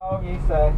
Oh, you say.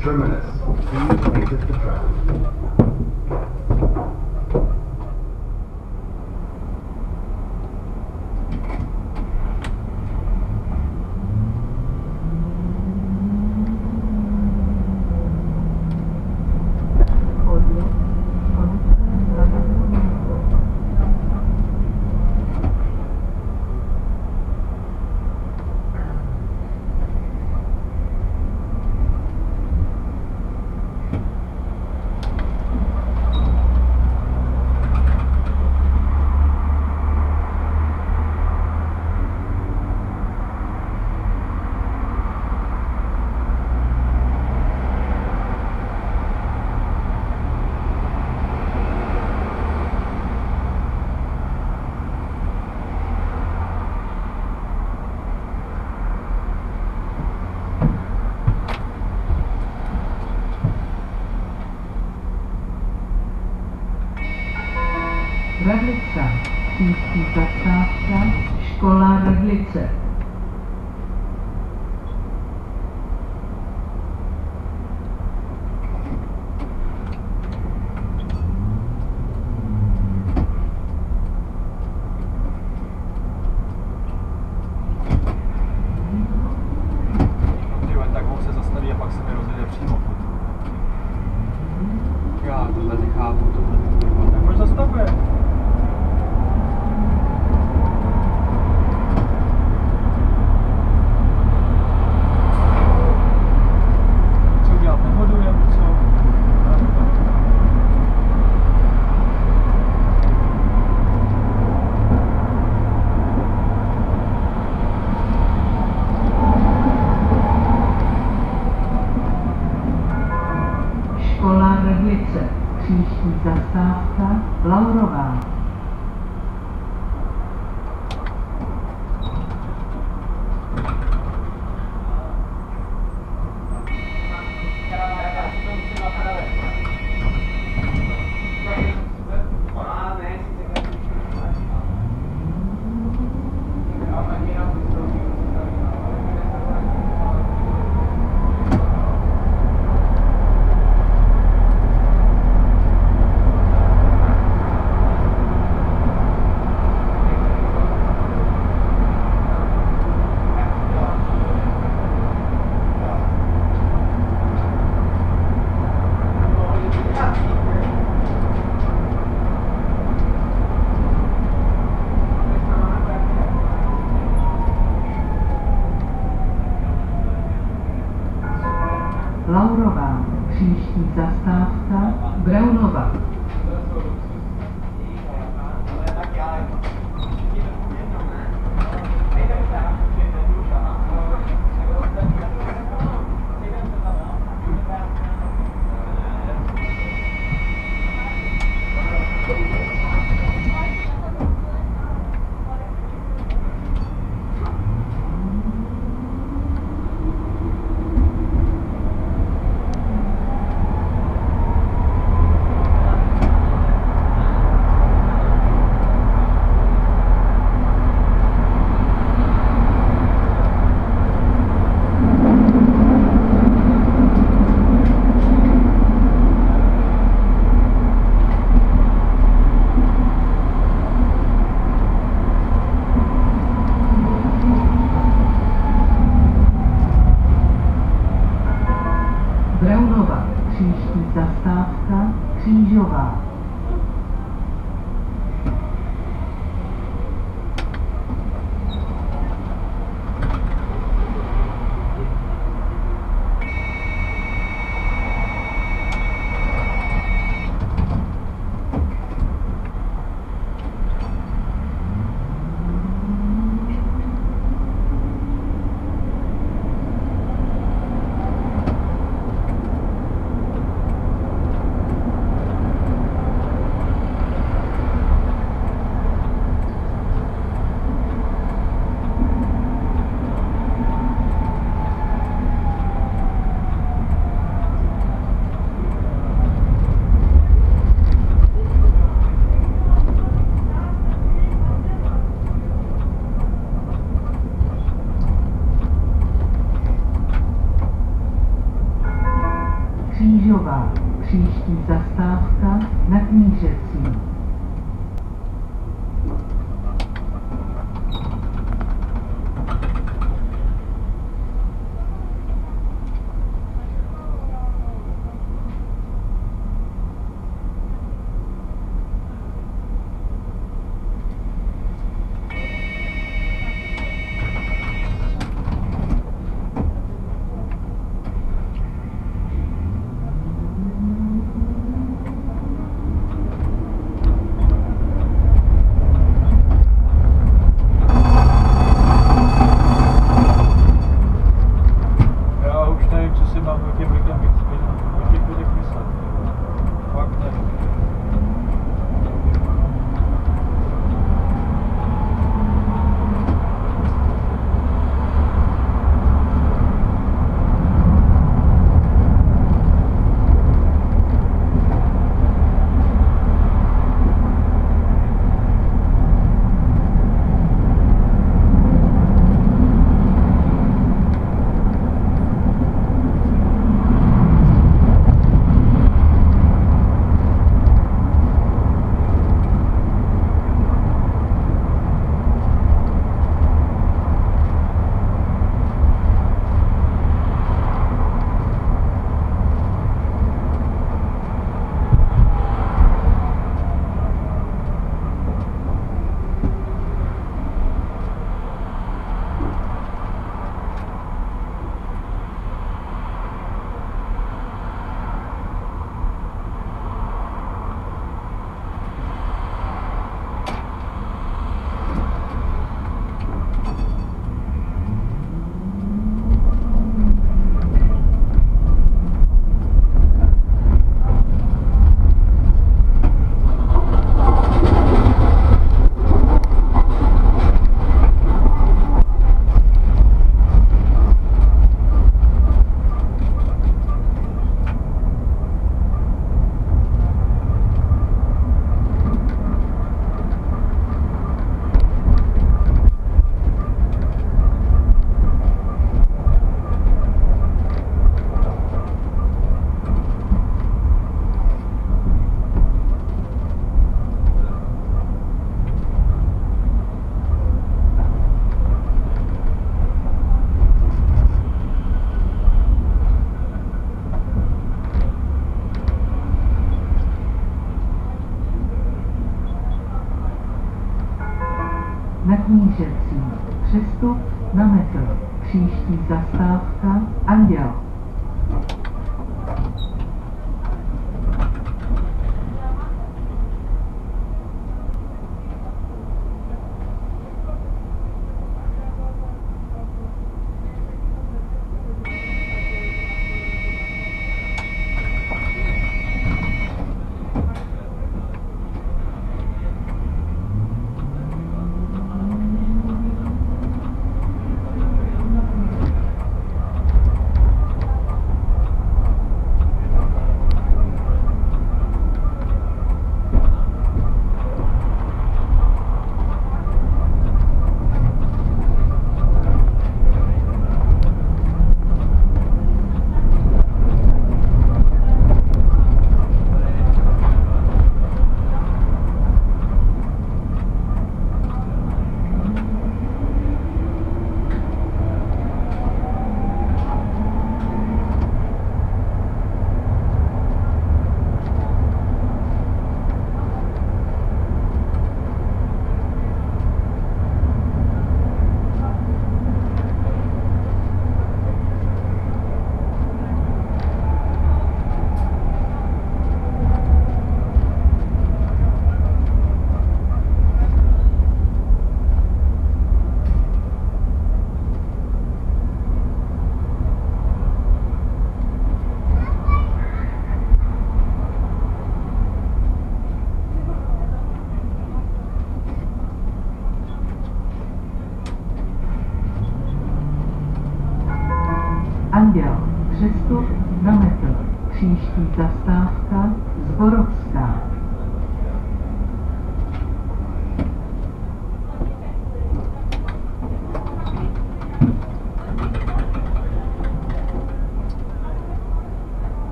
Terminus. Please exit the track.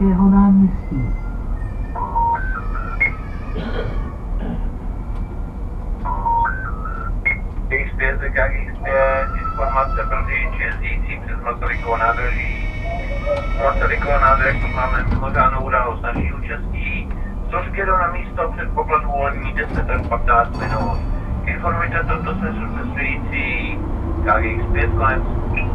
Palackého náměstí. X5, X5, informace jezdící přes na místo před pokladů volení 10 až 15 minut. Informujte toto smyslu cestující. KGX5 konec.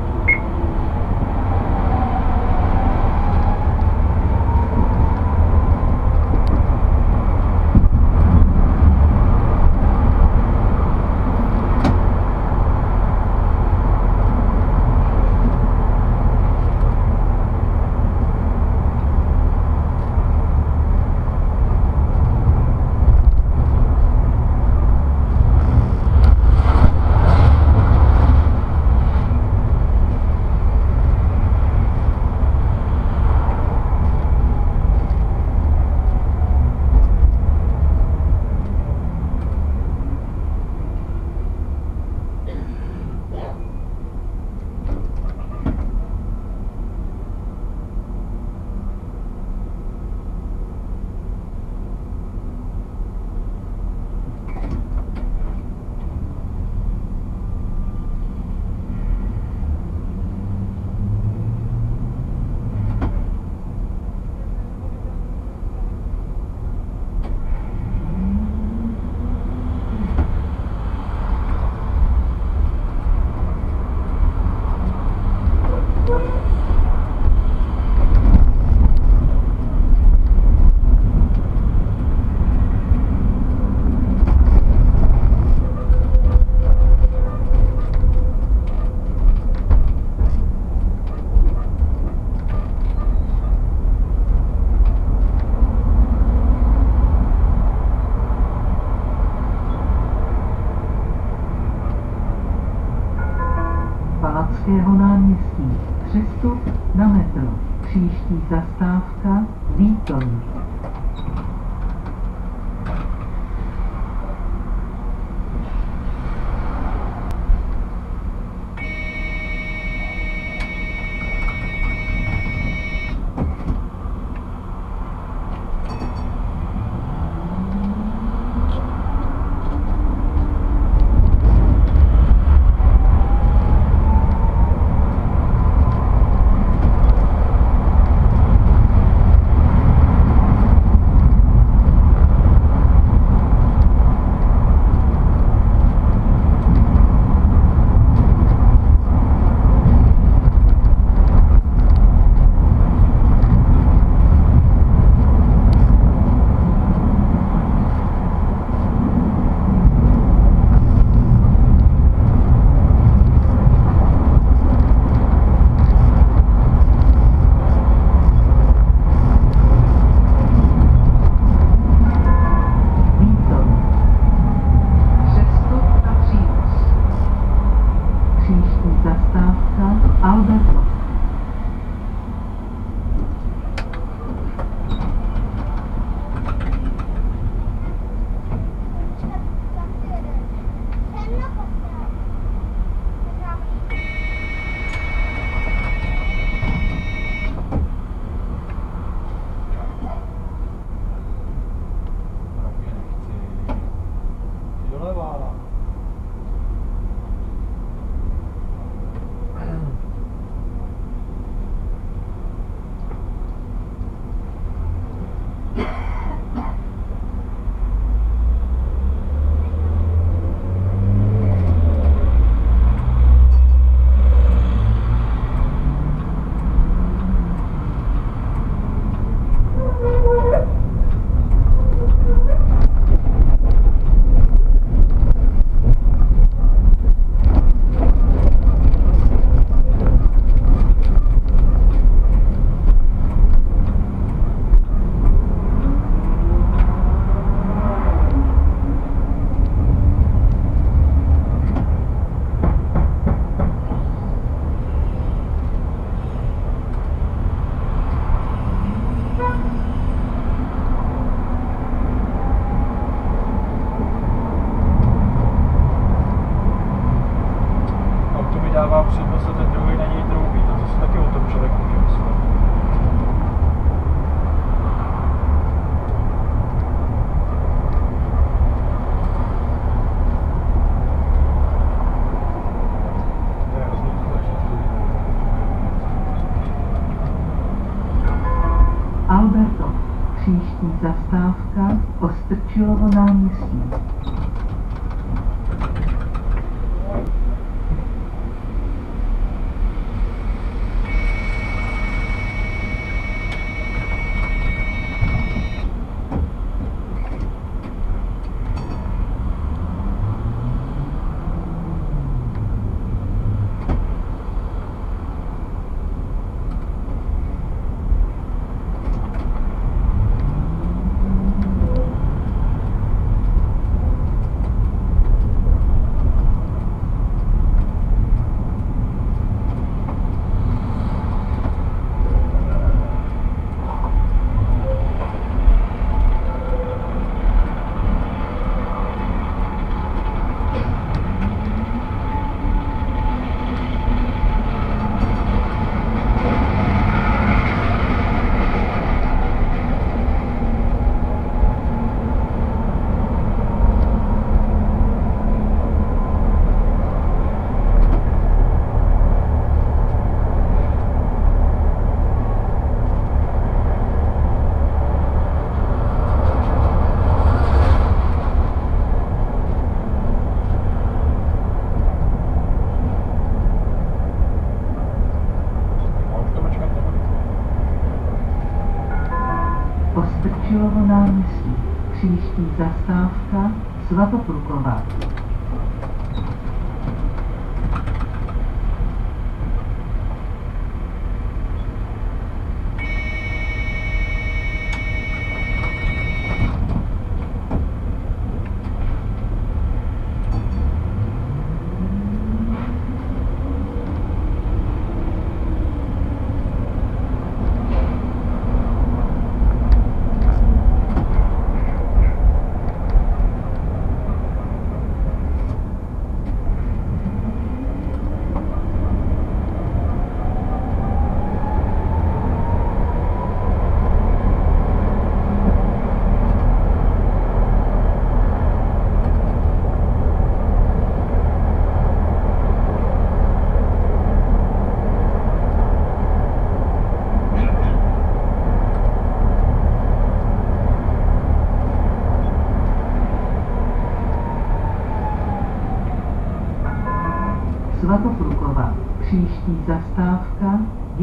Leva por conta.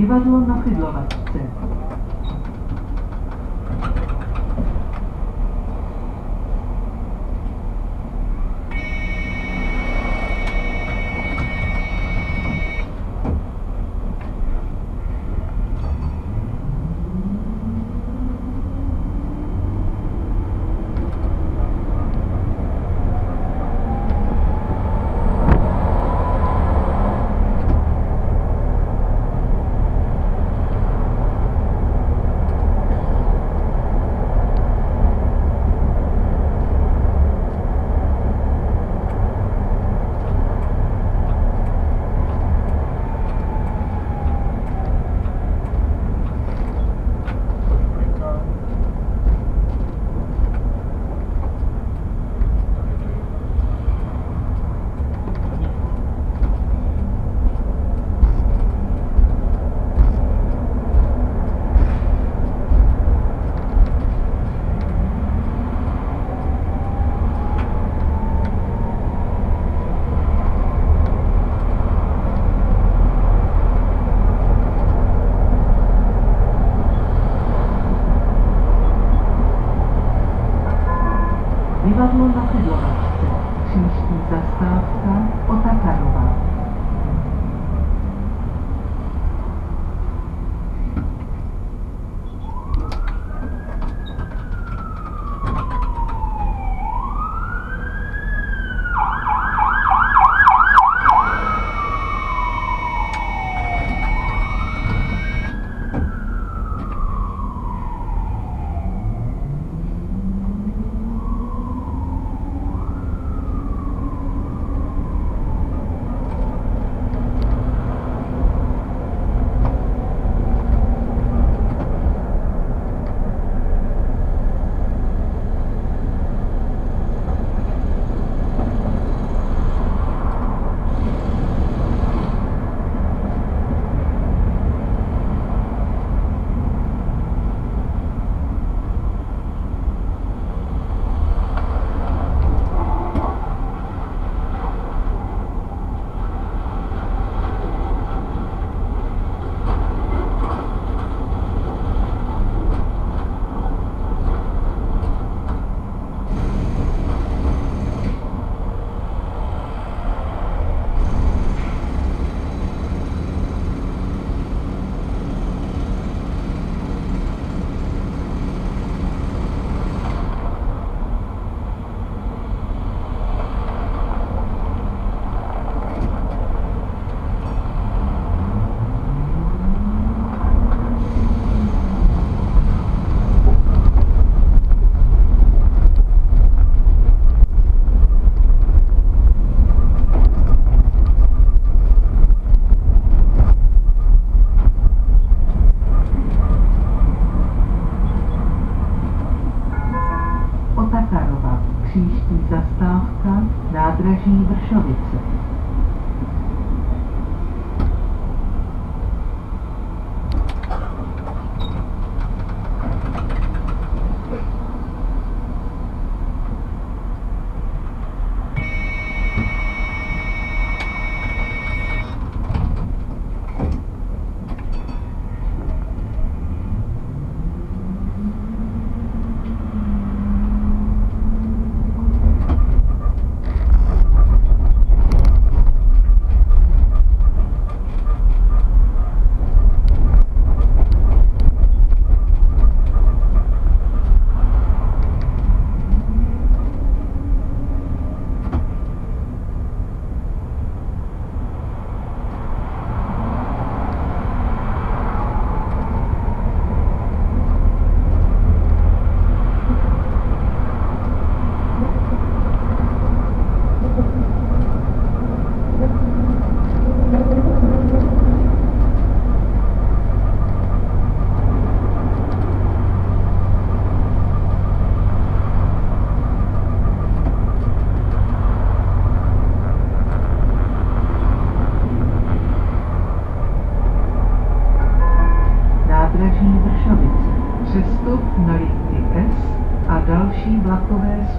Zastávka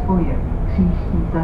vlakové spoje. Příští zastávka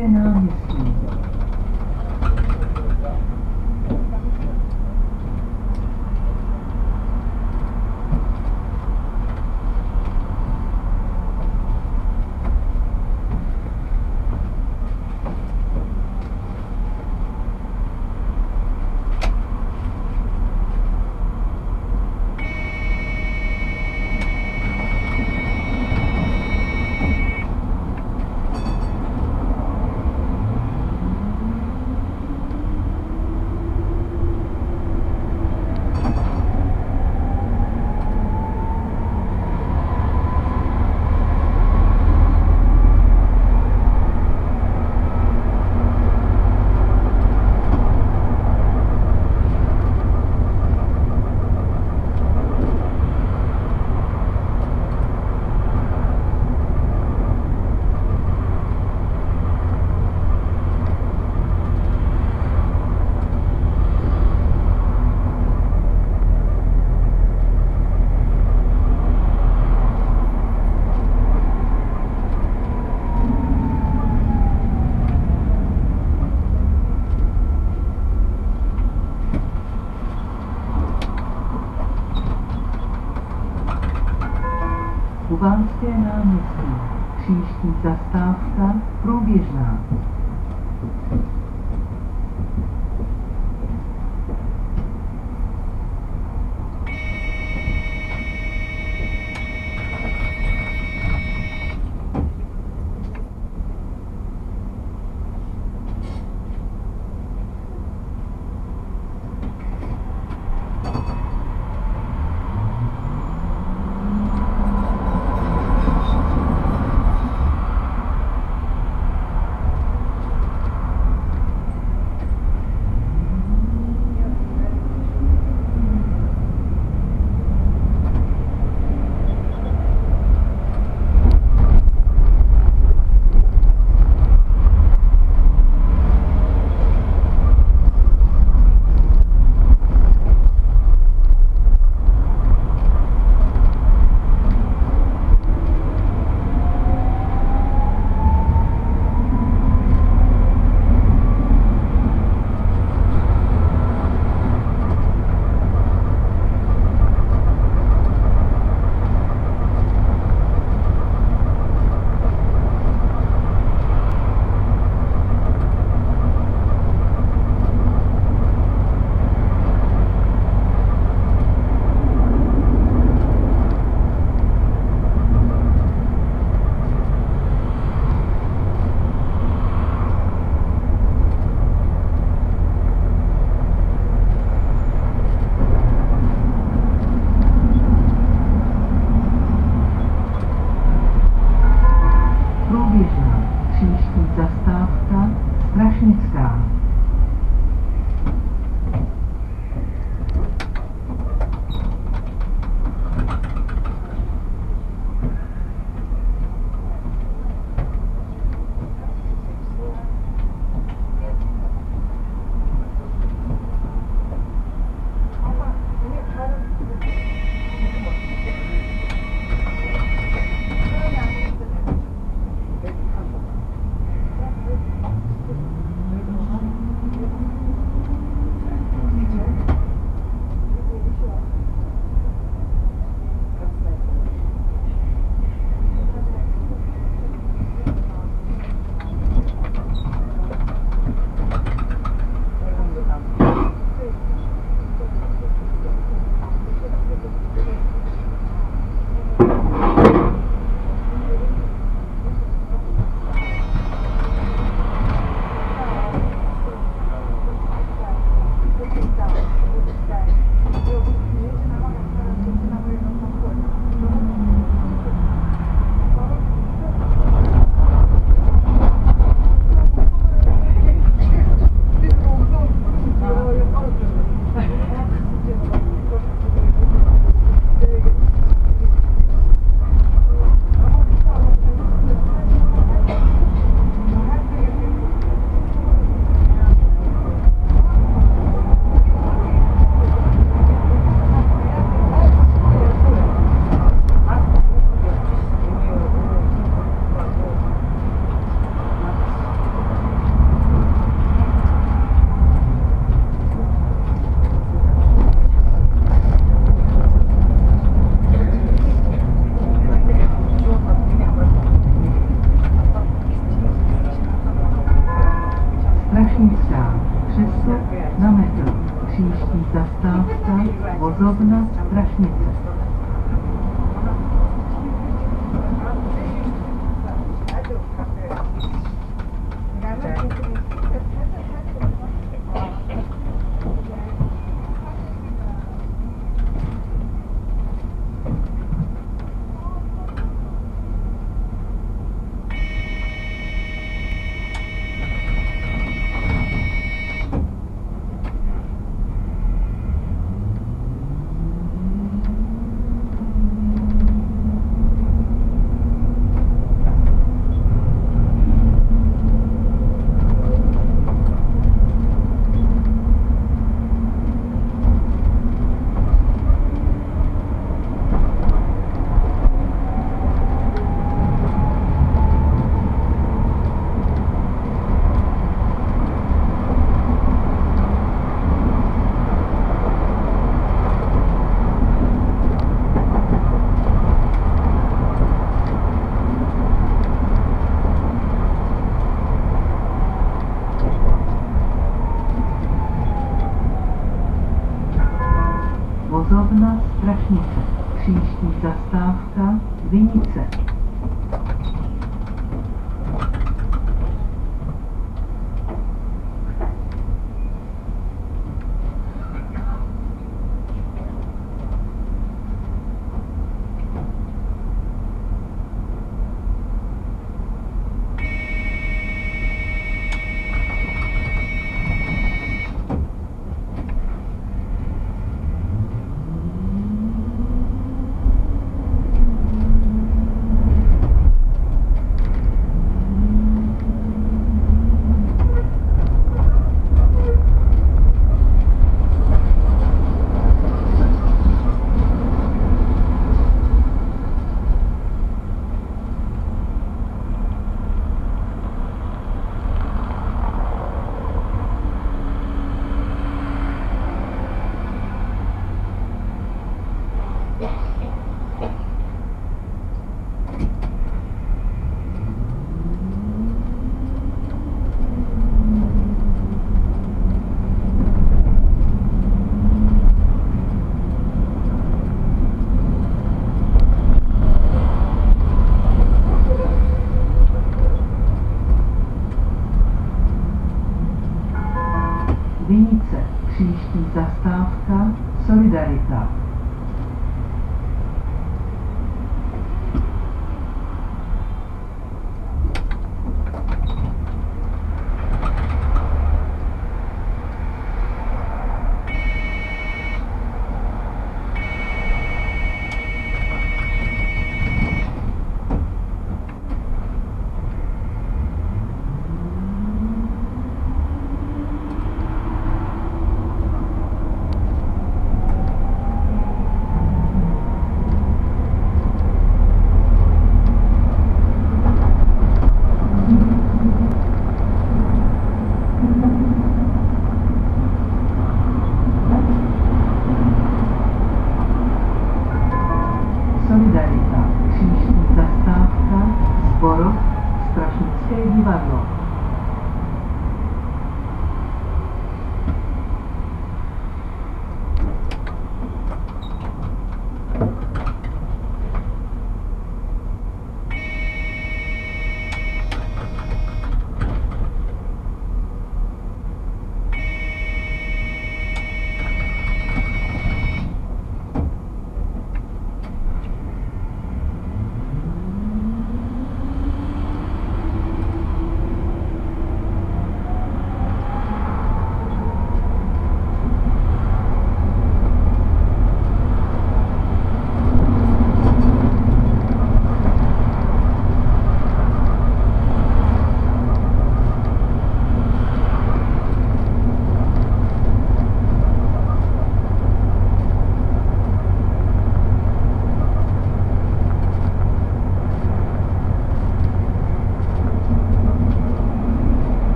Kubánské náměstí. Kubánské náměstí. Příští zastávka průběžná.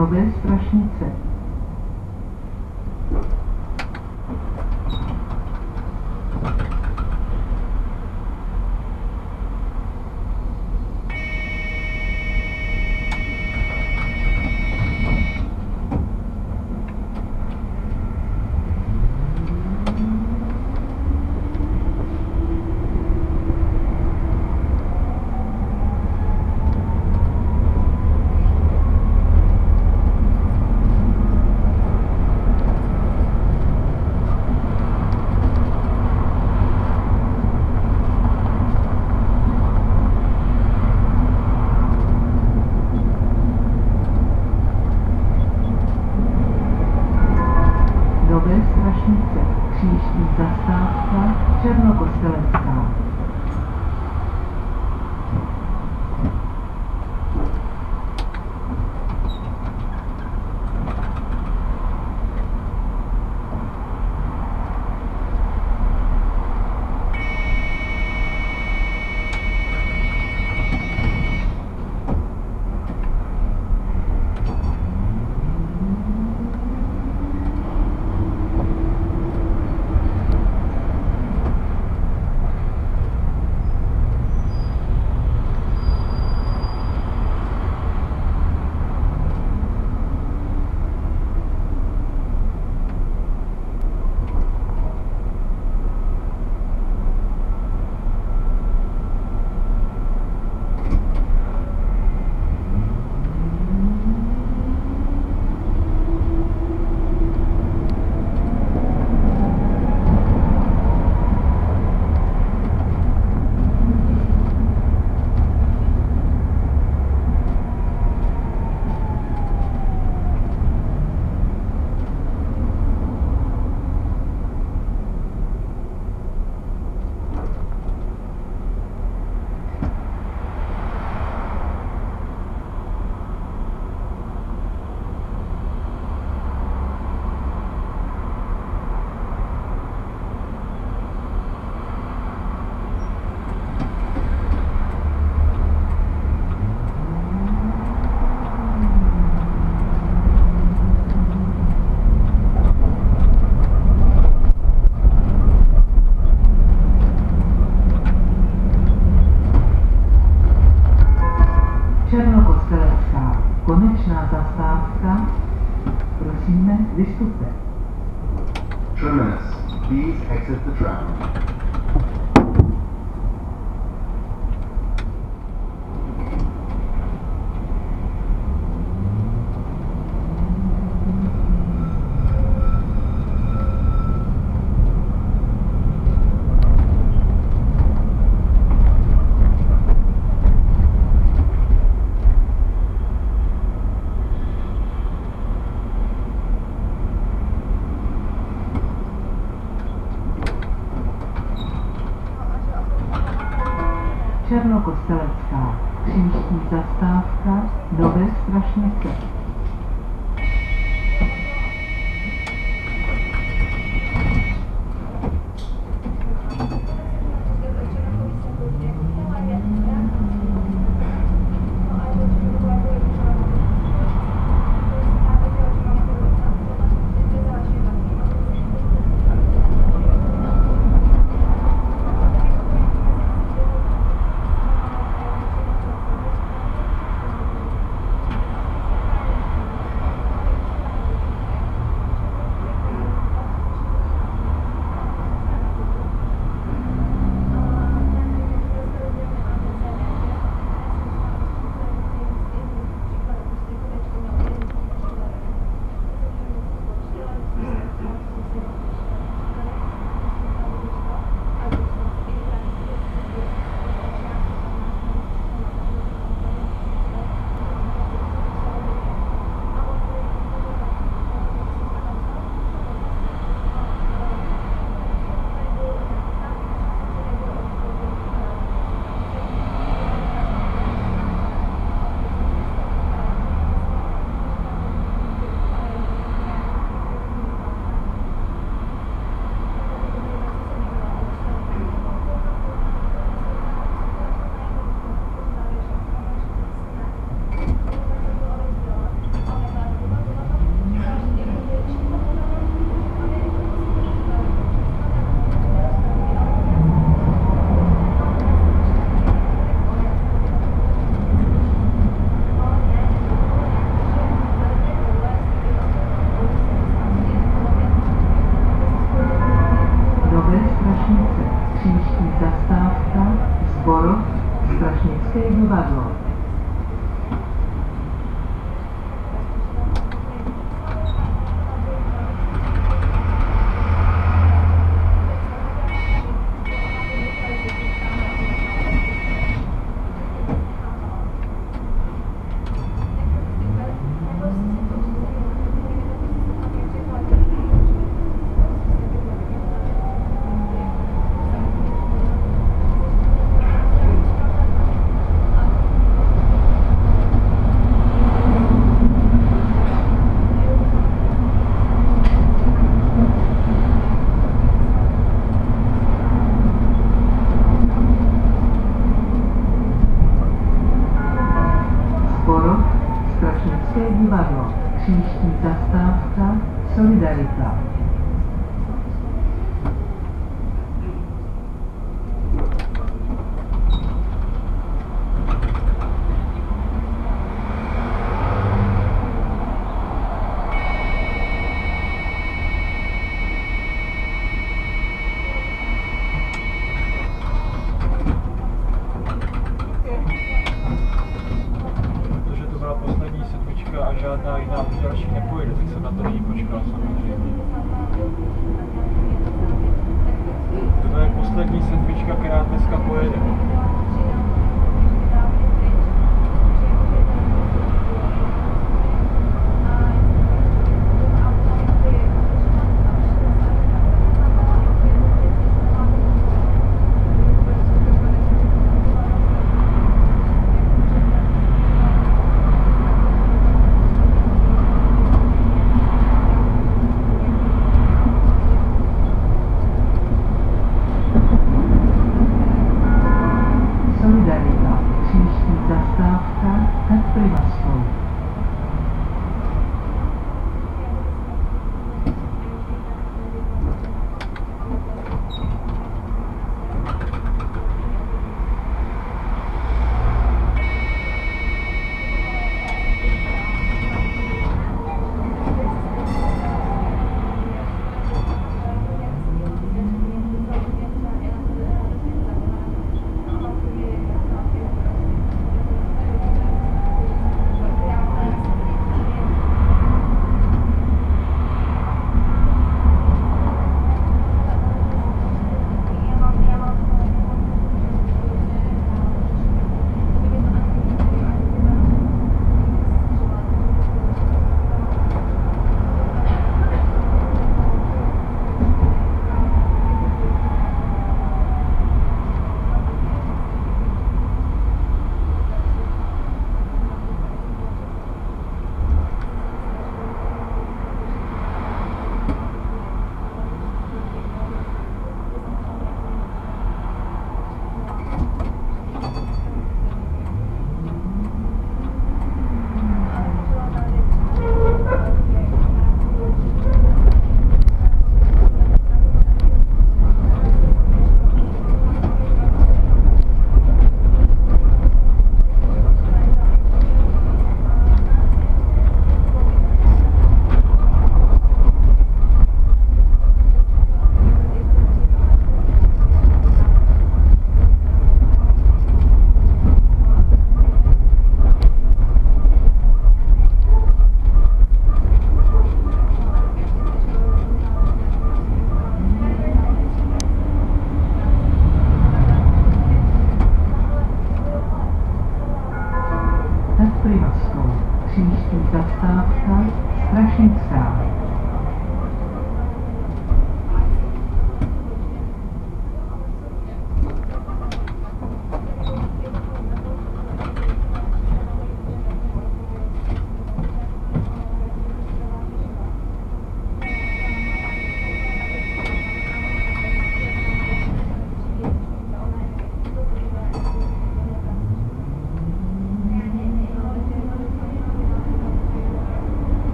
Nové Strašnice. Zastávka Nové Strašnice.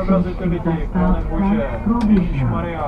Bebrazíte Příští lidi, pane bože, Průběžná. Ježišmarja.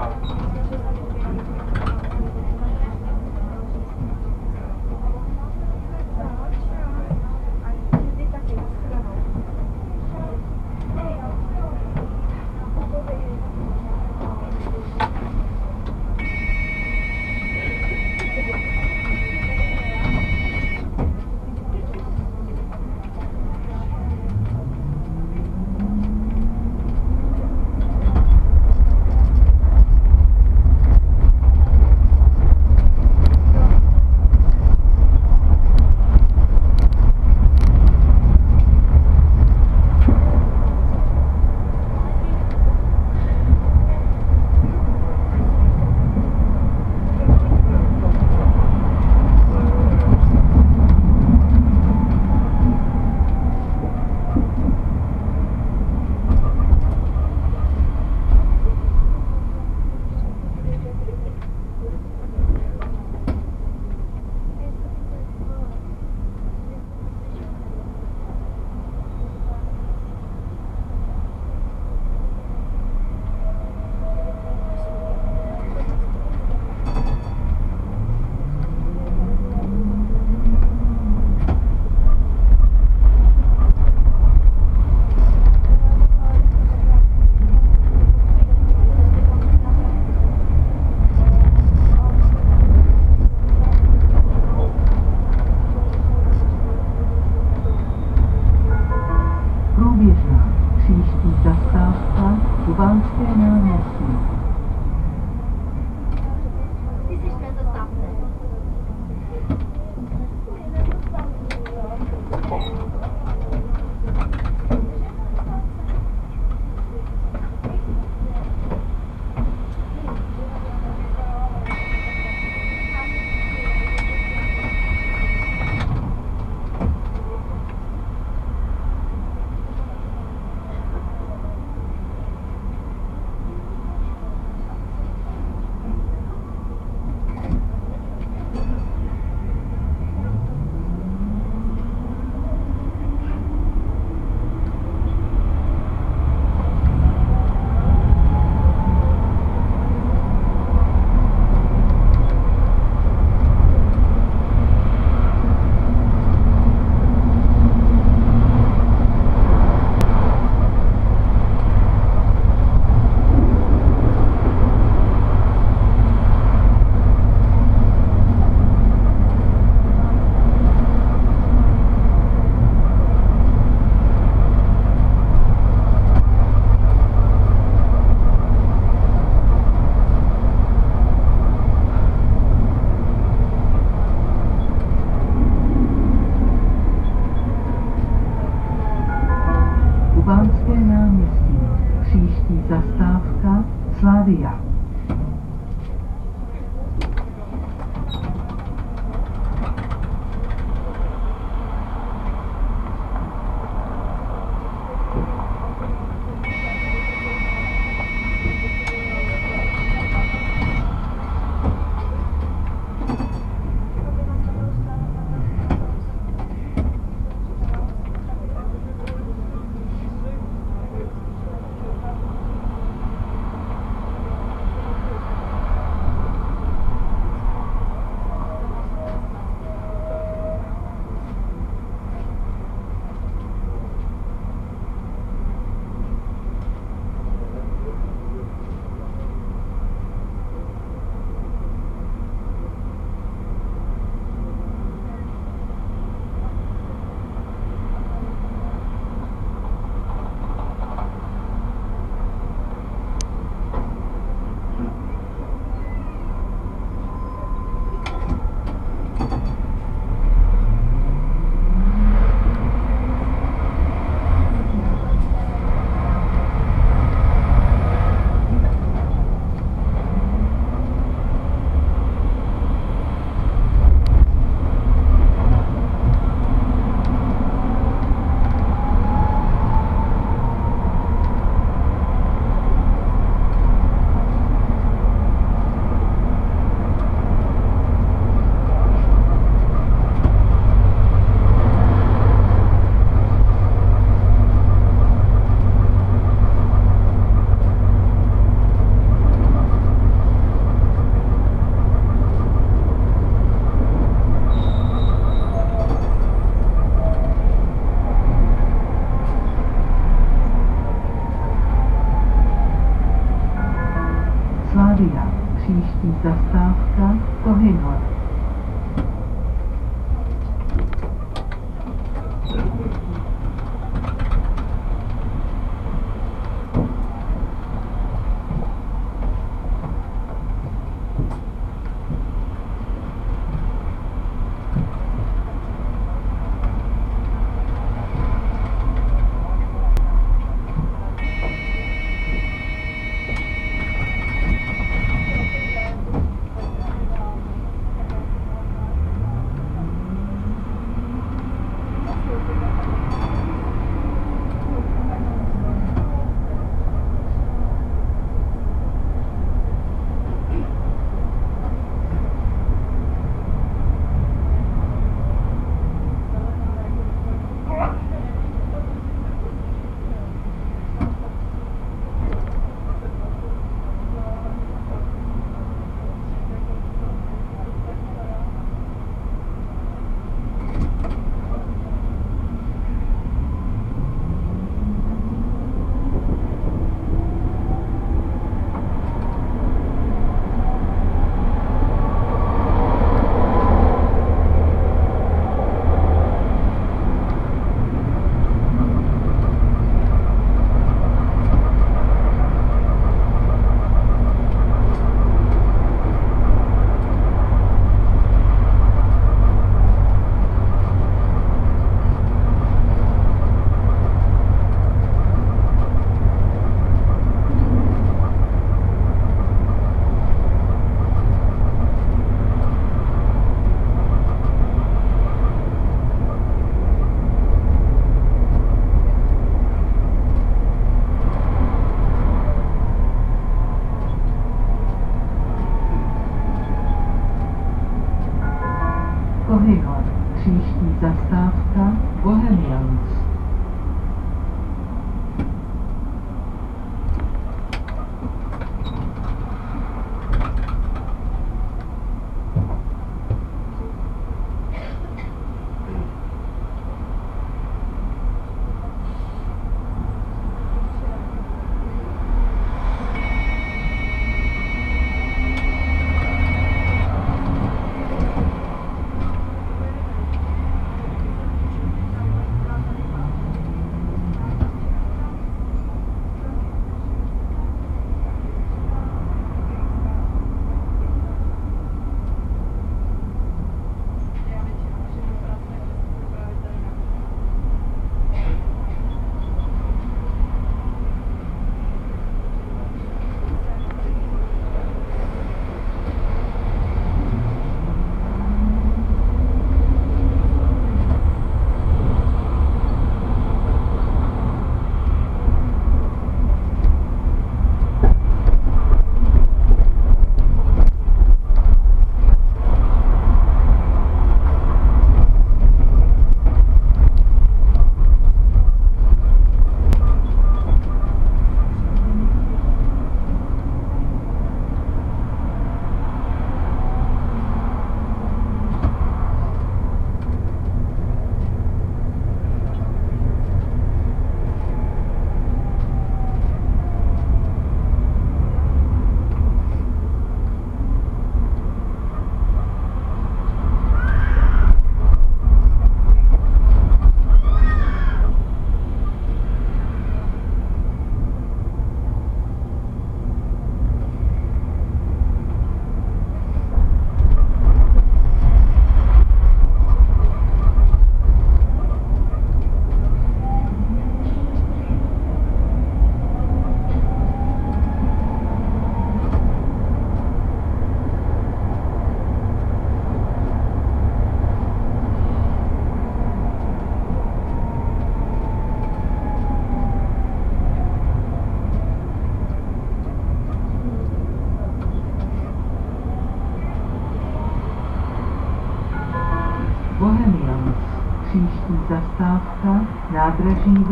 Nádraží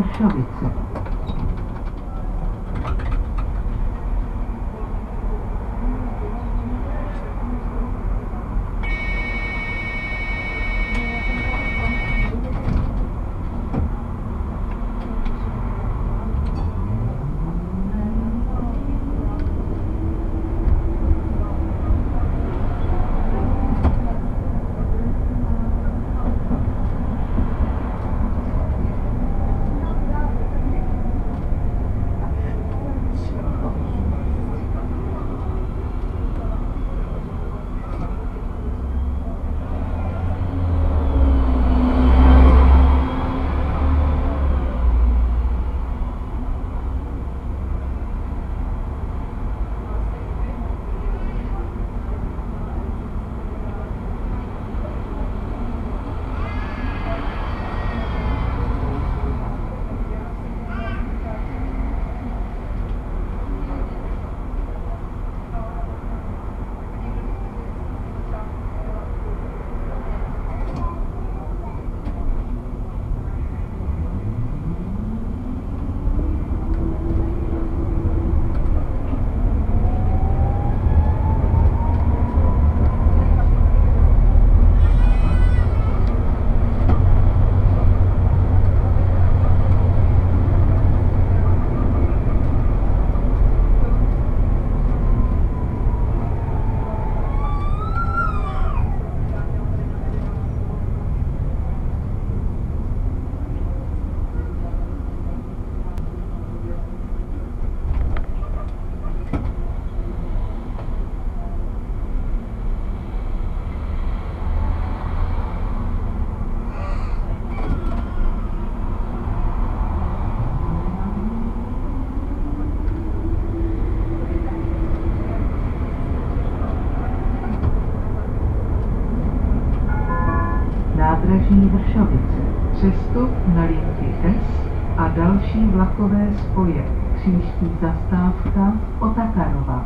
vlakové spoje. Příští zastávka Otakarova.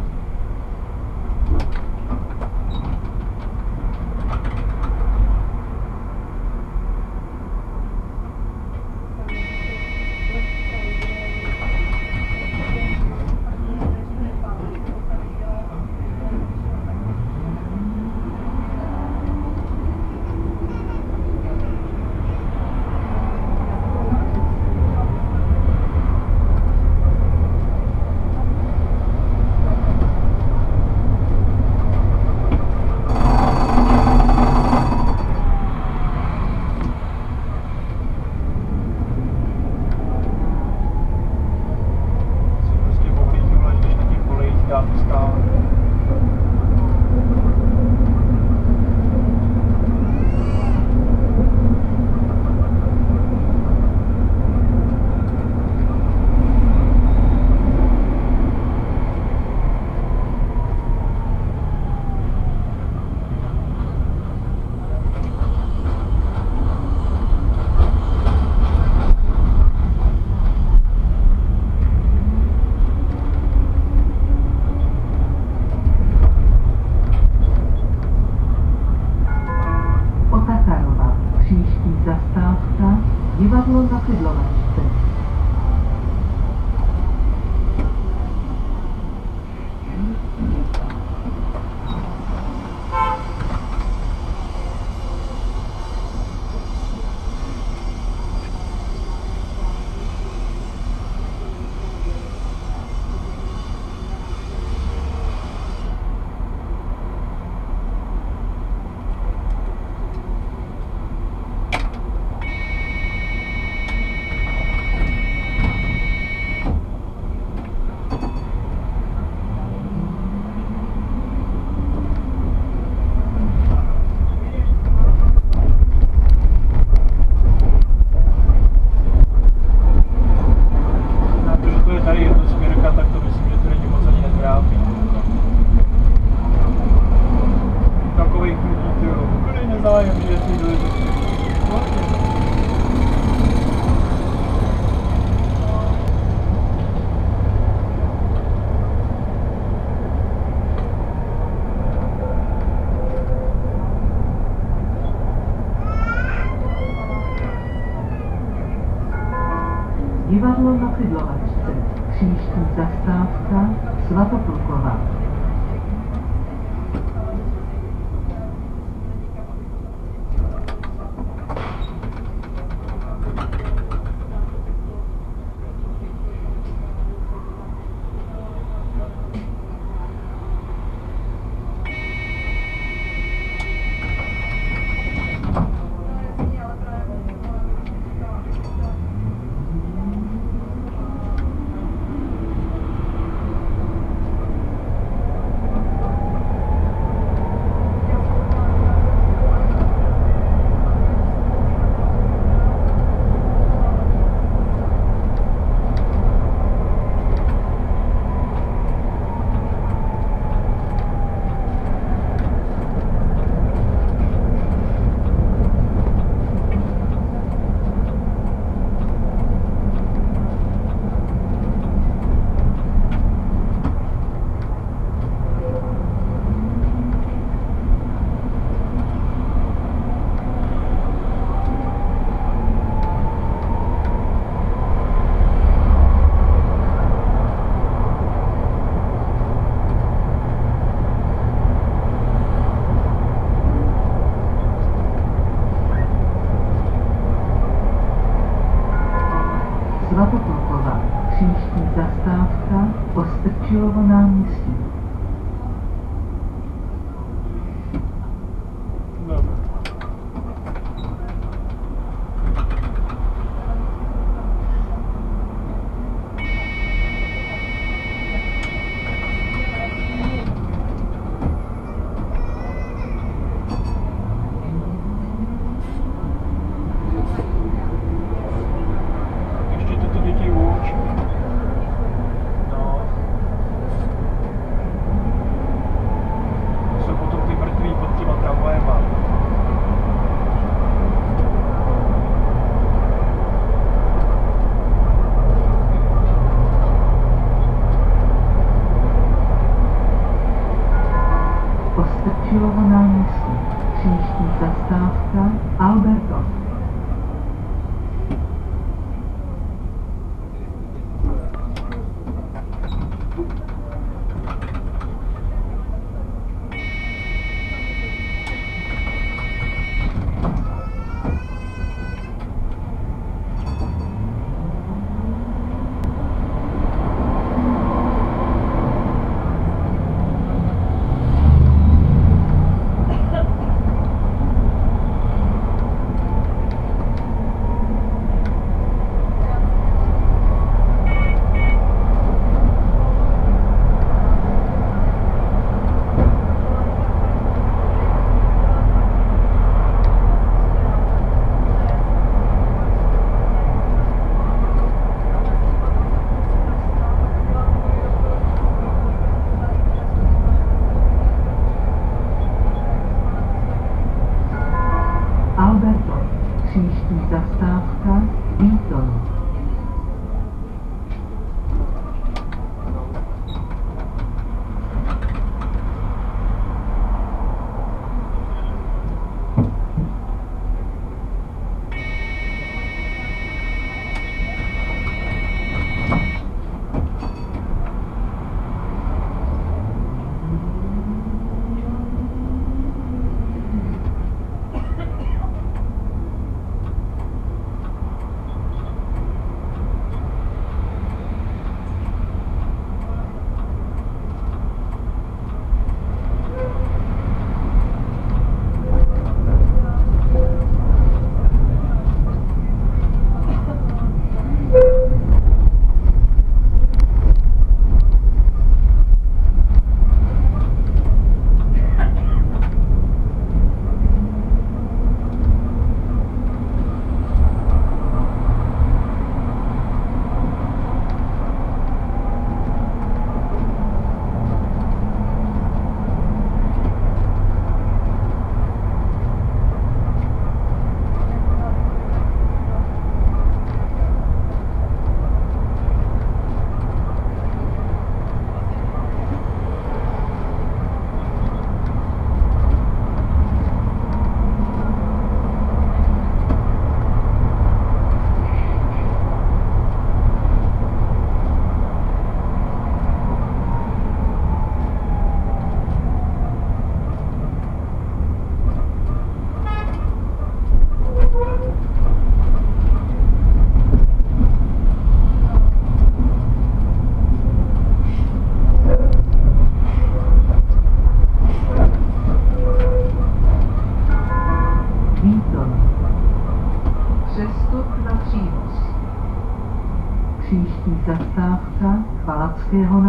Valackého náměstí.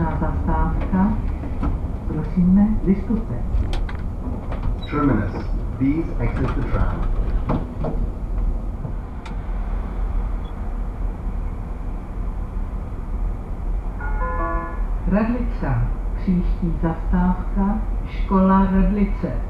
Konečná zastávka. Prosíme, vystupte. Terminus. Please exit the tram. Redlička. Příští zastávka Škola Redlice.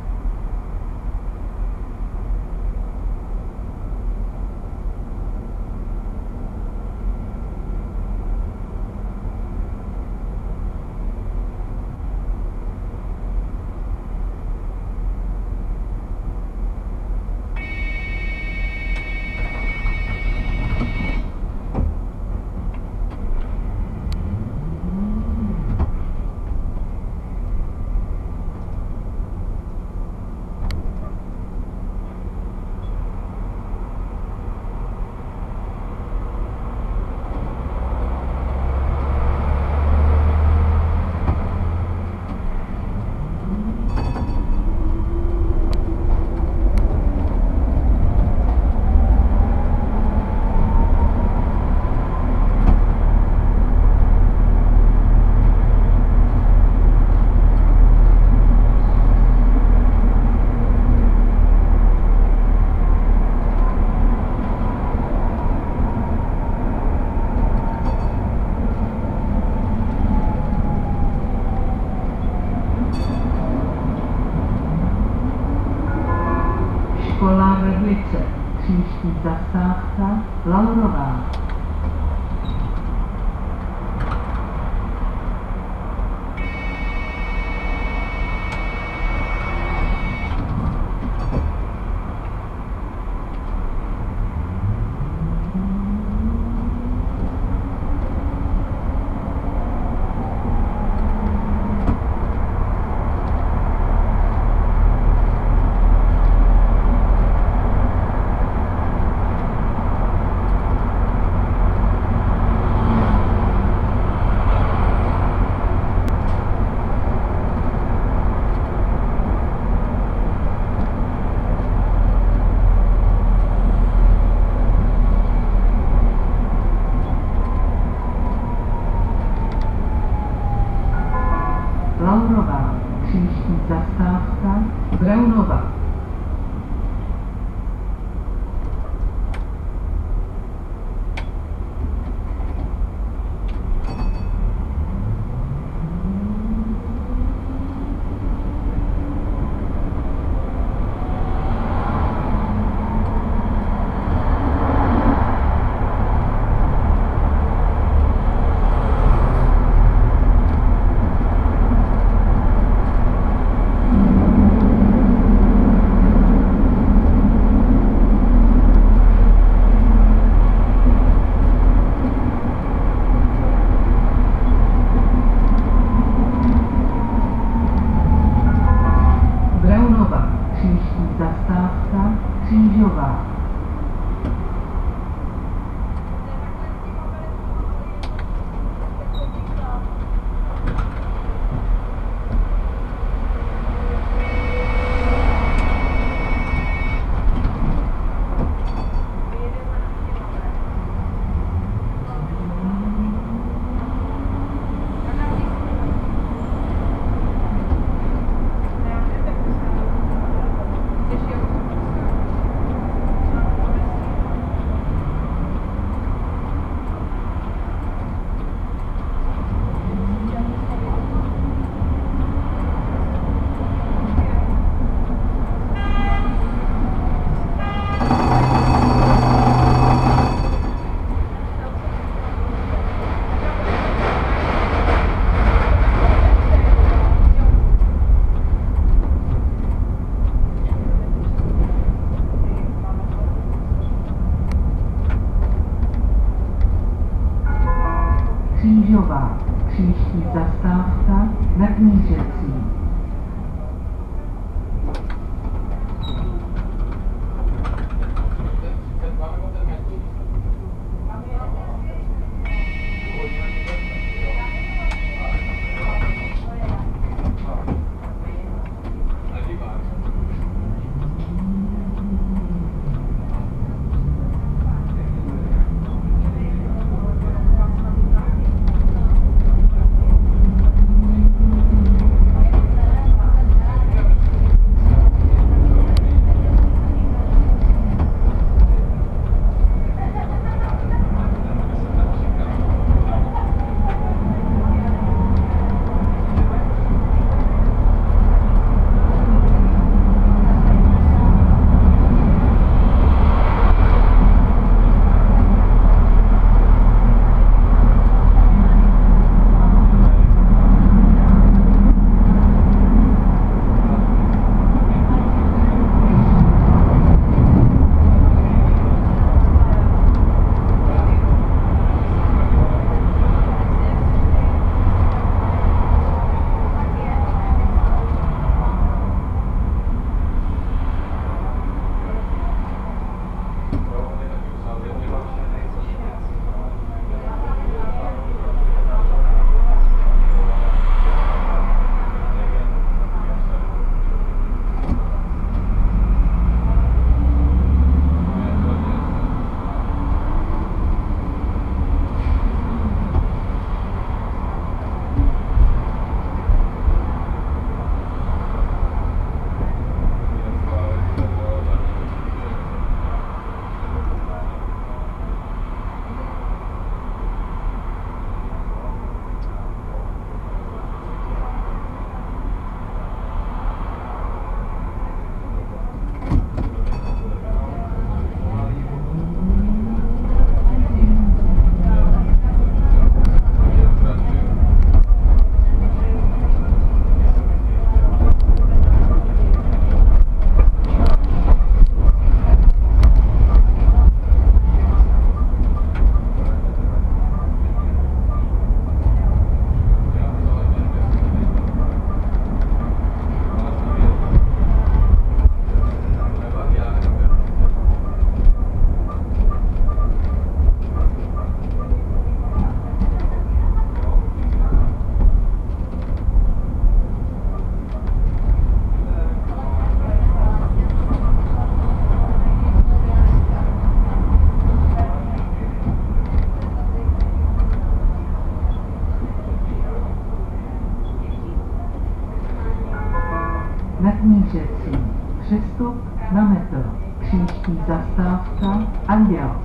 Příští zastávka Anděl.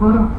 Zastávka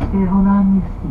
してロナンニスティ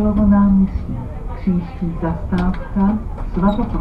用語なんですし、she, he, the staff tab, スワポト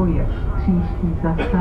vlakové spoje.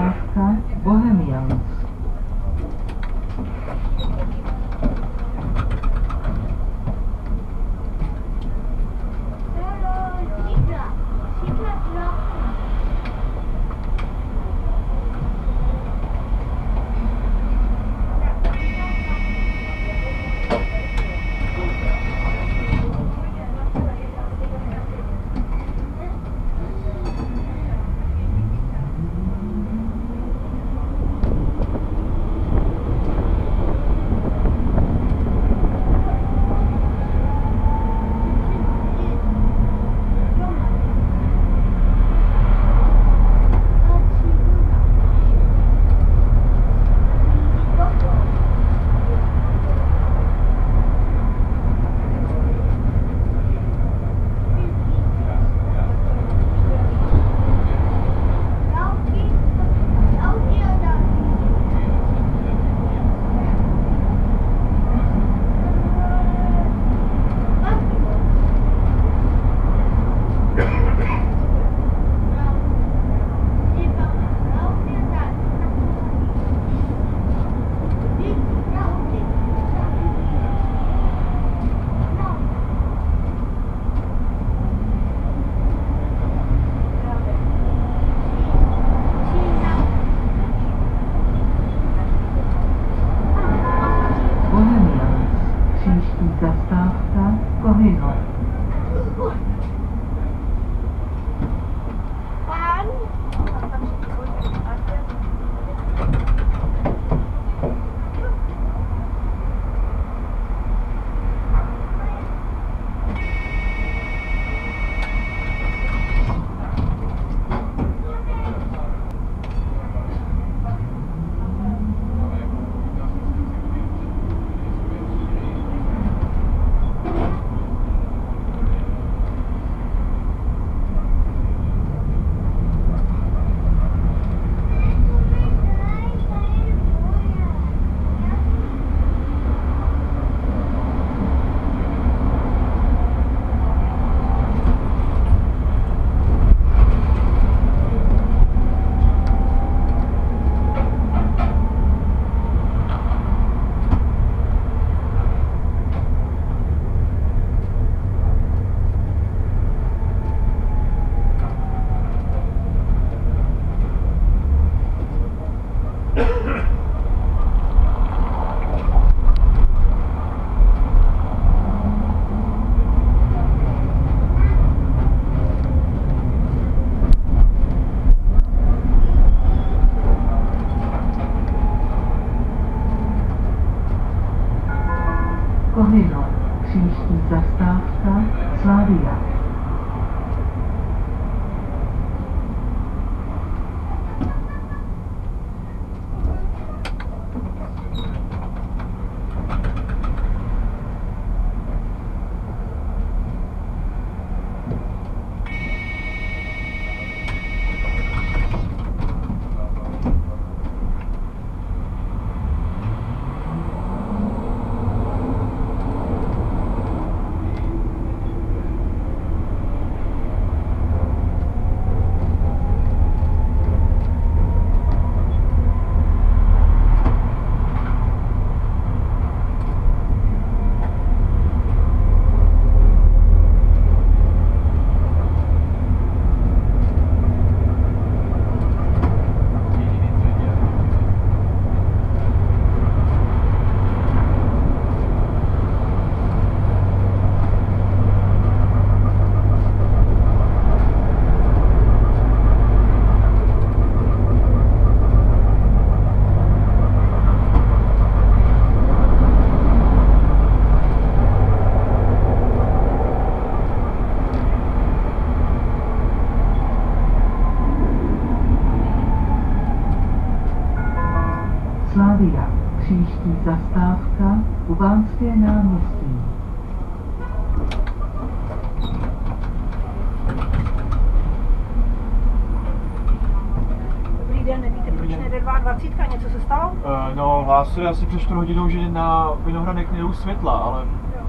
Hlásili asi před 4 hodinou, že na Vinohradech nejdou světla, ale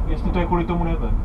jestli to je kvůli tomu, nevím.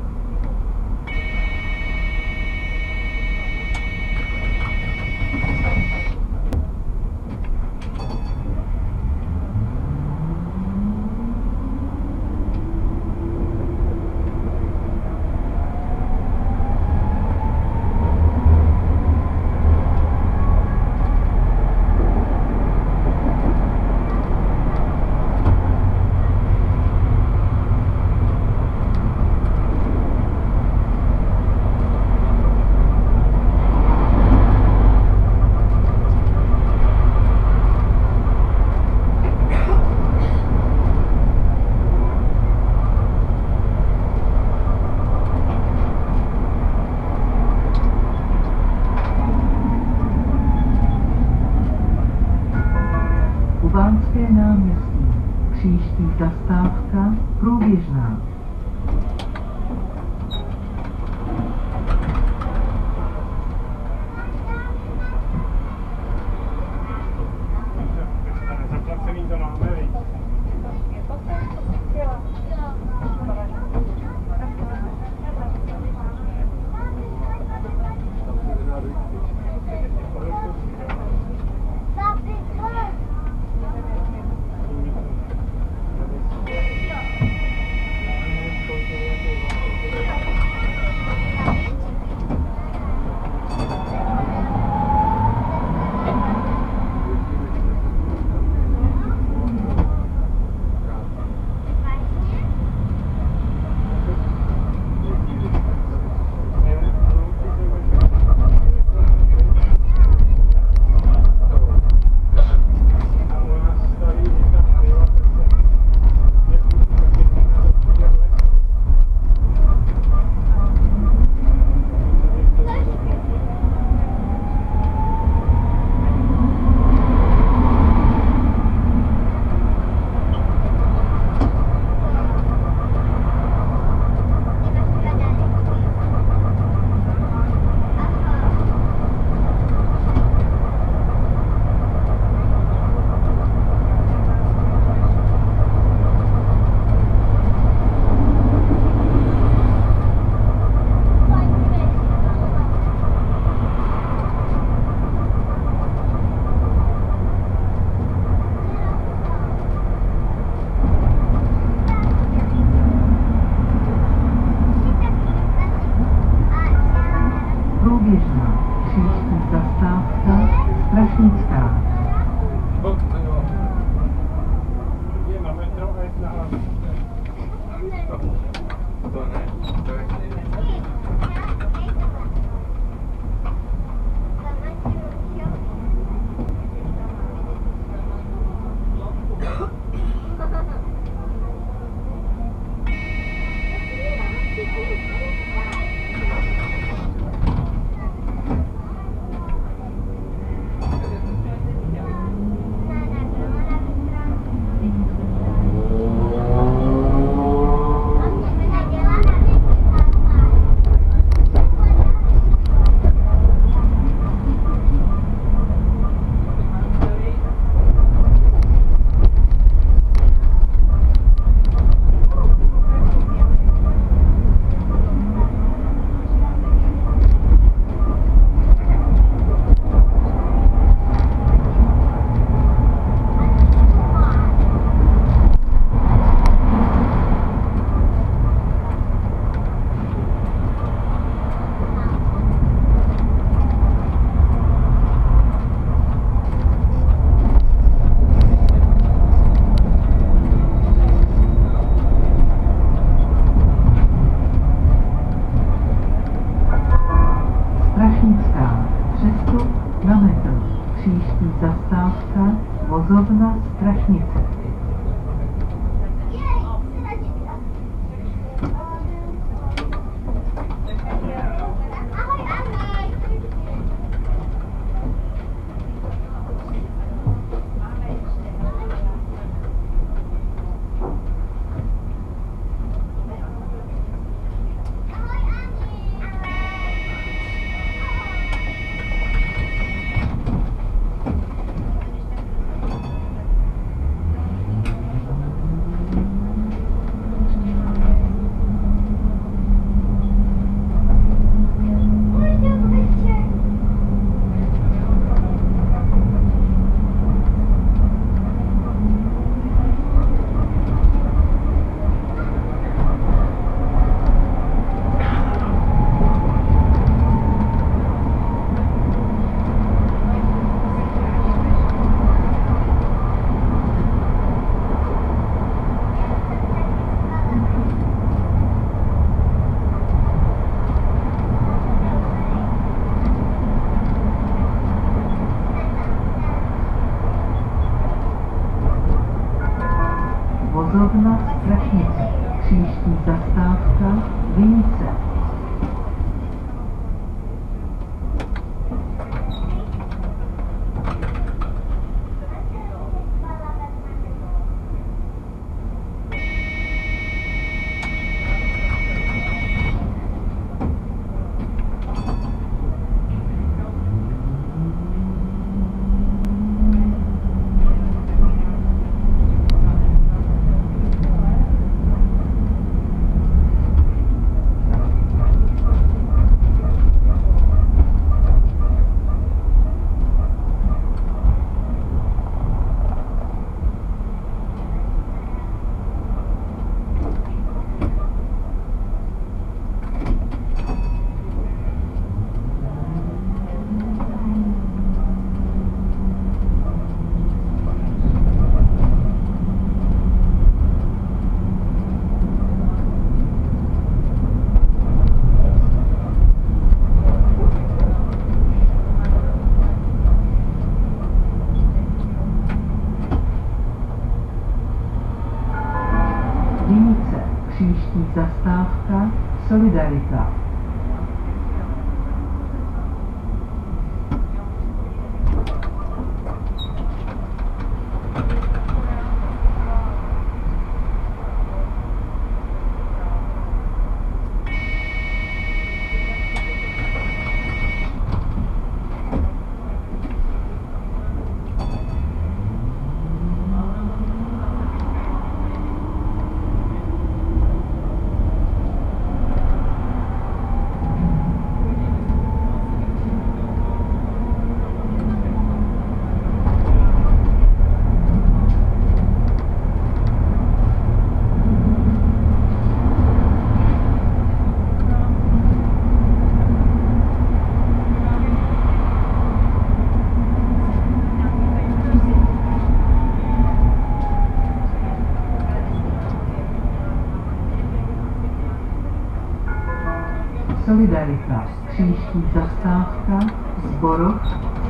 Solidarita. Příští zastávka Zborov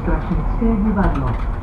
Strašnické divadlo.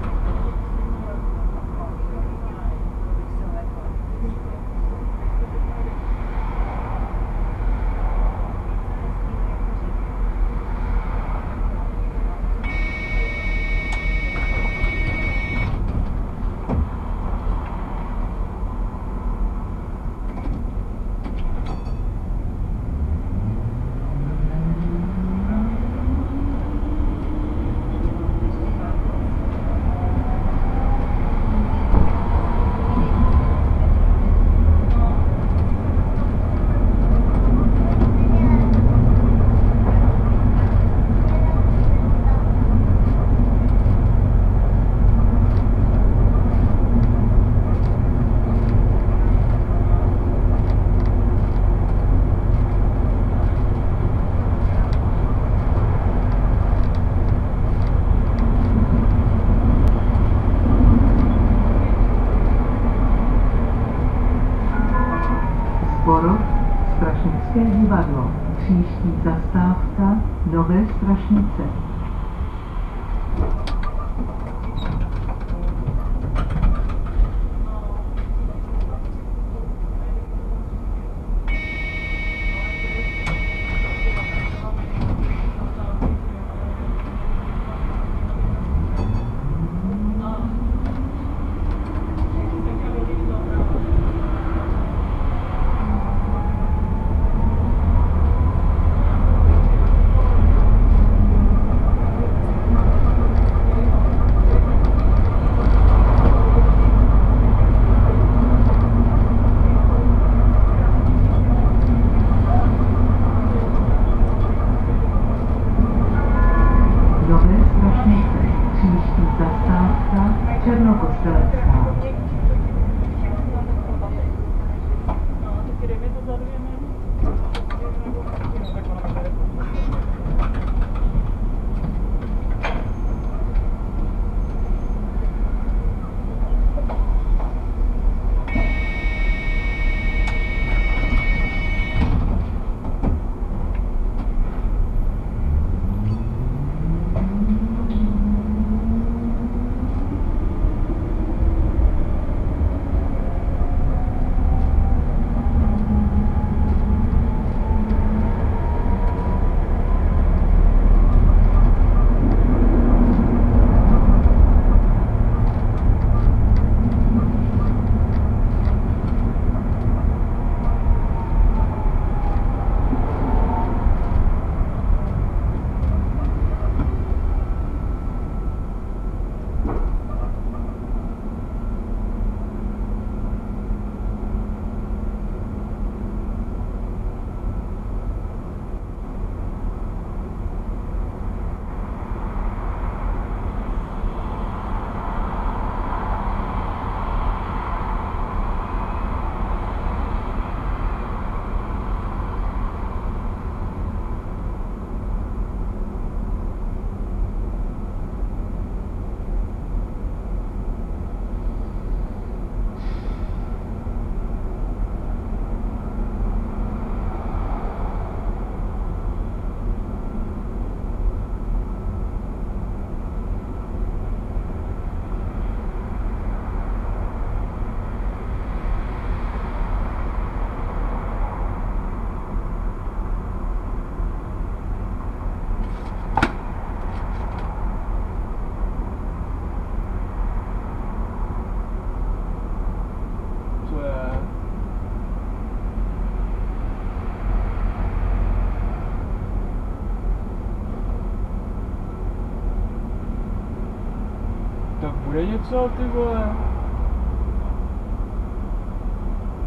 Něco, ty vole.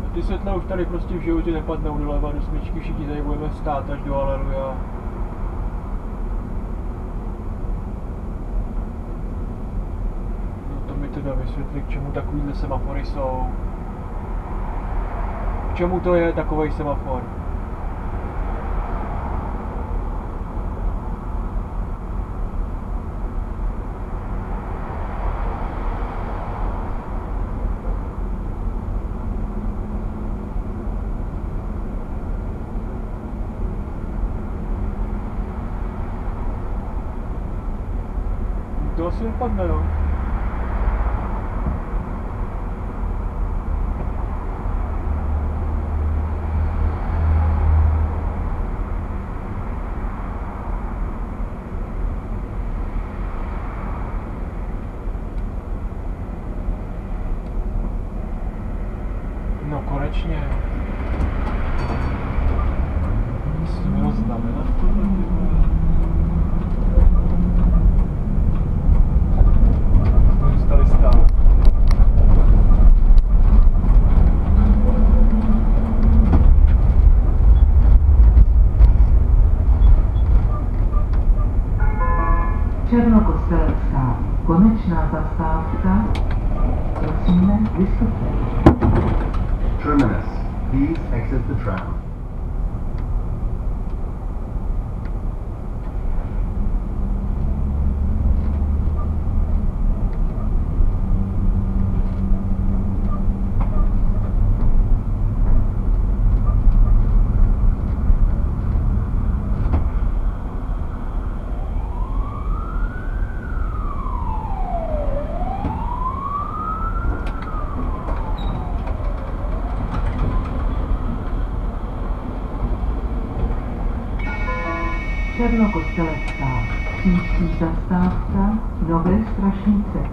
A ty světla už tady prostě v životě nepadnou doleva do smyčky, všichni tady budeme stát až do Aleluja. No to mi teda vysvětli, k čemu takovýhle semafory jsou. K čemu to je takový semafor? To asi nepadne, no. No konečně. Co to mělo znamenat tohle, ty vole? jsme zůstali stát. Černokostelecká. Konečná zastávka. Prosíme, vystupte. Terminus. Please exit the tram. Černokostelecká. Příští zastávka Nové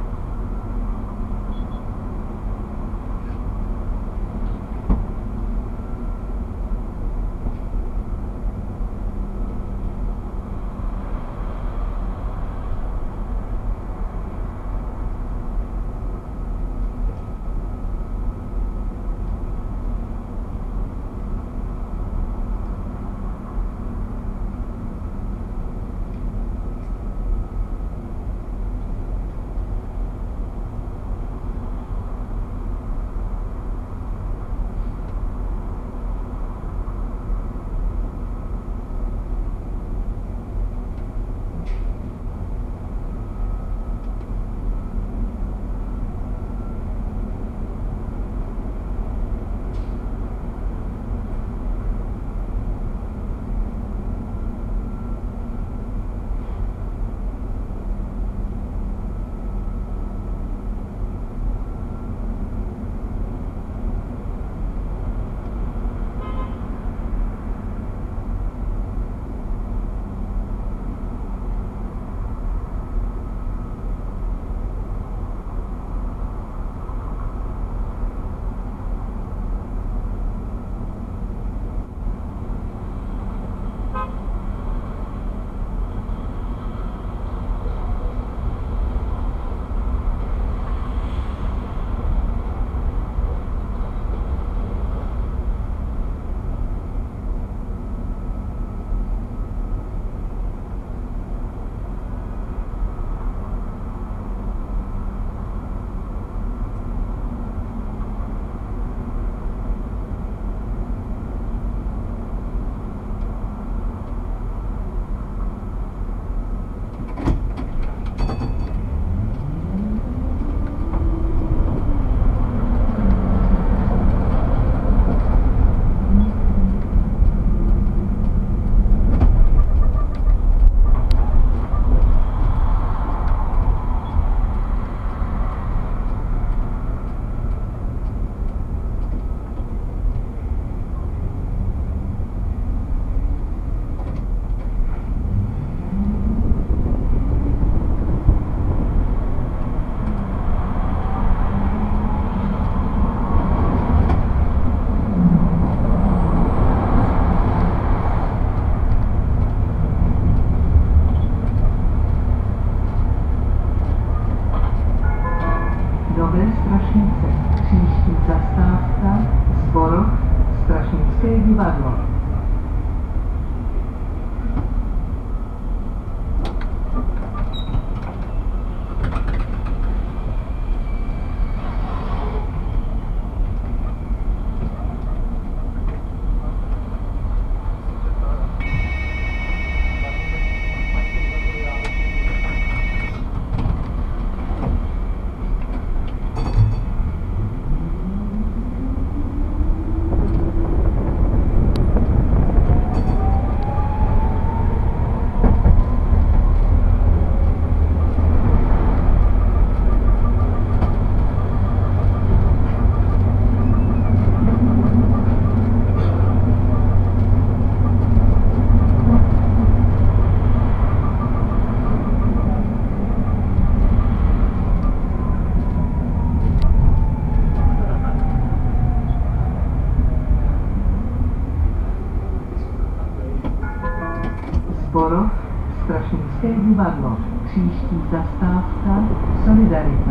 divadlo. Příští zastávka Solidarita.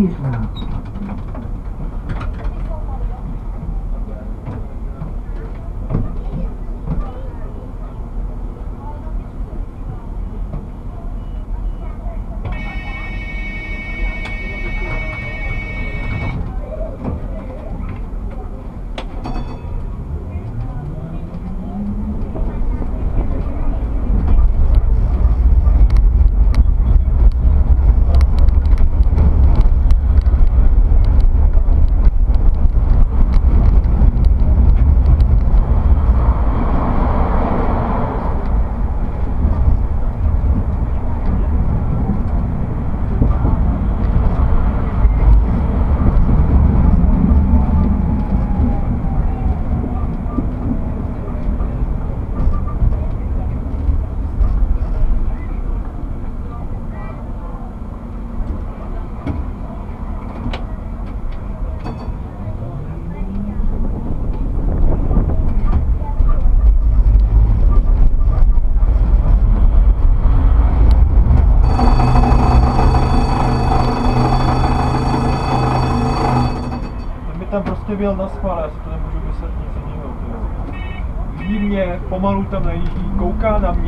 Průběžná. Ten mi tam prostě byl na schvál, já si to nemůžu myslet nic jiného. Vidí mě, pomalu tam najíždí, kouká na mě,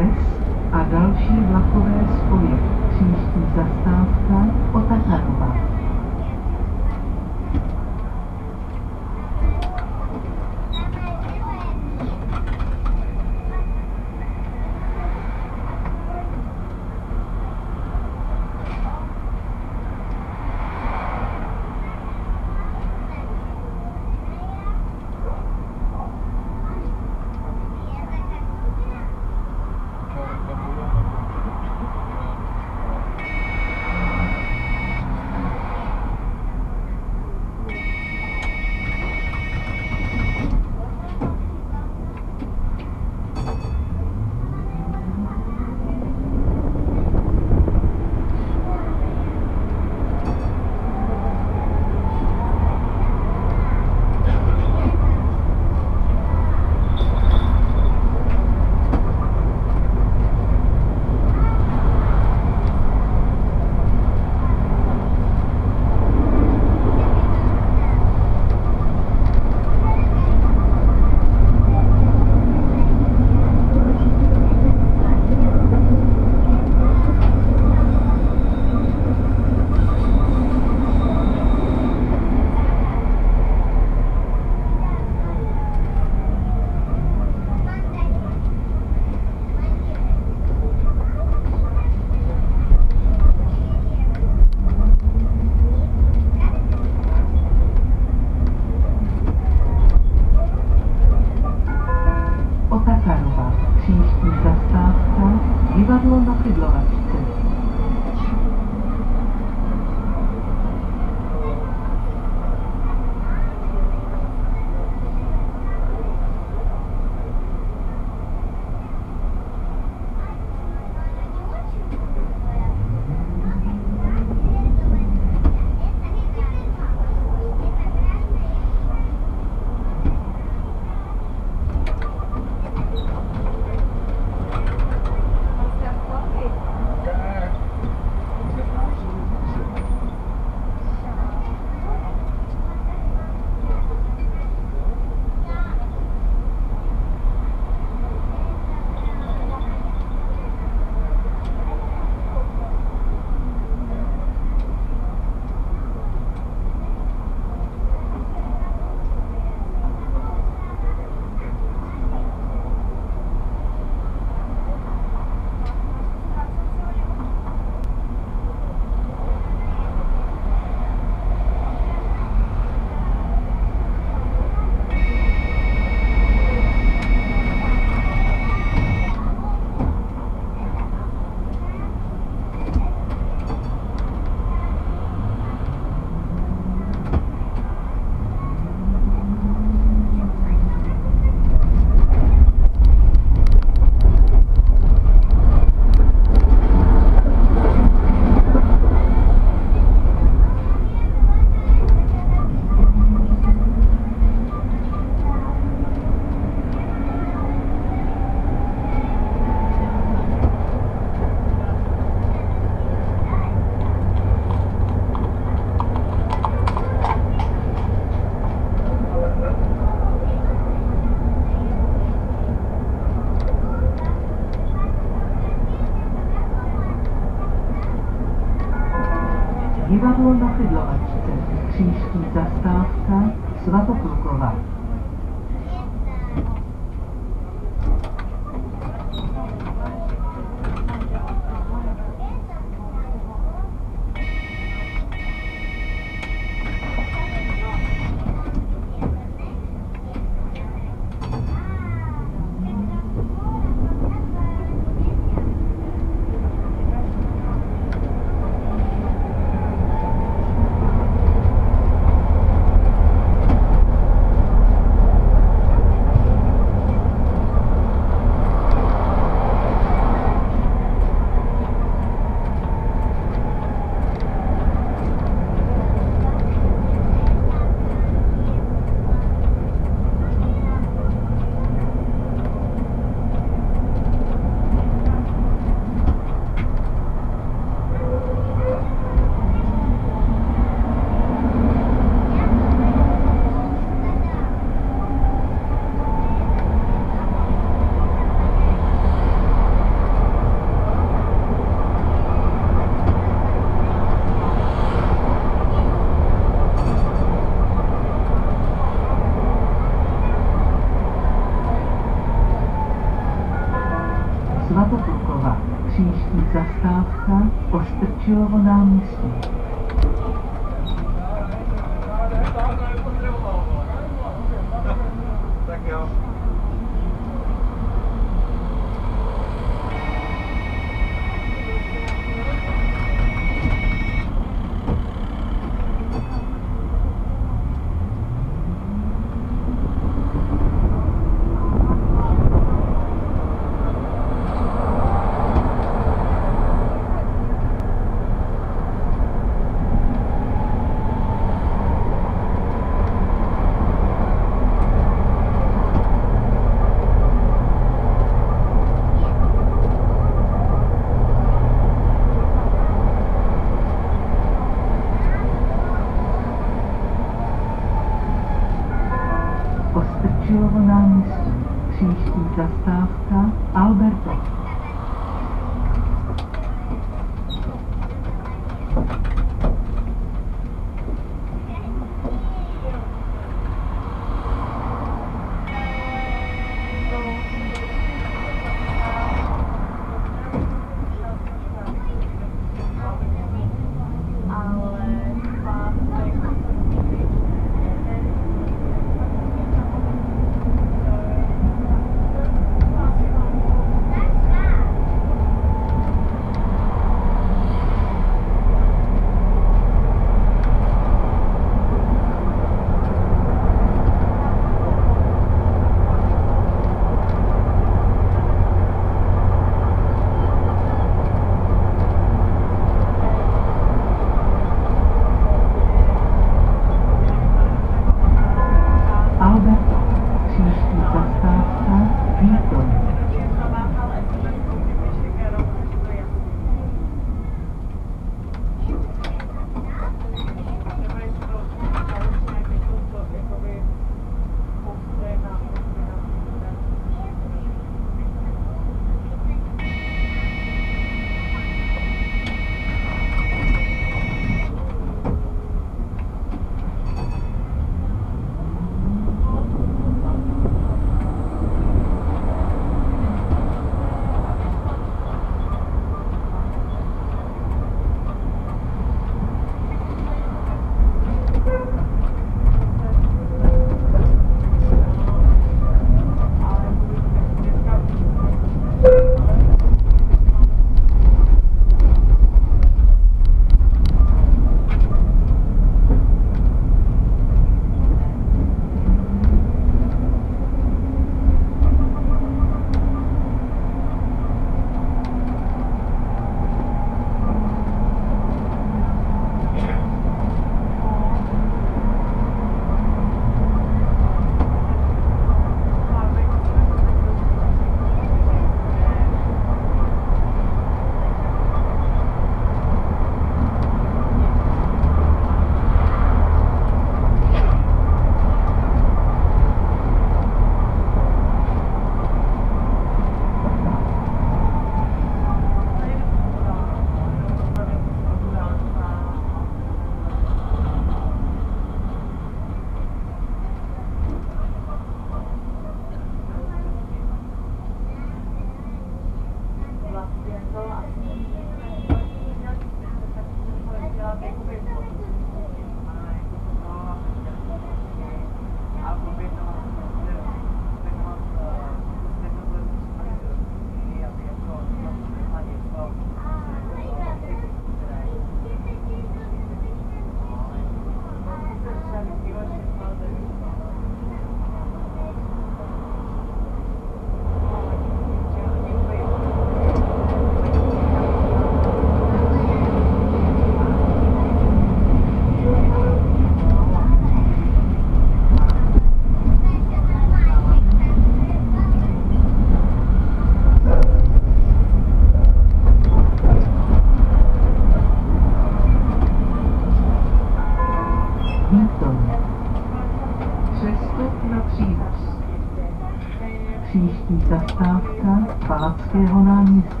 zastávka Palackého náměstí. Palackého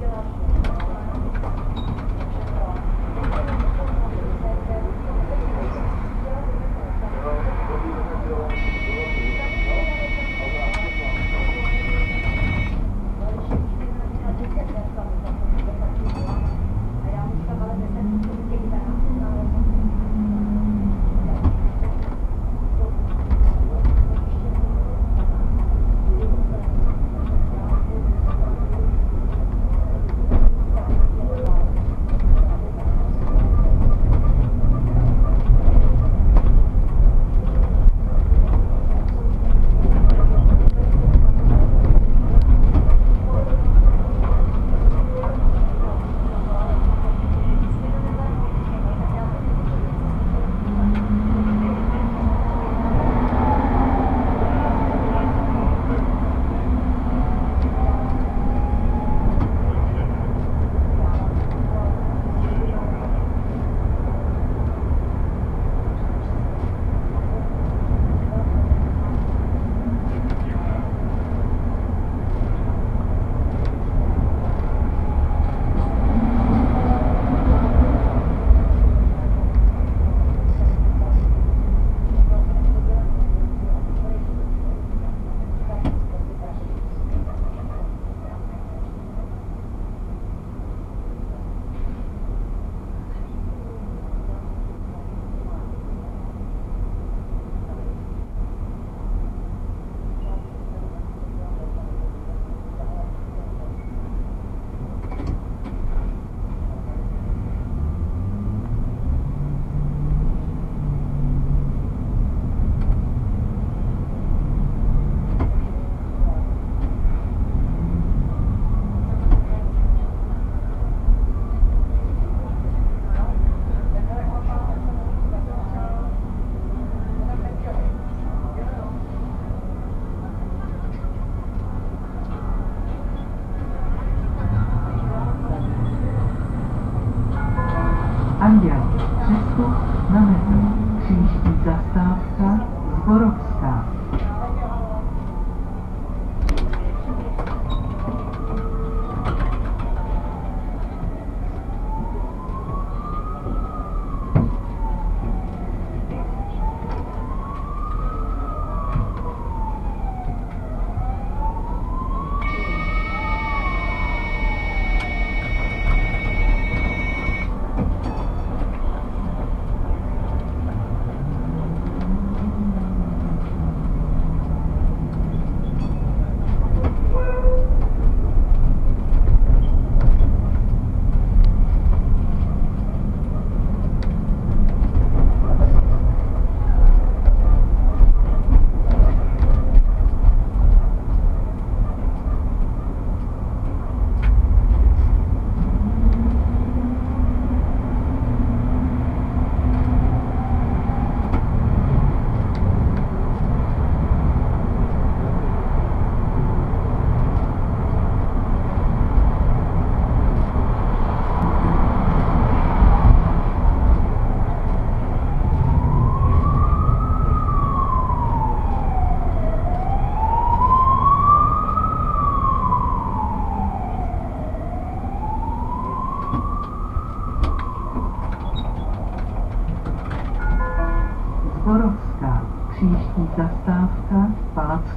Yeah.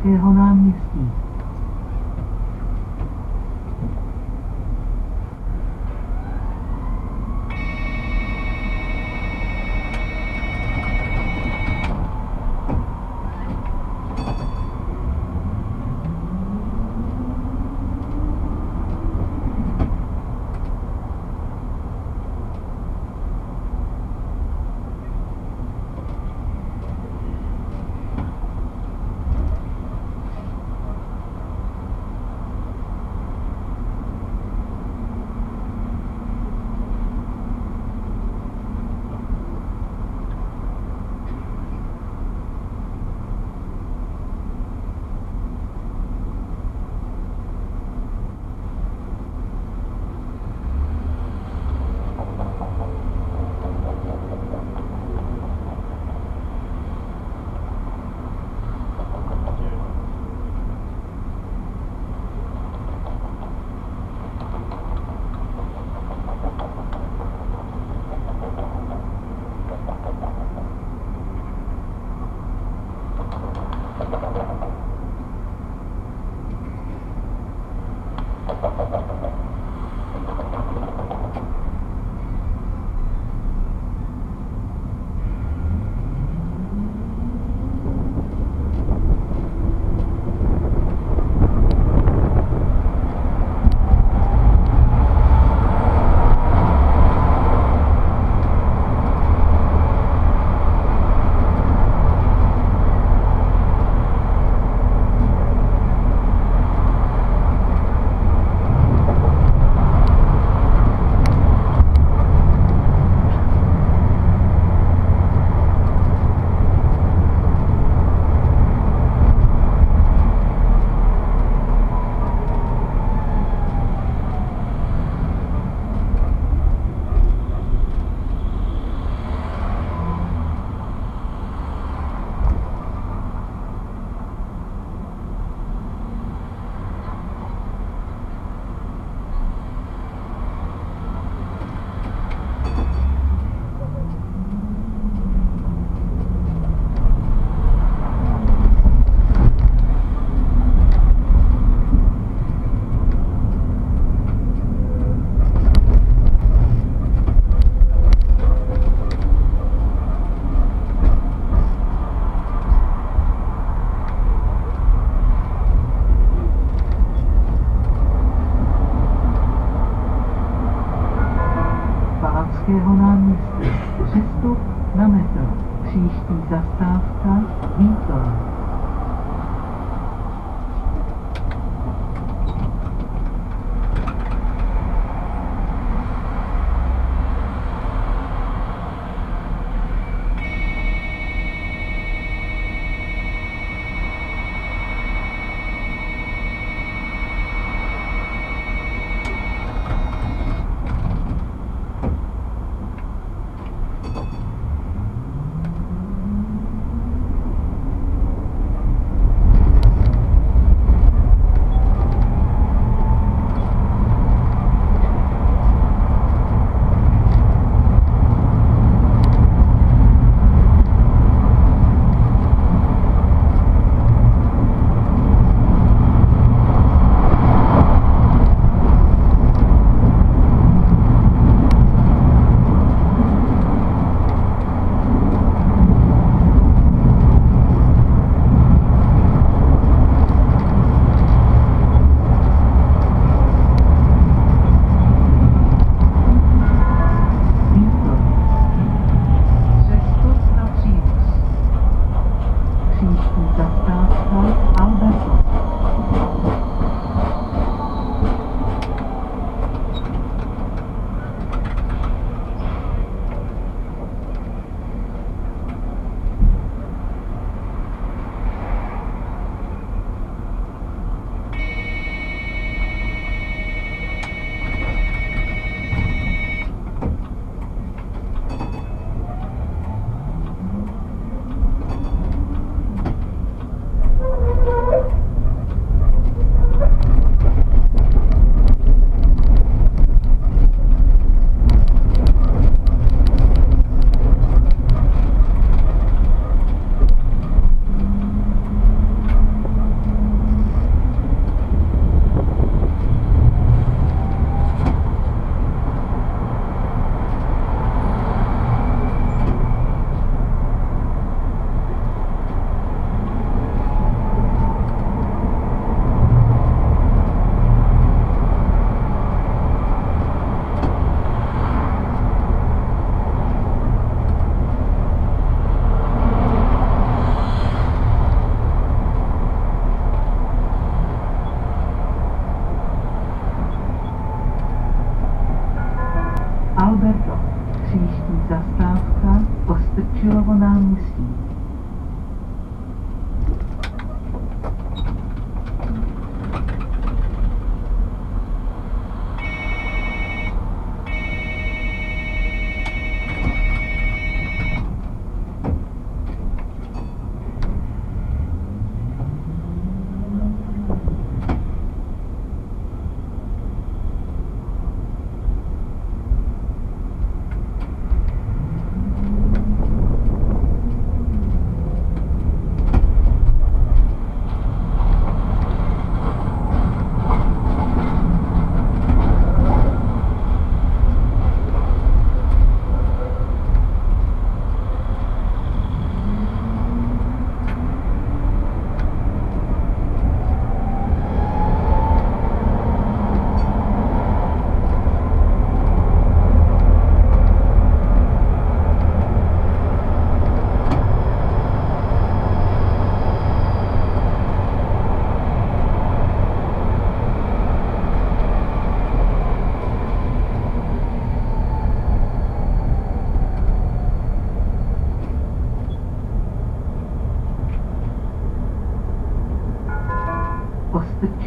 Palackého náměstí.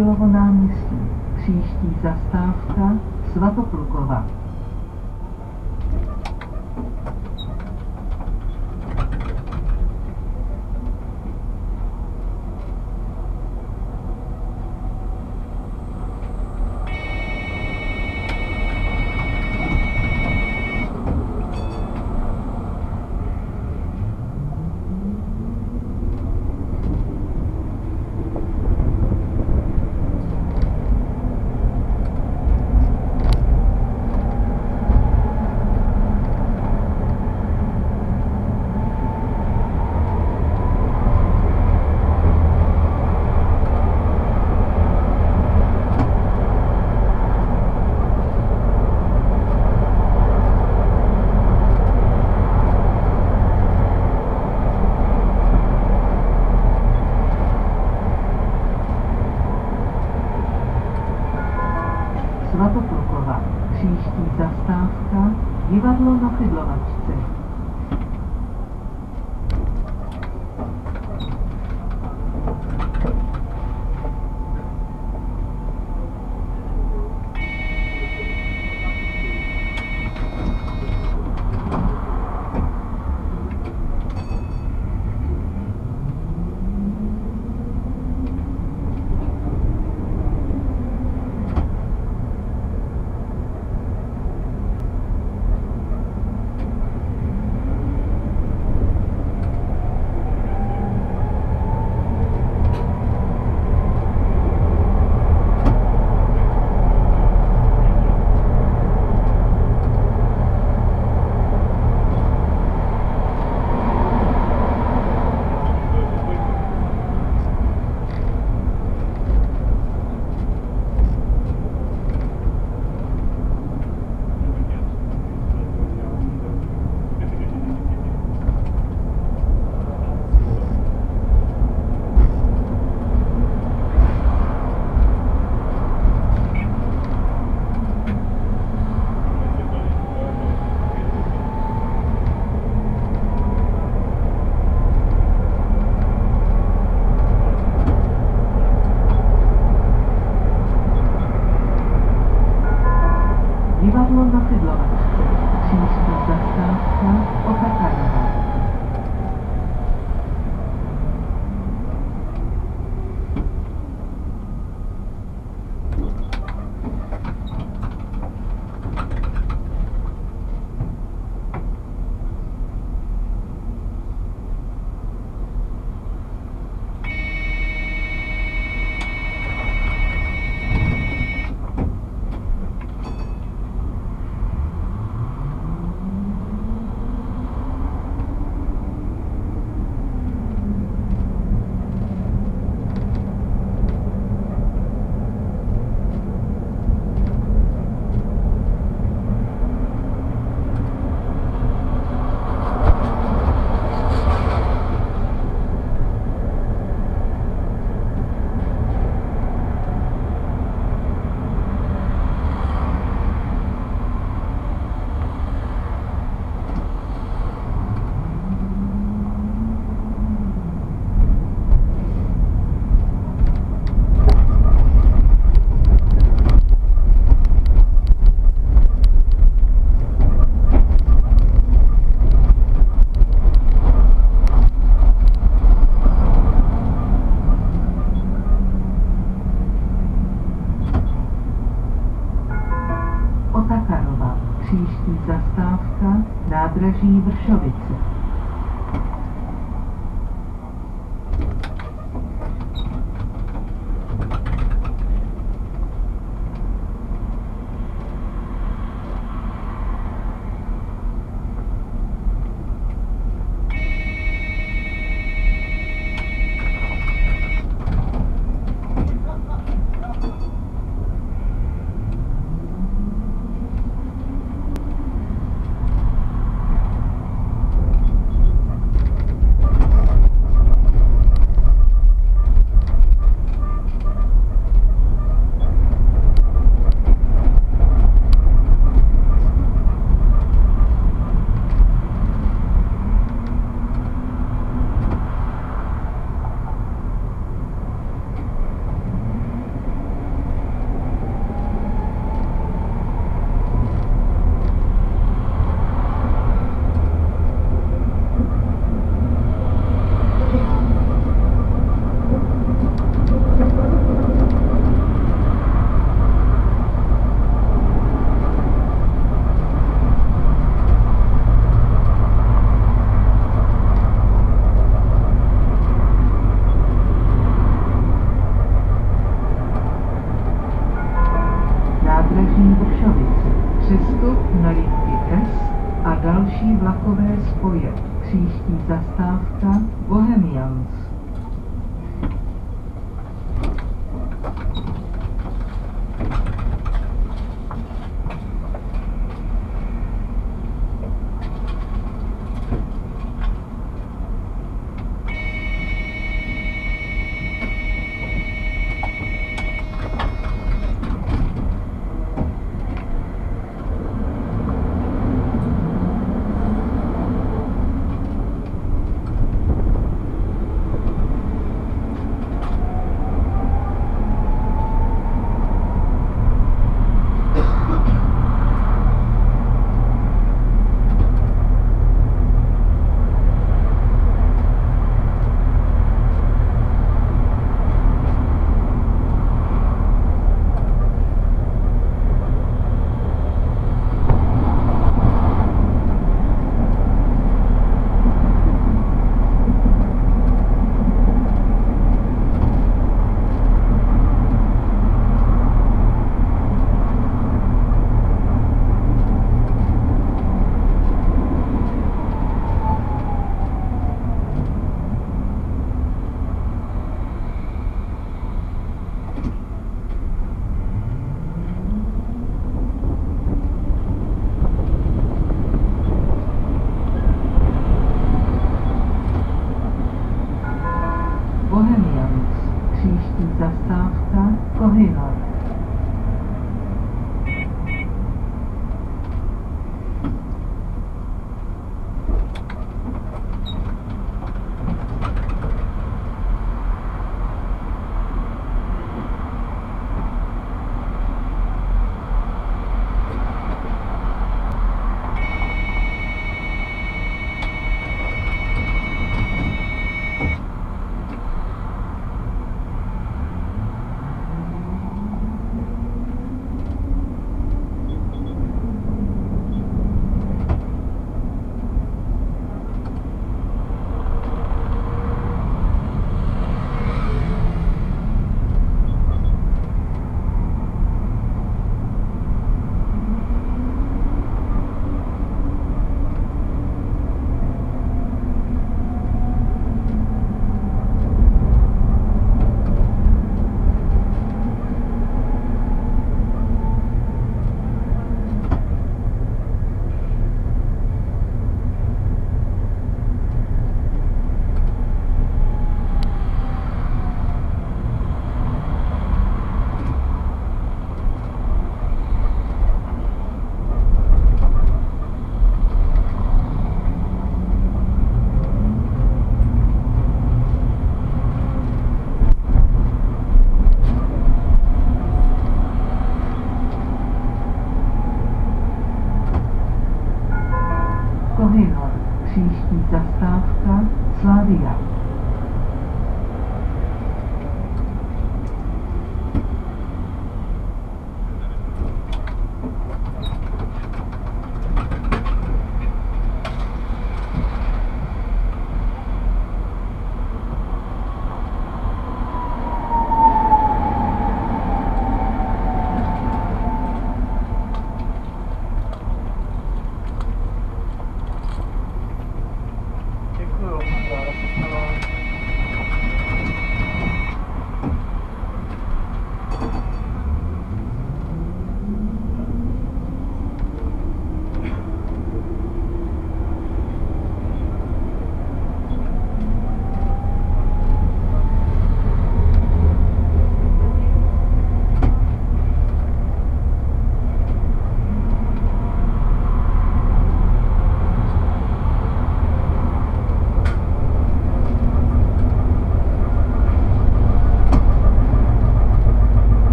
Ostrčilovo náměstí. Příští zastávka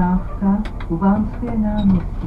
Tarka, the Moskva.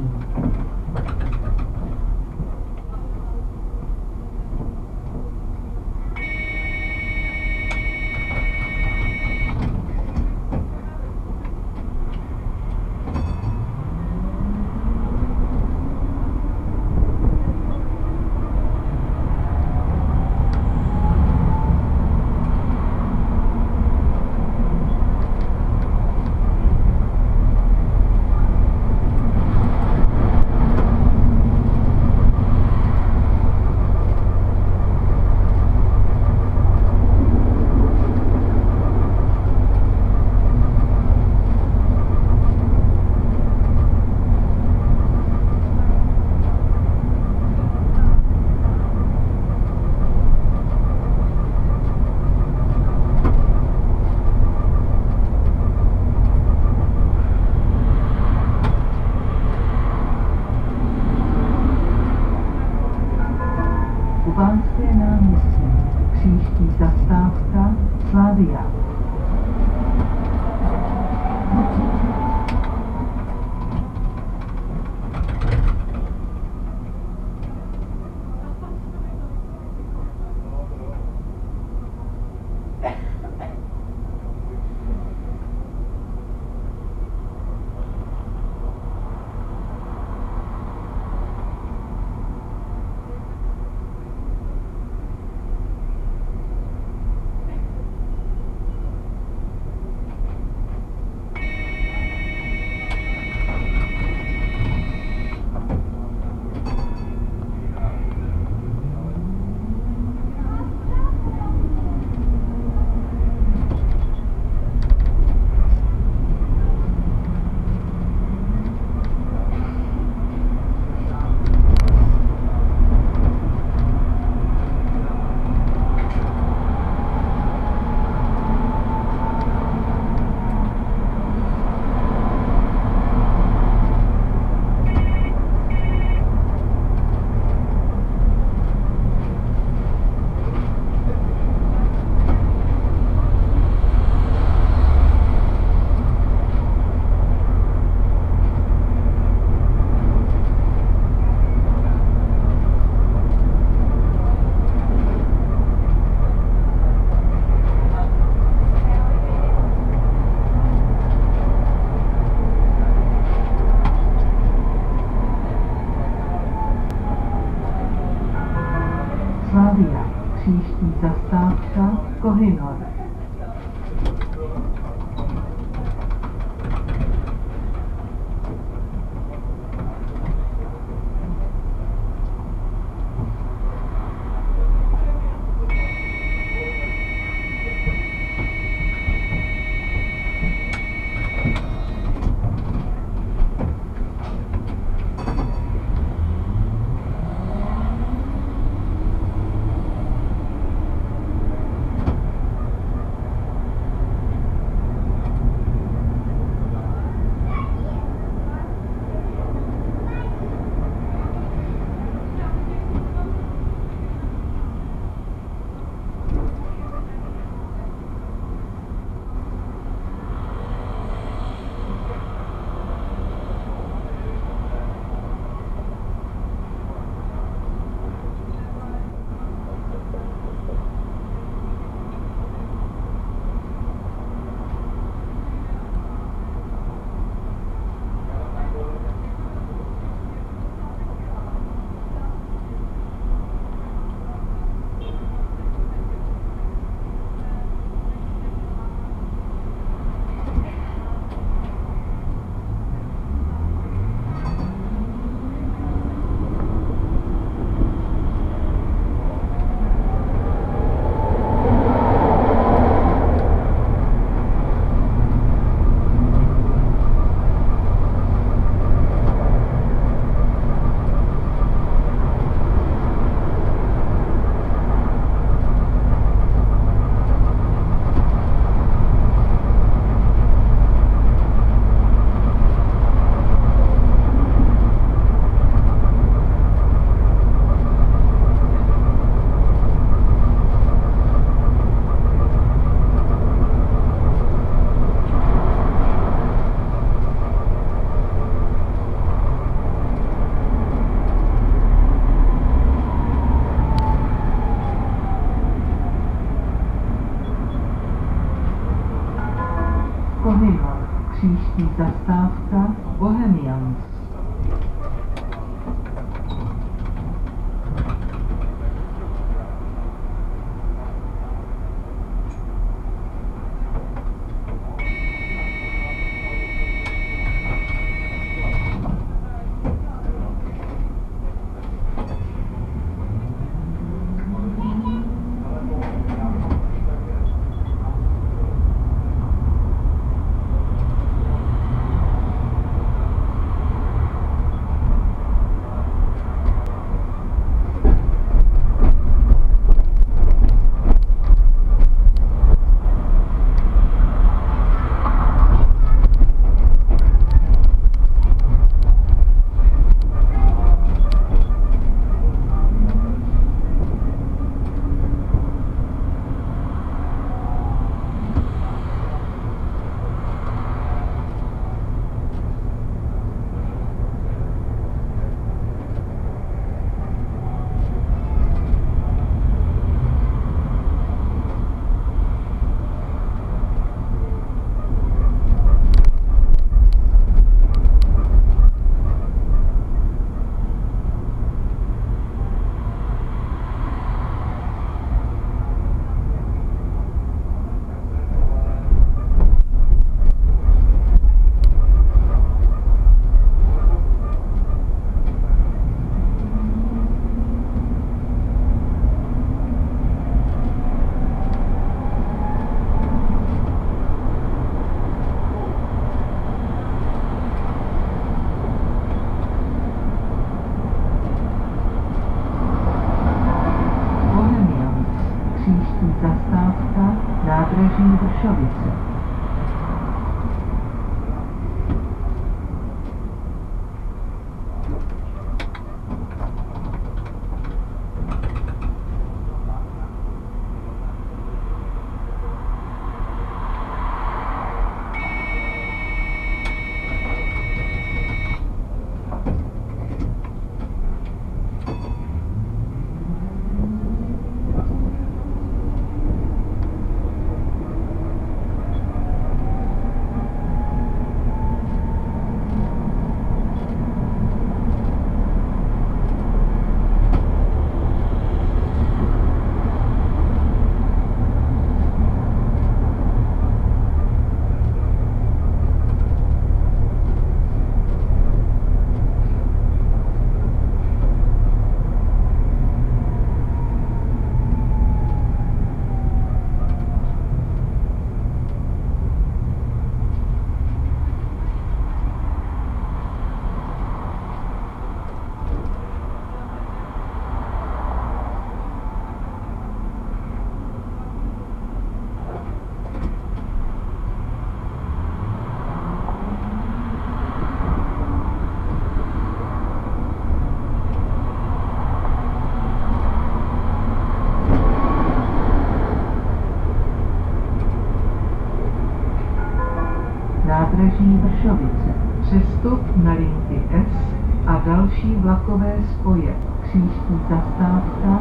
Další vlakové spoje. Příští zastávka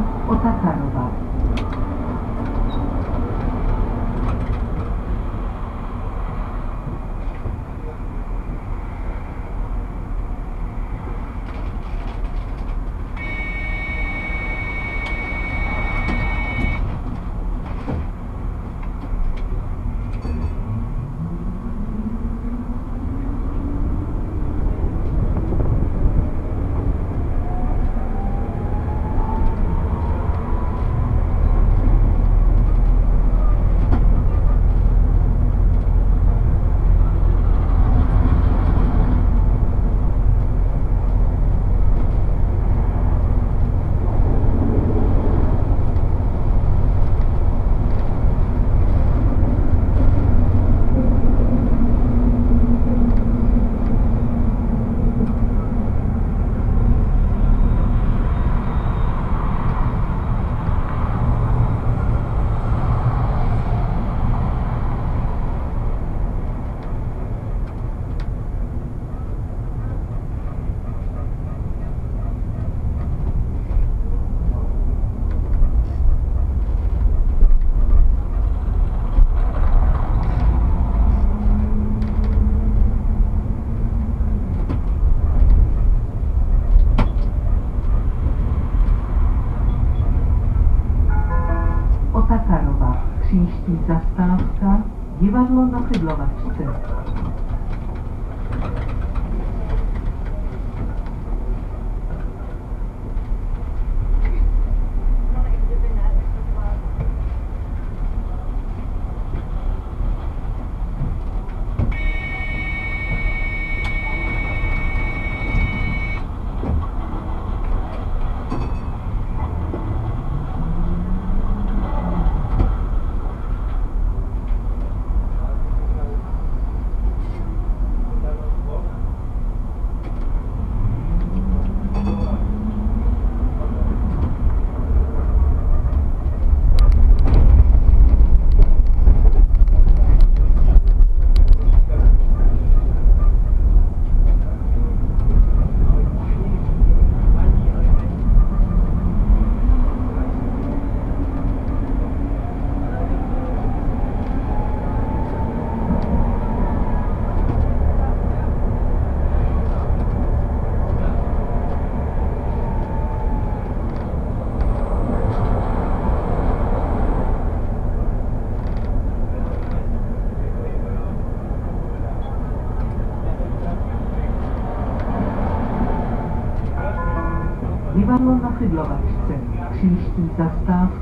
Fidlovačce. Příští zastávka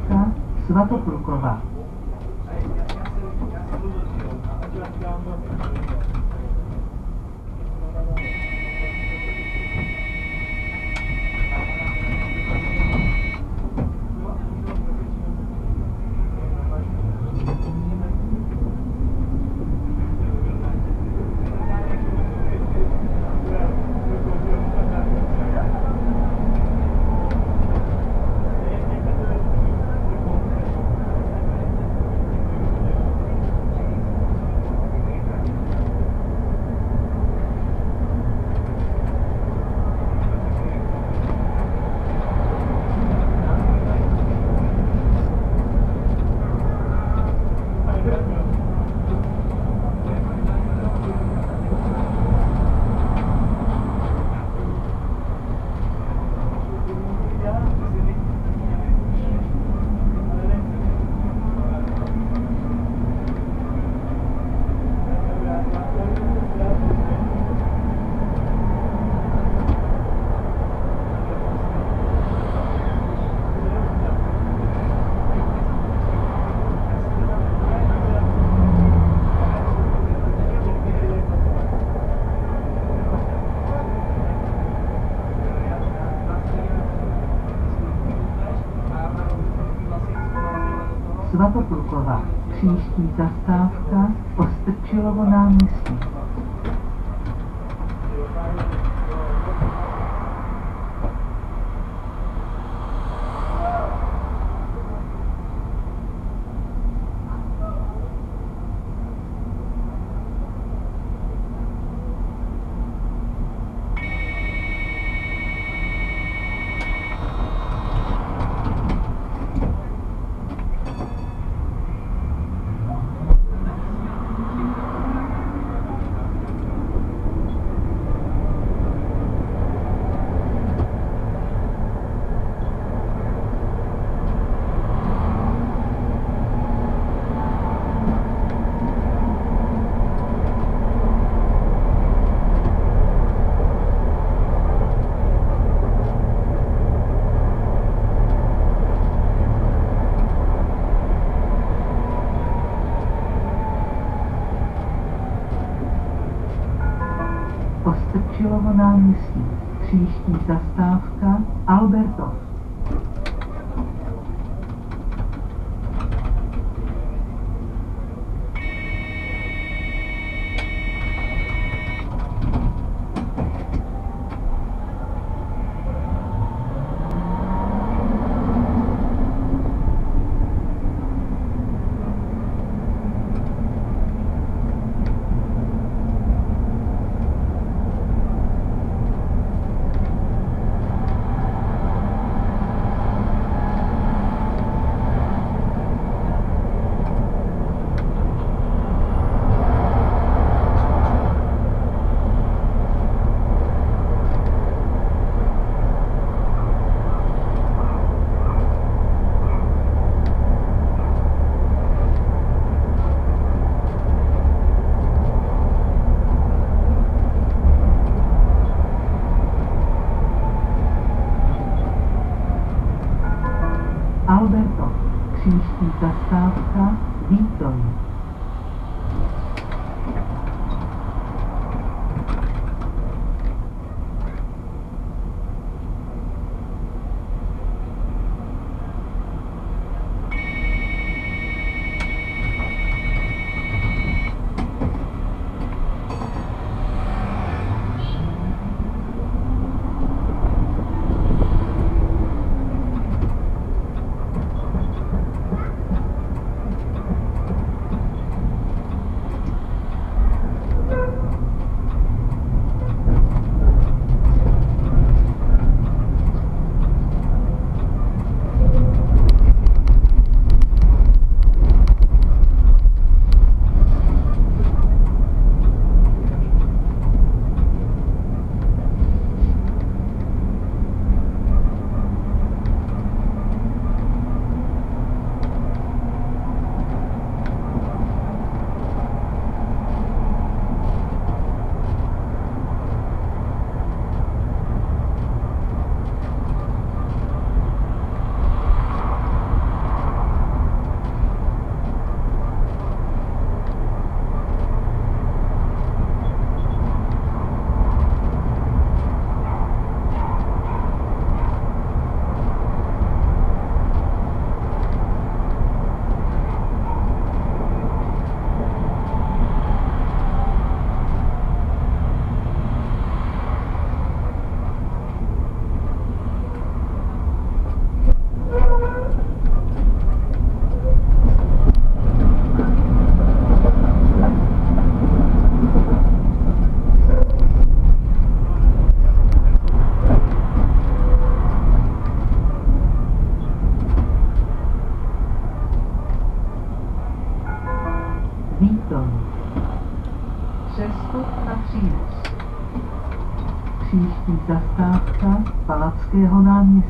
Palackého náměstí. Palackého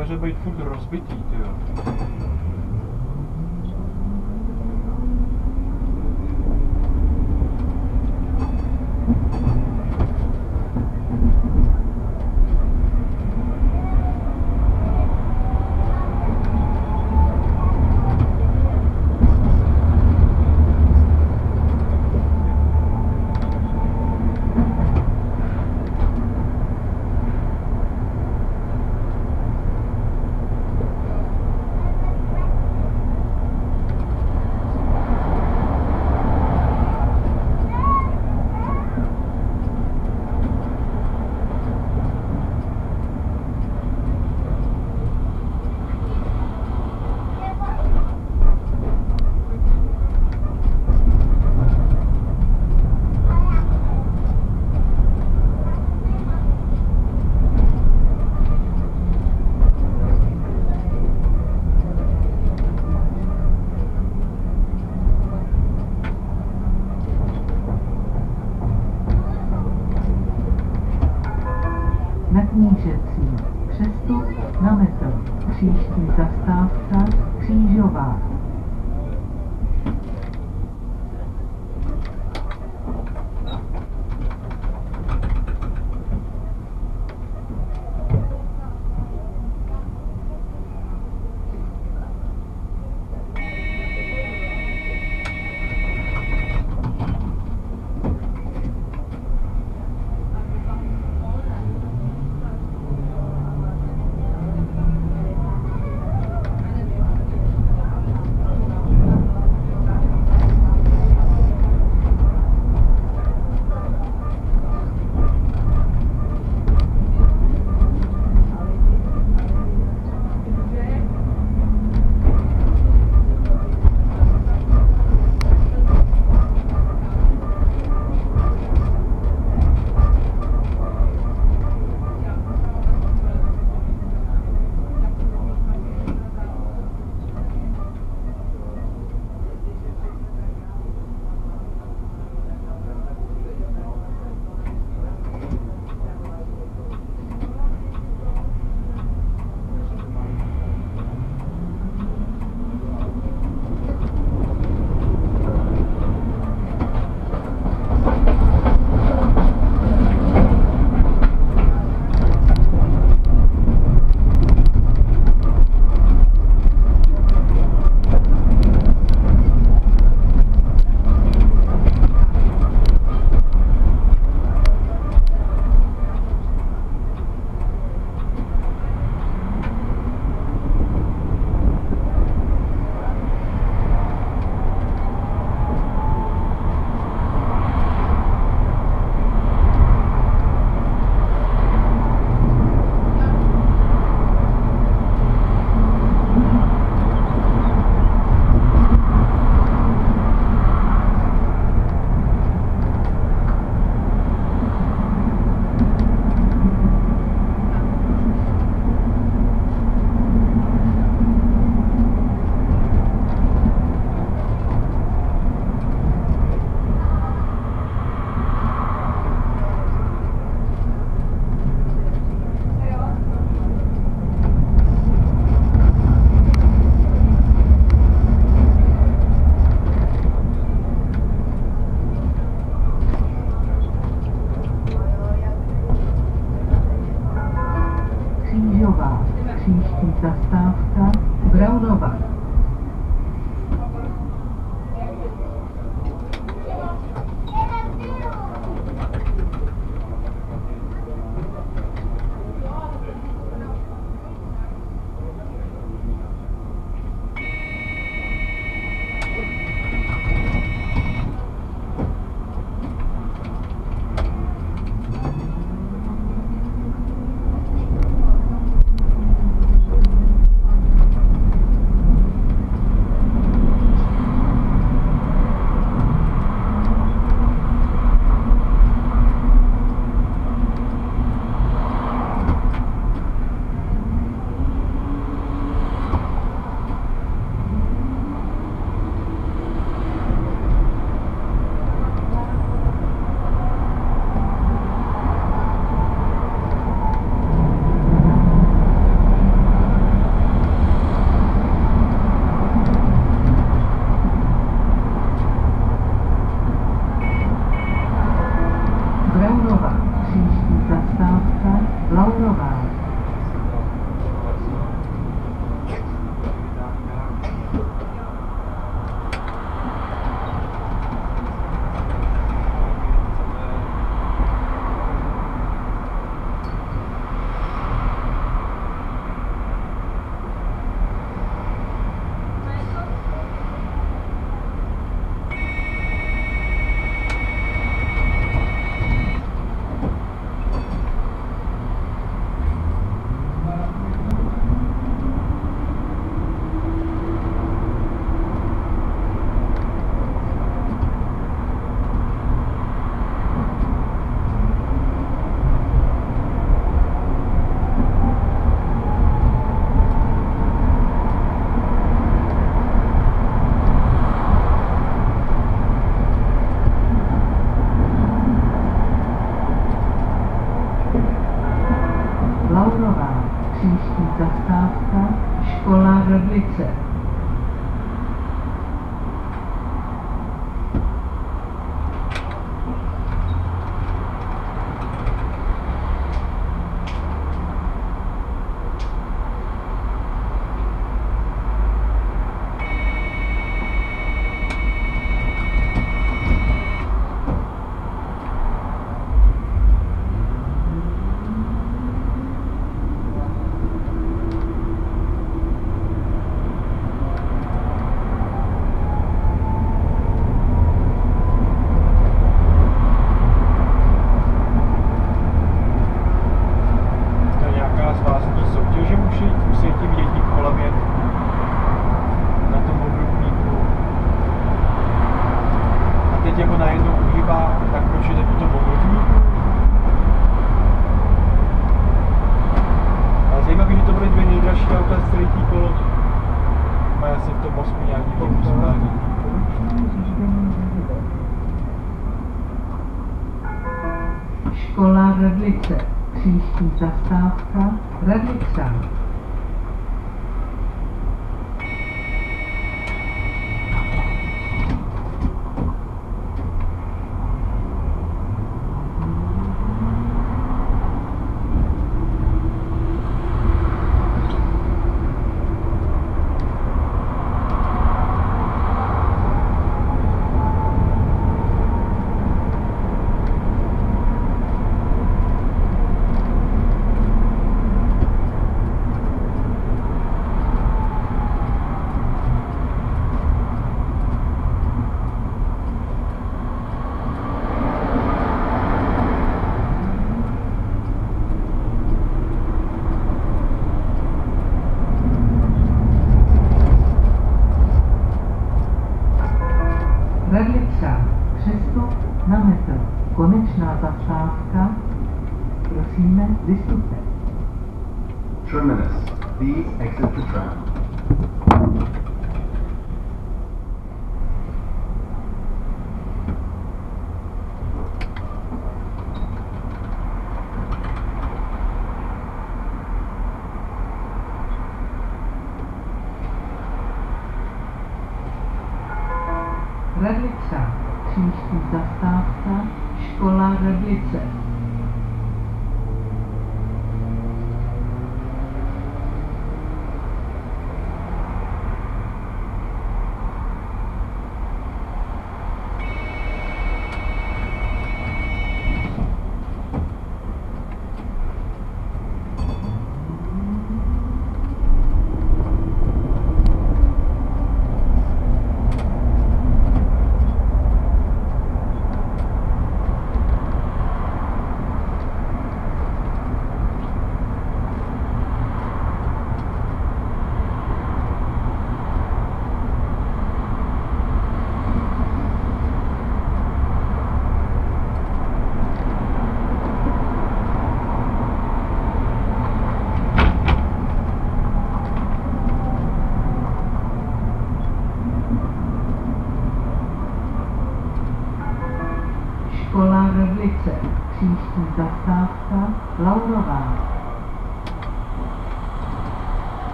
должны быть, фильтры разбитые.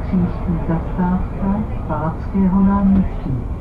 Příští zastávka Palackého náměstí.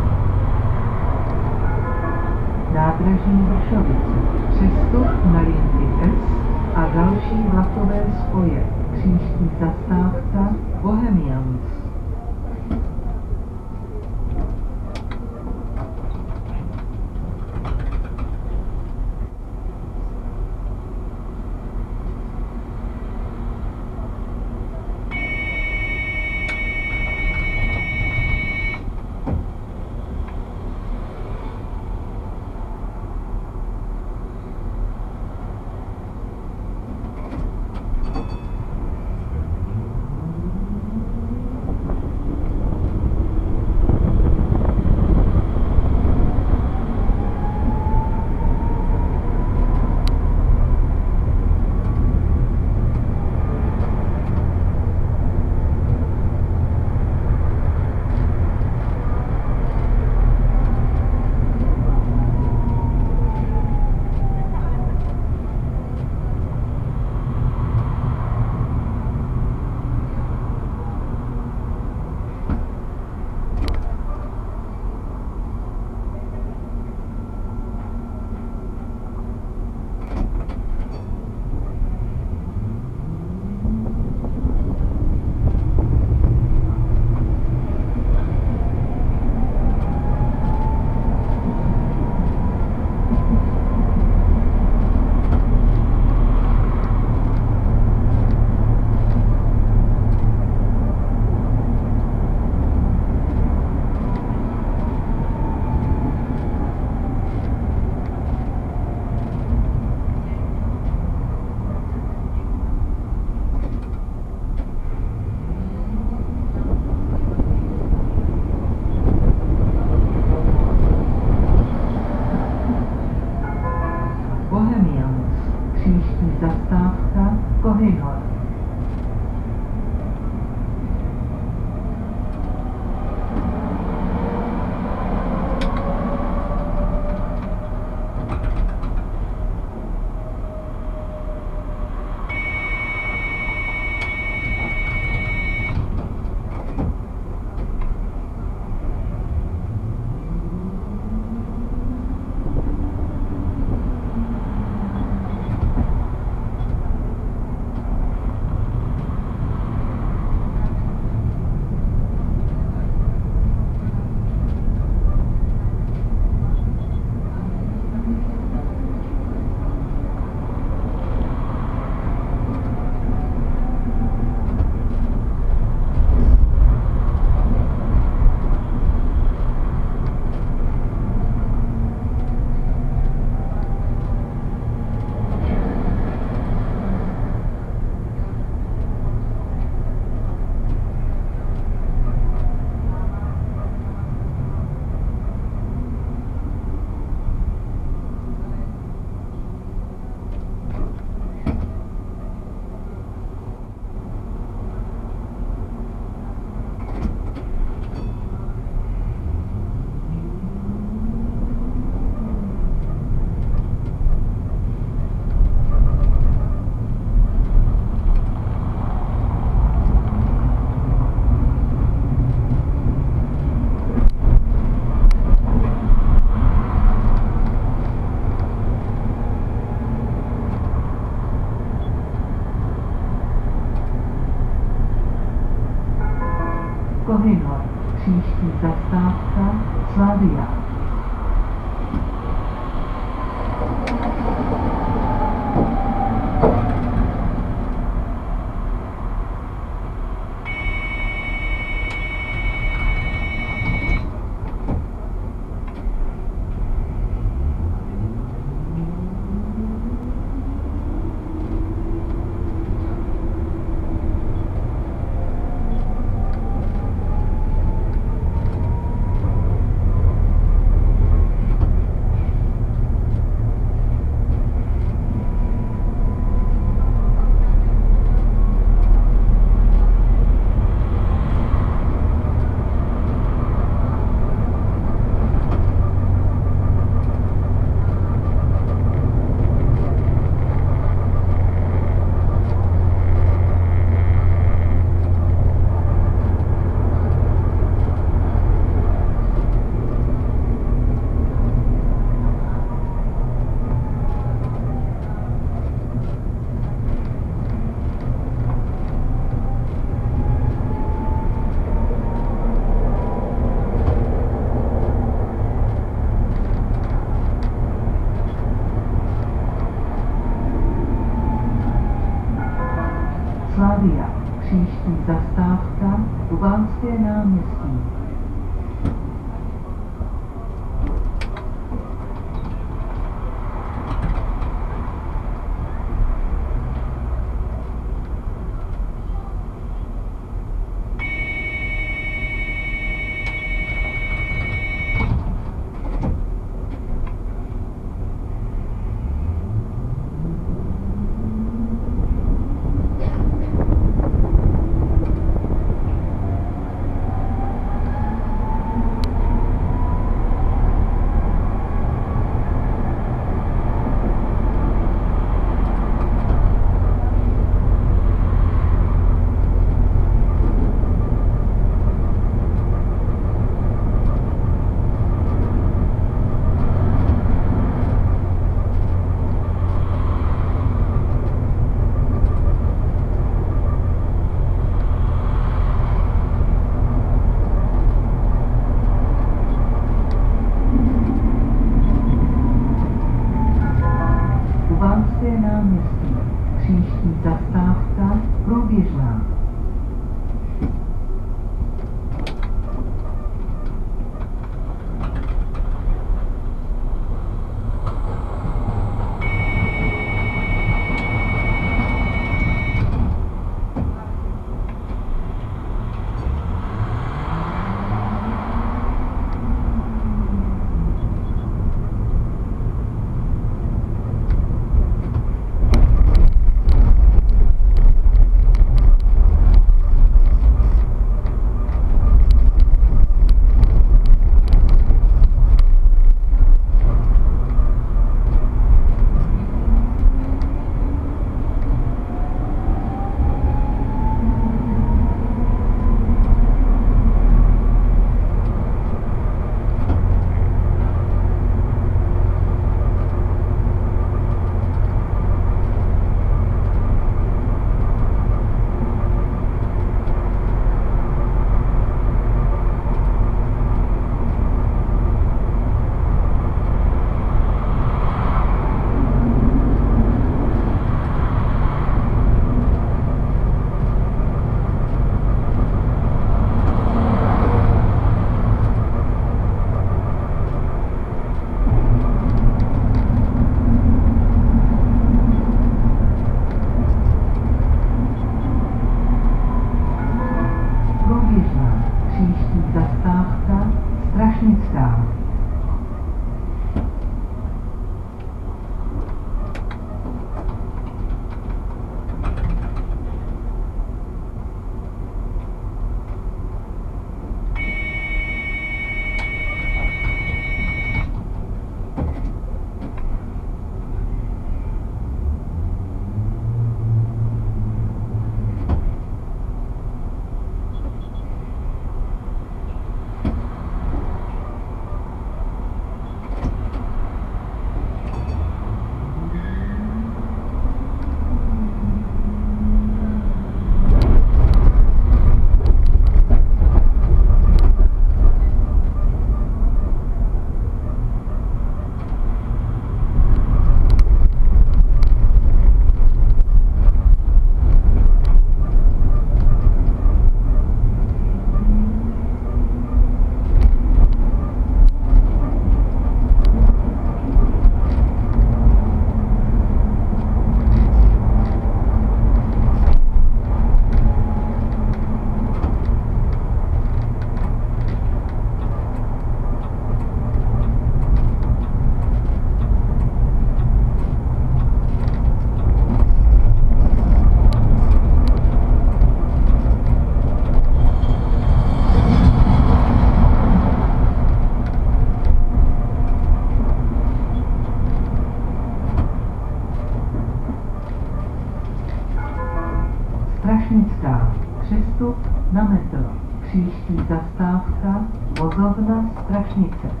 Na metro. Příští zastávka vozovna Strašnice.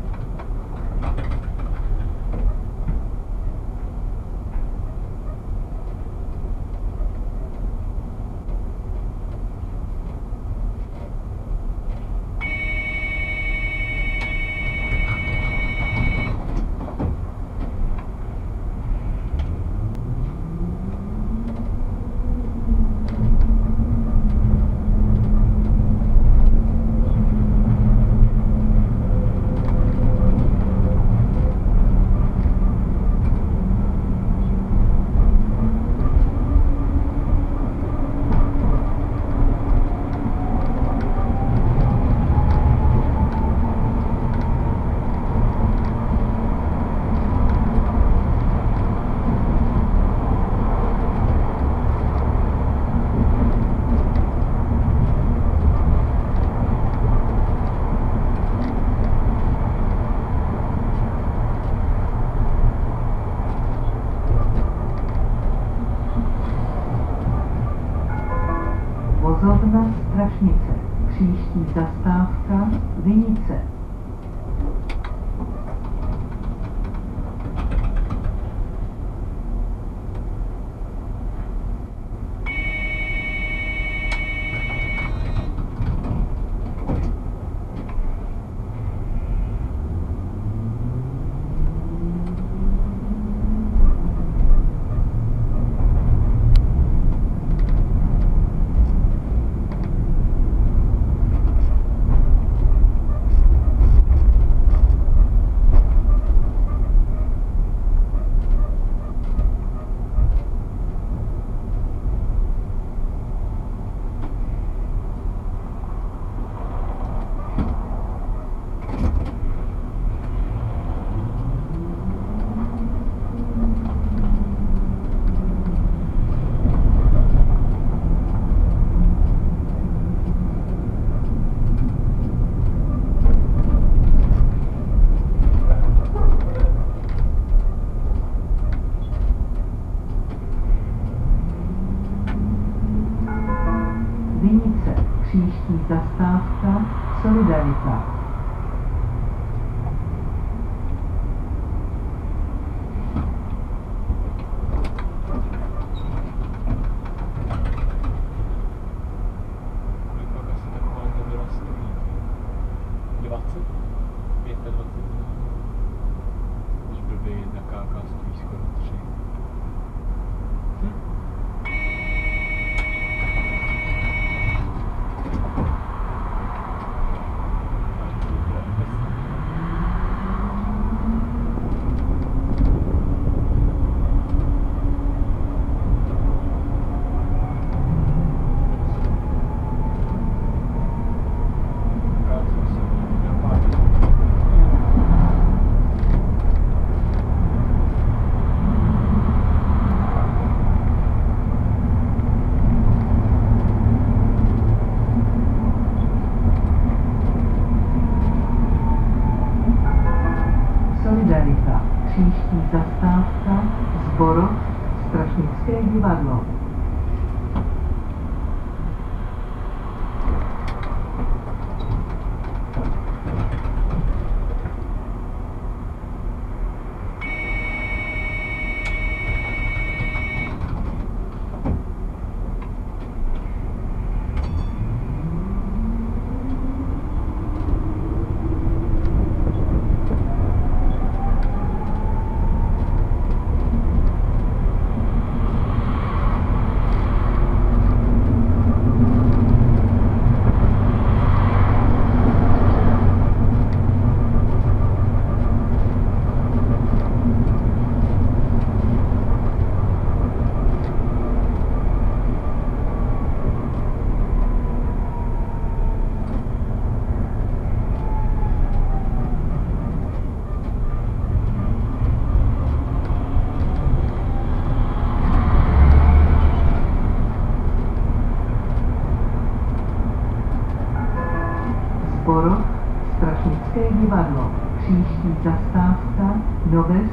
Zastávka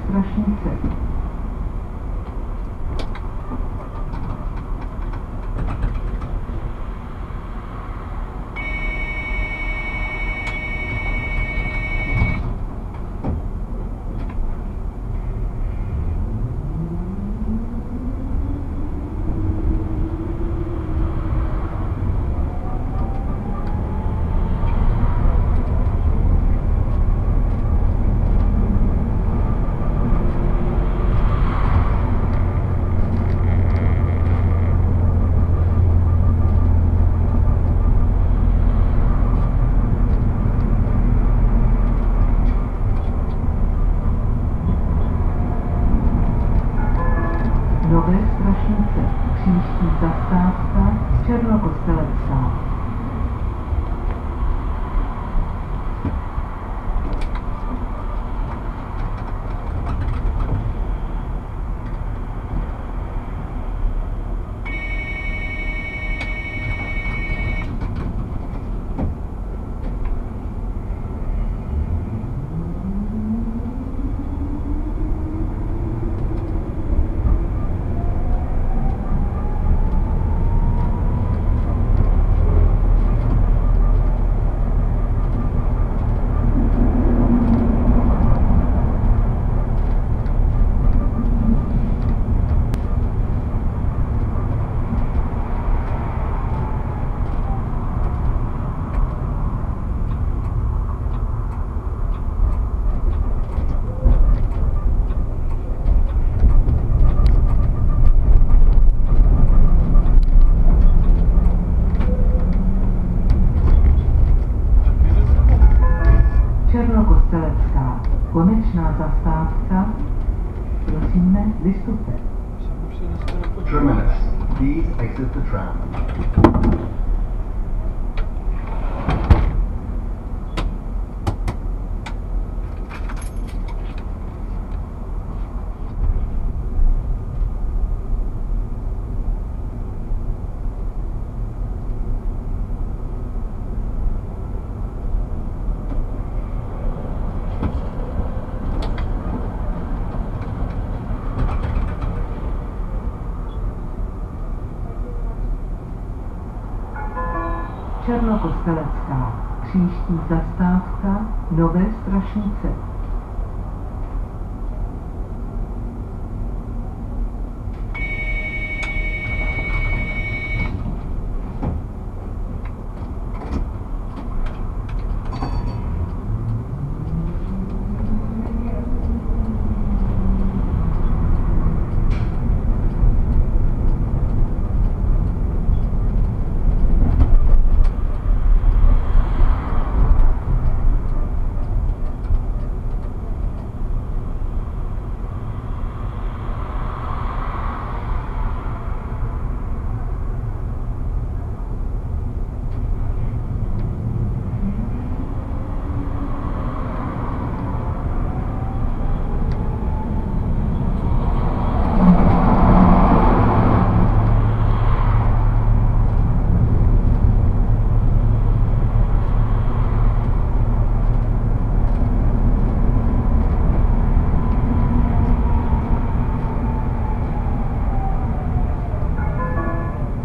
Černokostelecká. Příští zastávka Nové Strašnice.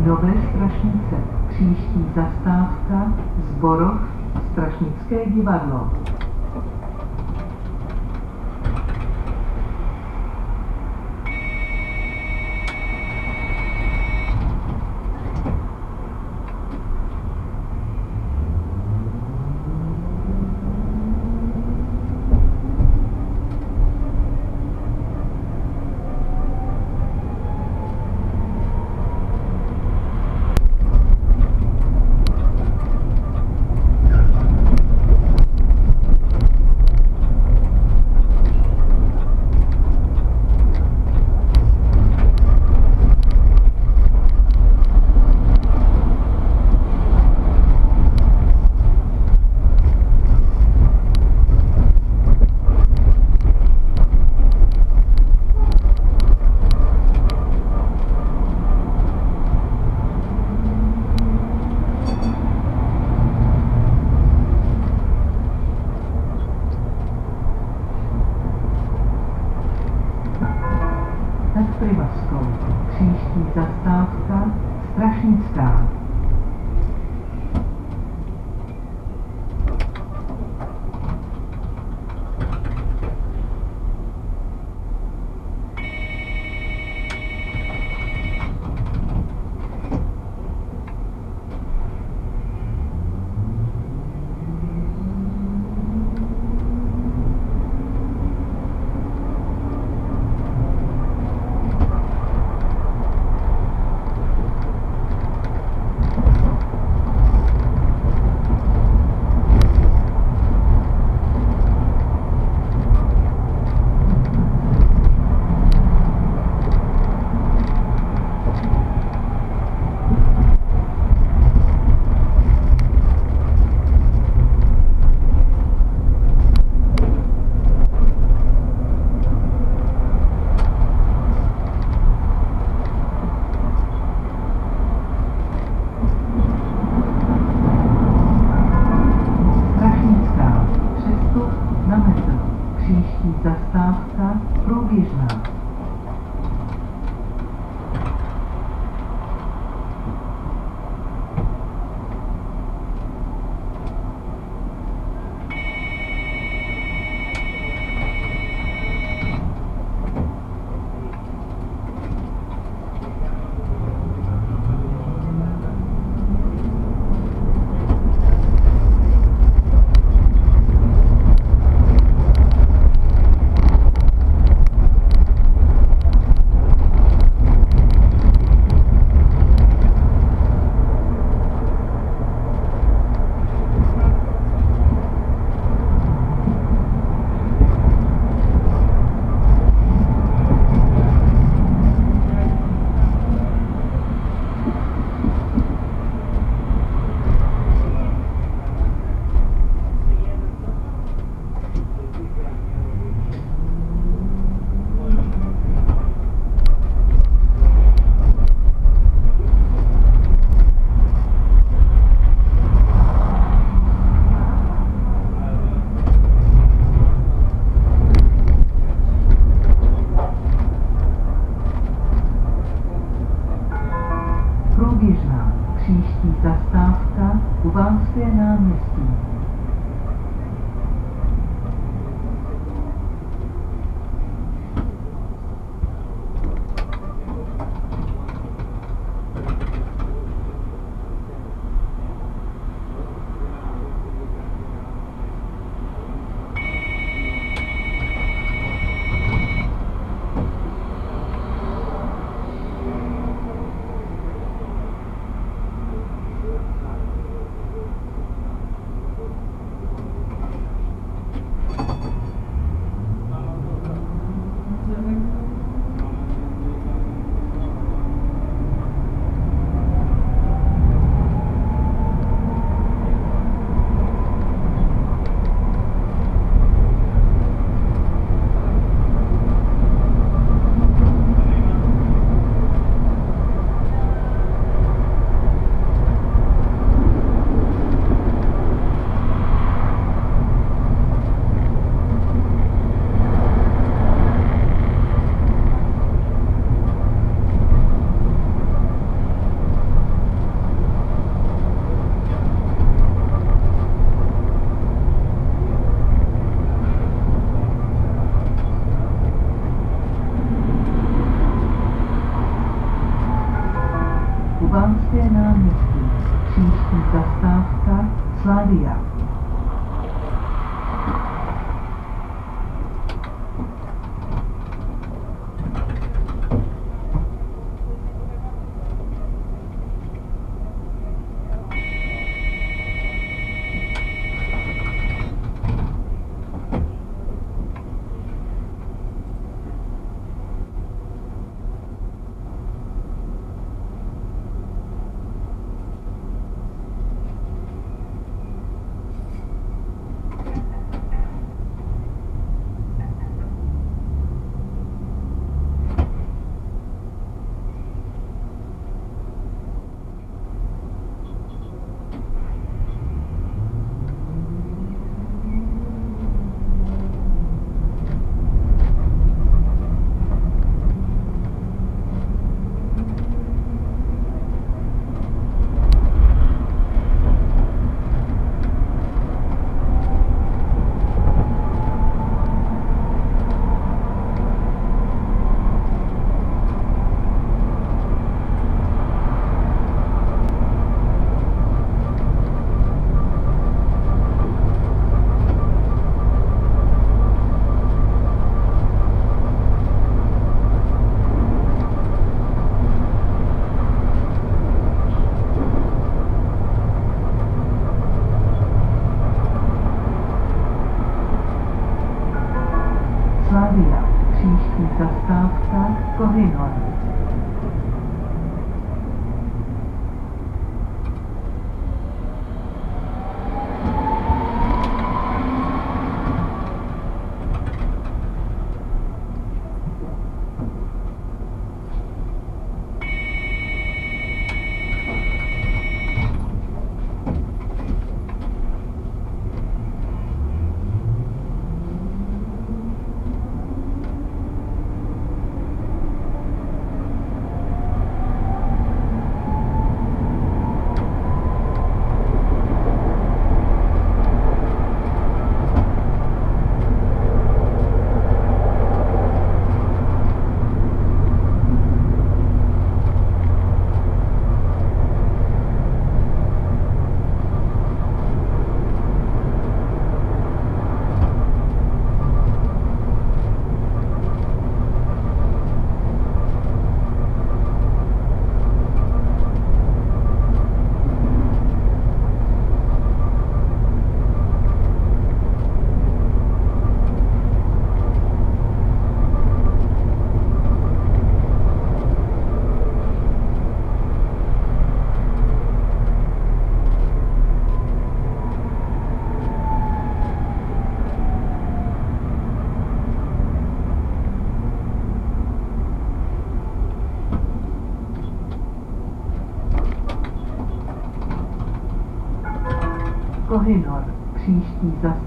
Nové Strašnice. Příští zastávka Zborov, Strašnické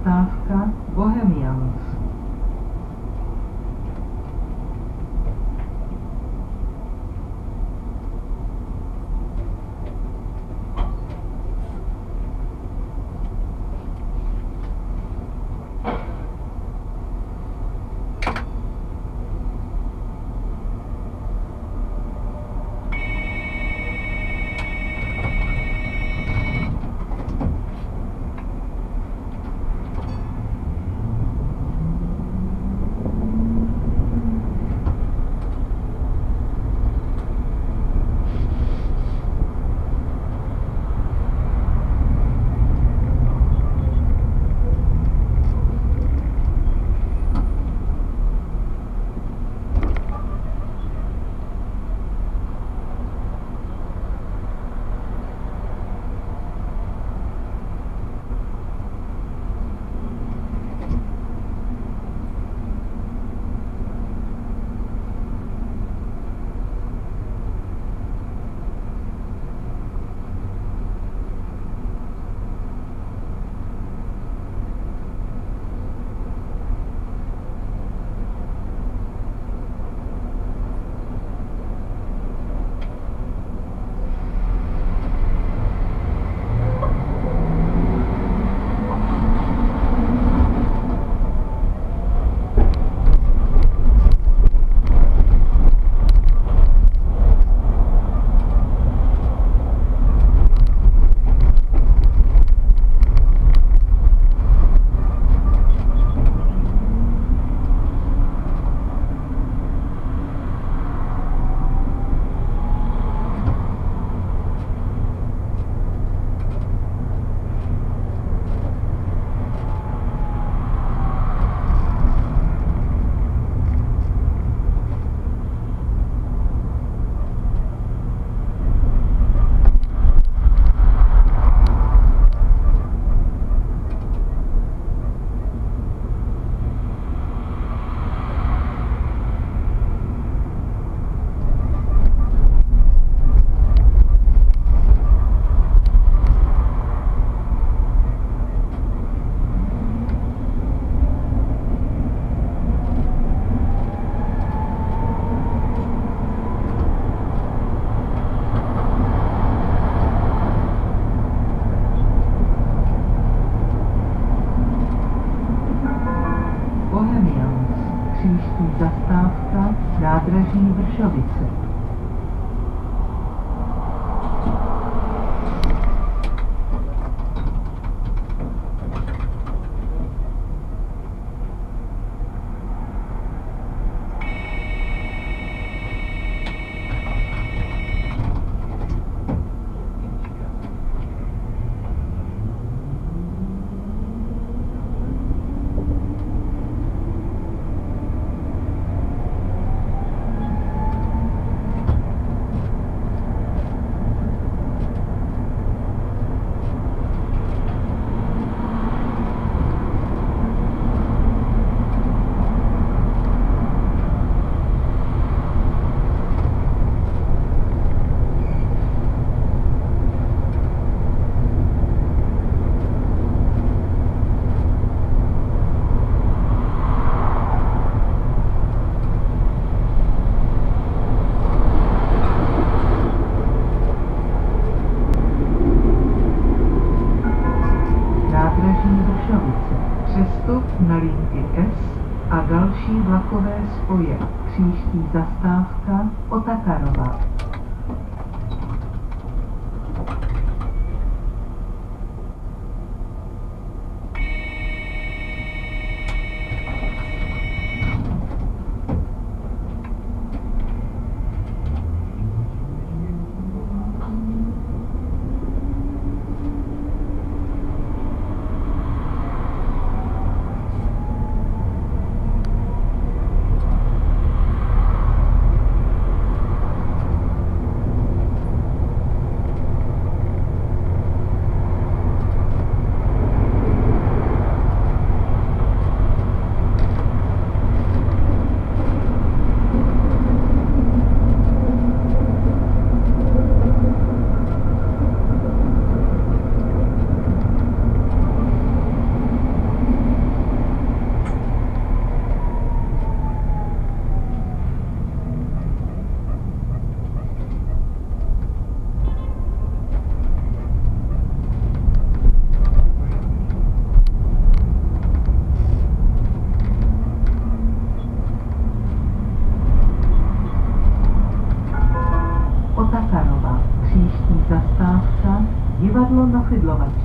Příští nádraží Vršovice. nádraží Vršovice, přestup na linky S a další vlakové spoje. Příští zastávka Otakarova. Příští zastávka Divadlo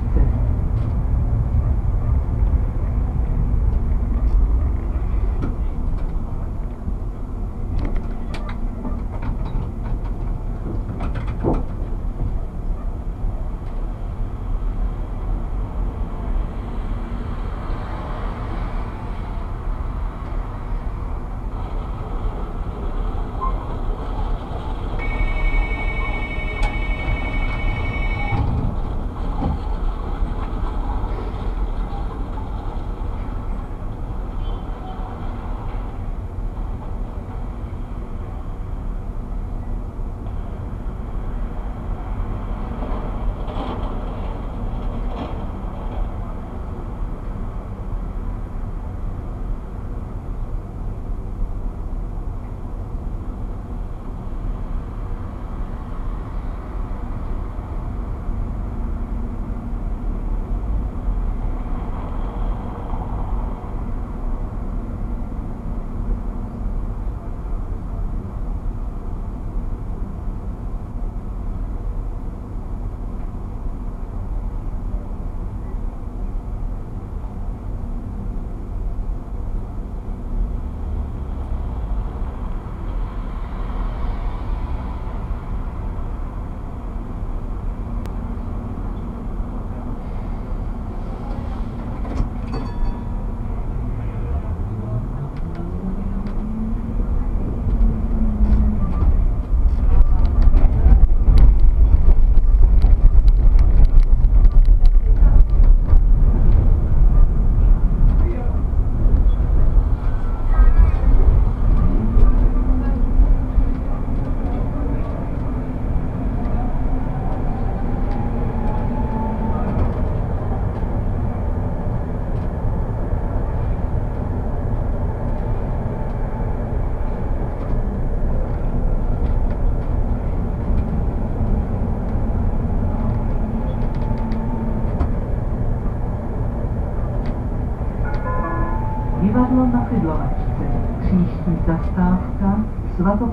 zastávka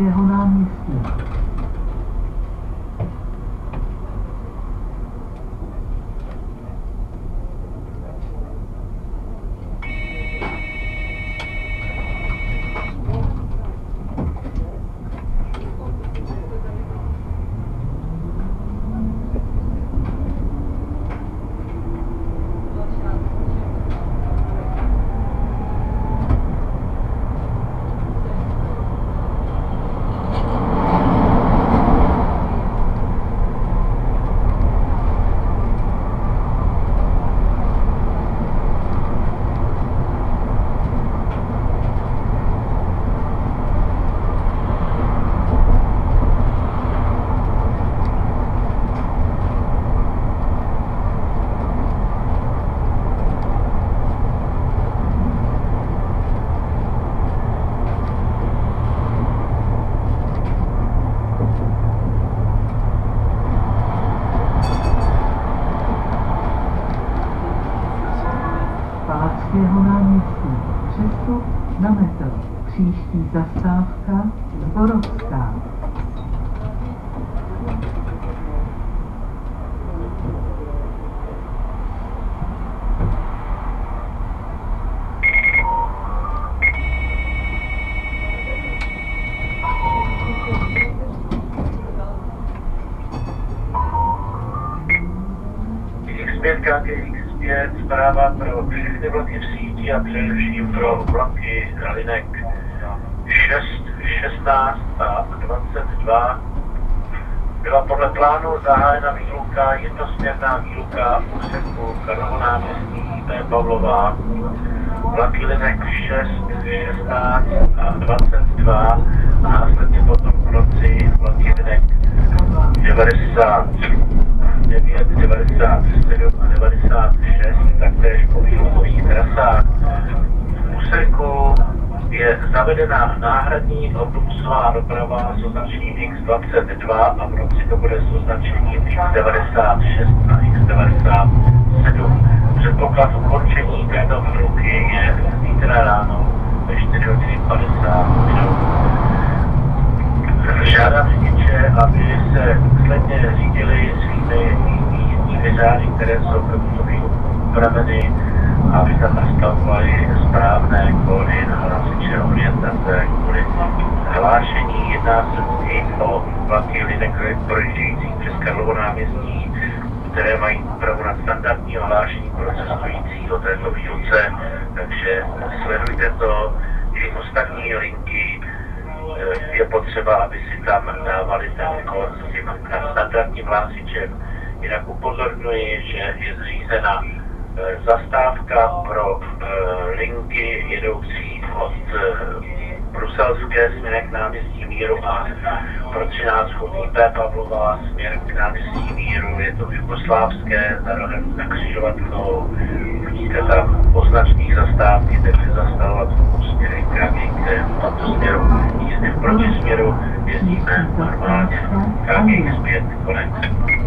Palackého náměstí. Palackého náměstí. Přestup na metro. Příští zastávka Zborovská. X5 KGX5 zpráva pro všechny vlaky v síti a především pro vlaky linek 6, 16 a 22 byla podle plánu zahájena výluka, jednosměrná výluka úseku Karlovo náměstí P. Pavlova, vlaky linek 6, 16 a 22 a následně potom v noci vlaky linek 90 9, 97 a 96 taktéž po výlukových trasách. V úseku je zavedena náhradní autobusová doprava s označením X22 a v noci to bude s označením X96 a X97. Předpoklad ukončení této výluky je zítra ráno ve 4 hodiny 50 minut. Žádám řidiče, aby se důsledně řídili svými jízdními řády, které jsou linek projíždějící přes Karlovo náměstí, které mají úpravu na standardního hlášení pro cestující o této výluce, takže sledujte to. I ostatní linky eh, je potřeba, aby si tam dávali ten kód s tím standardním hlásičem. Jinak upozorňuji, že je zřízena eh, zastávka pro eh, linky jedoucí od bruselské směrem k náměstí Míru a pro 13 chodní P. Pavlova směrem k náměstí Míru. Je to jugoslávské, za rohem na křižovatkou. Uvidíte tam označení zastávky, kde se zastavovat směrem k KGX, v tomto směru jízdy v protisměru, jezdíme normálně KGX 5 konec.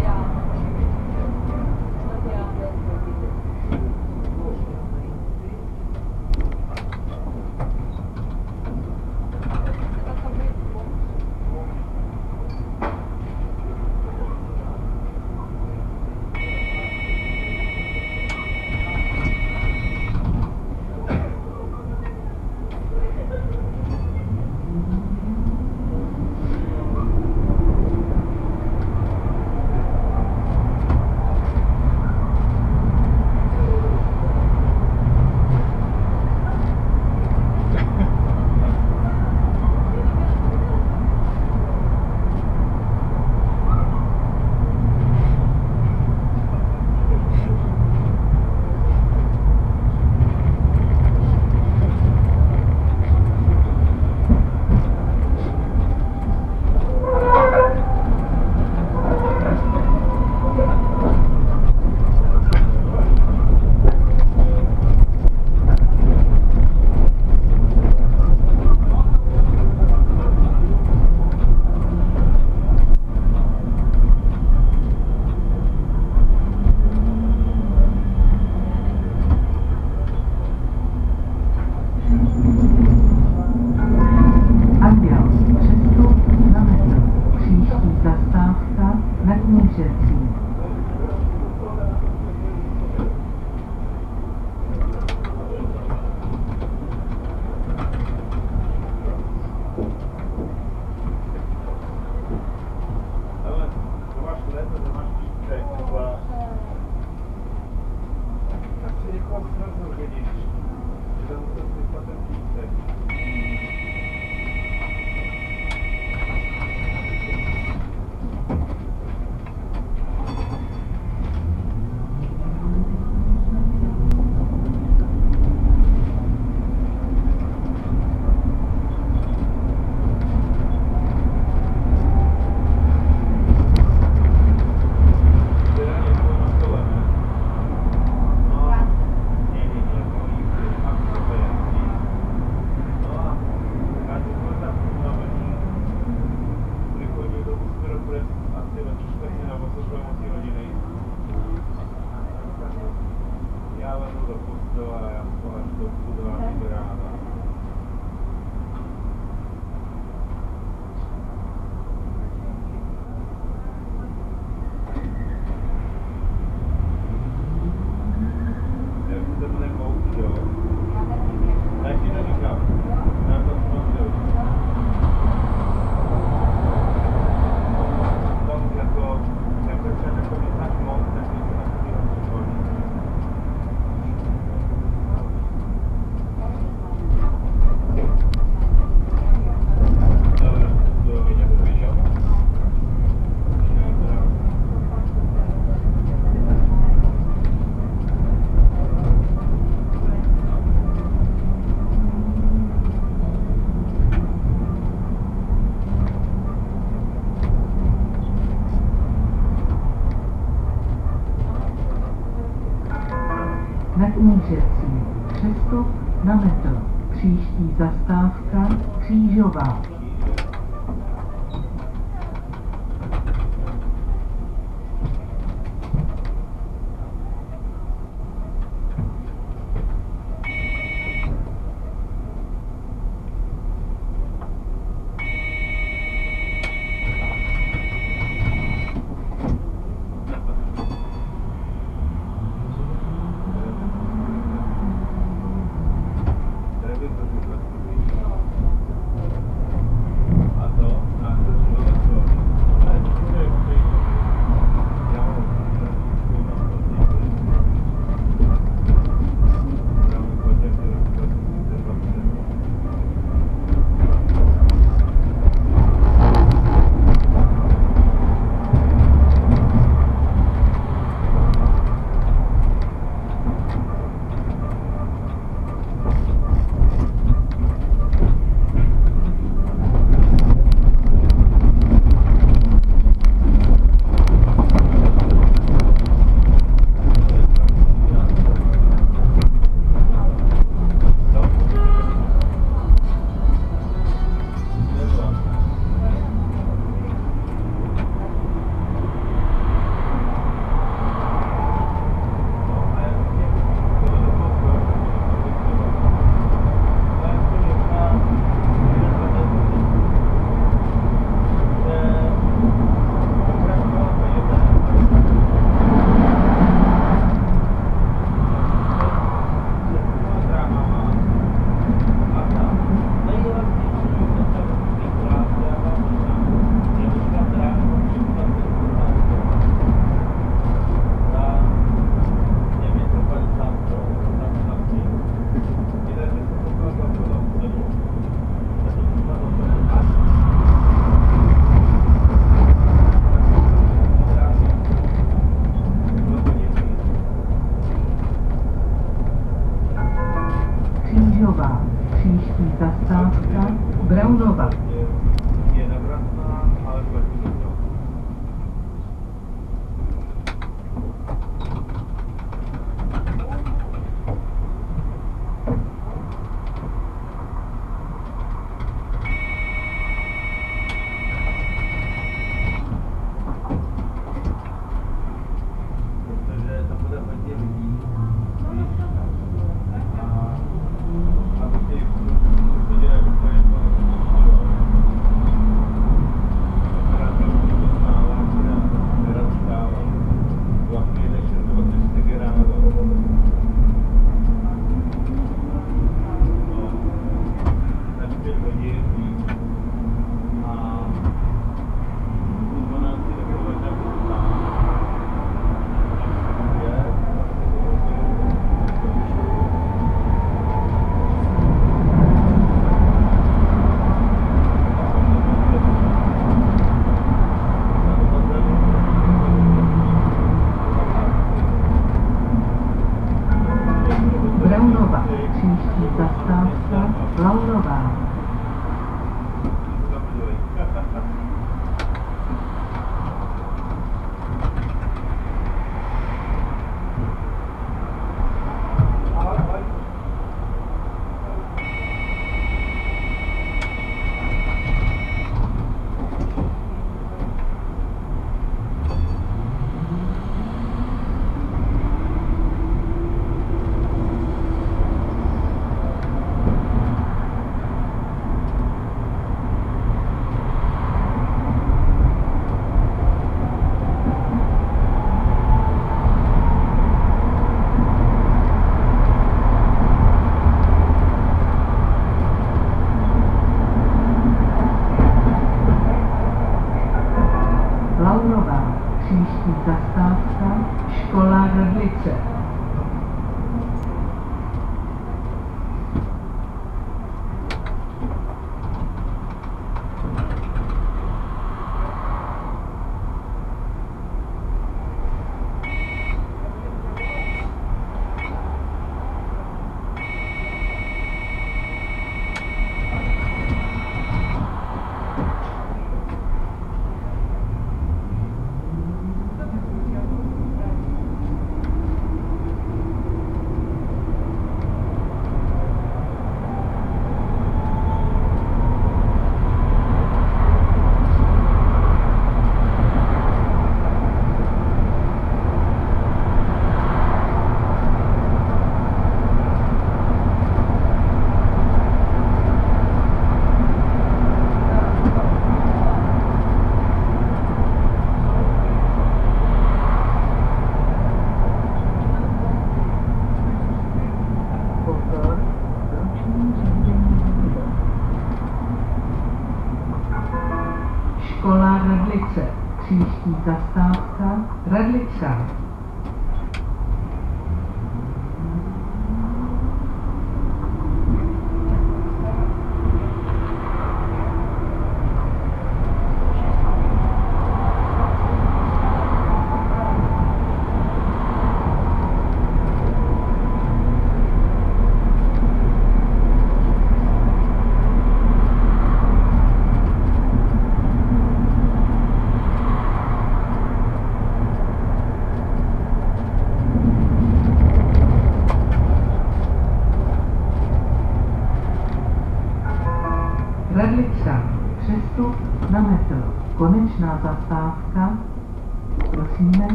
Křížová. A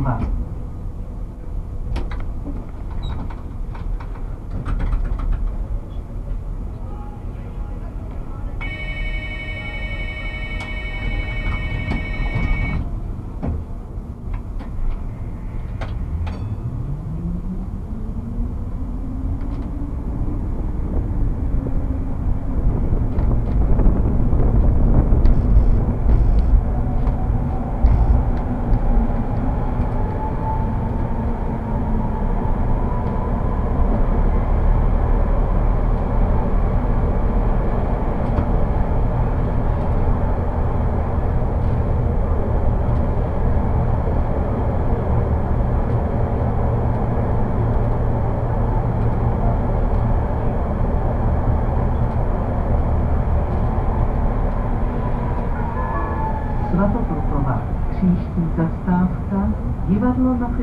normal.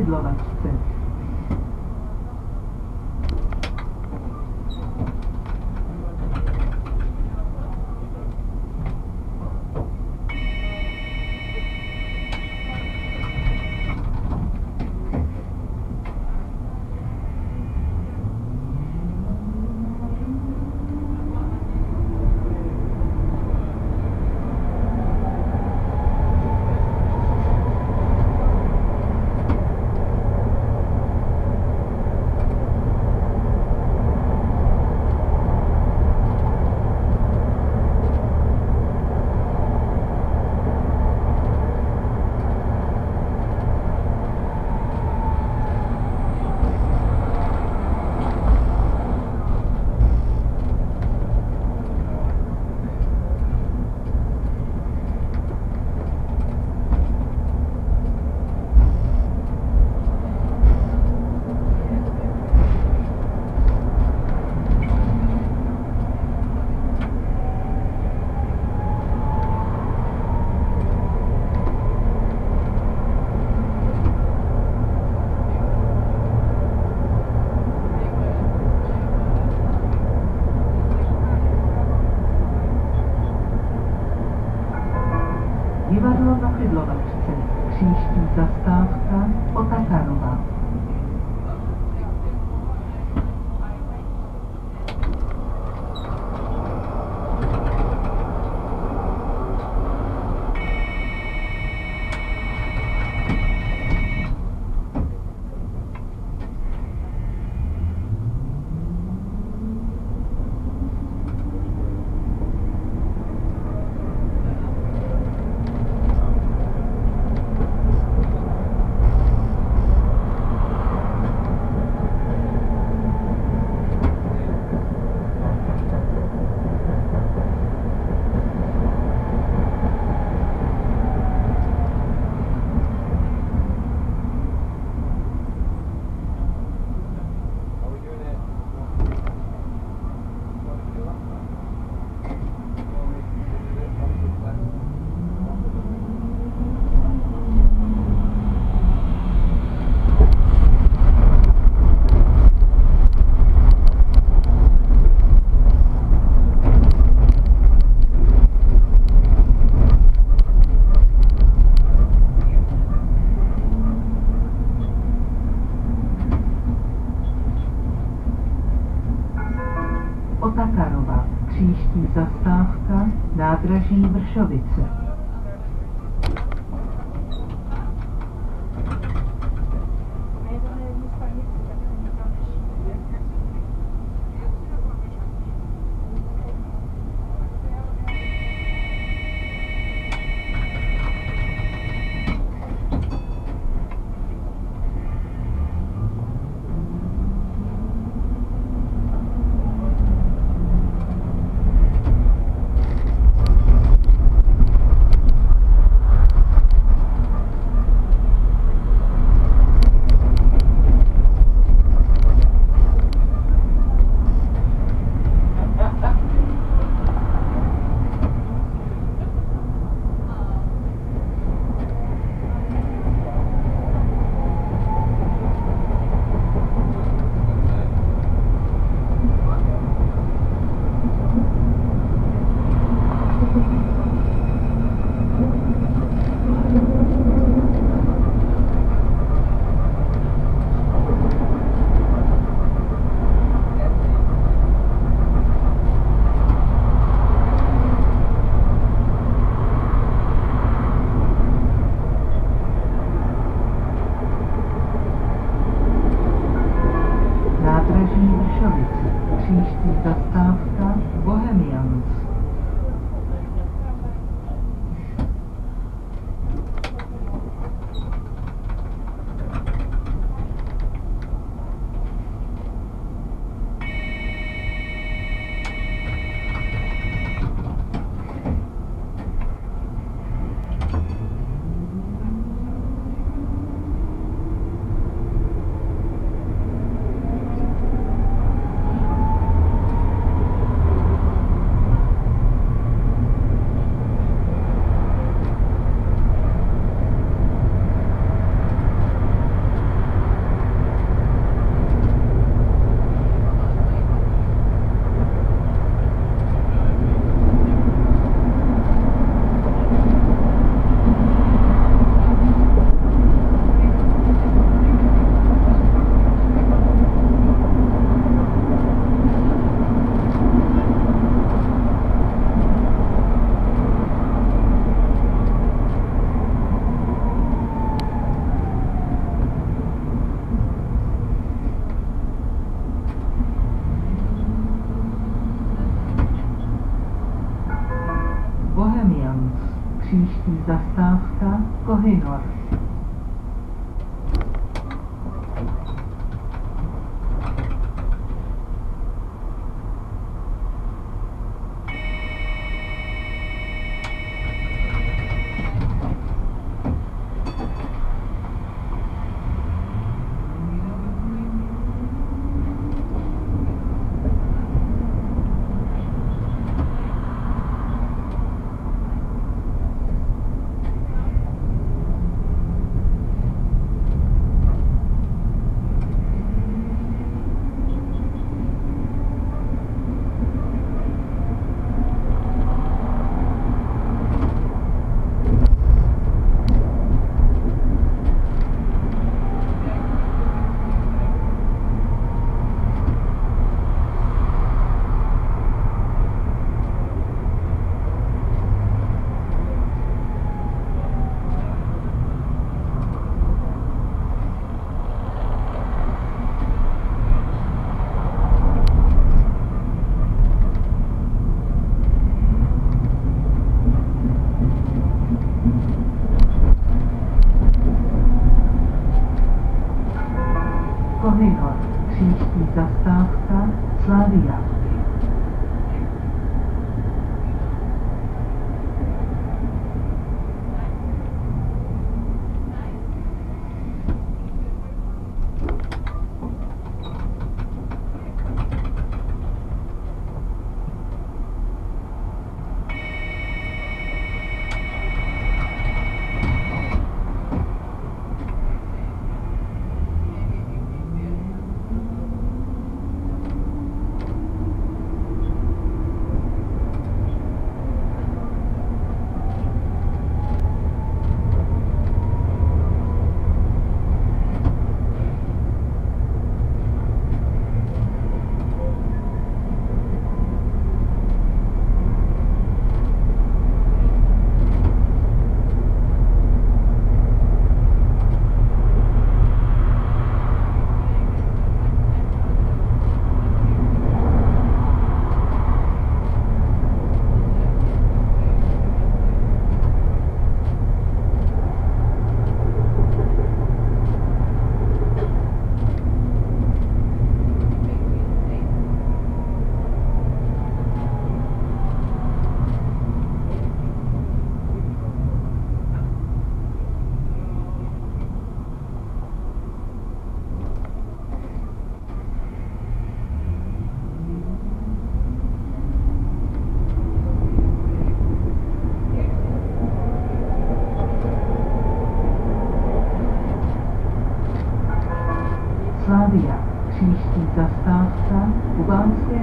Divadlo padlo na bydlovačce. Příští zastávka Otakarová.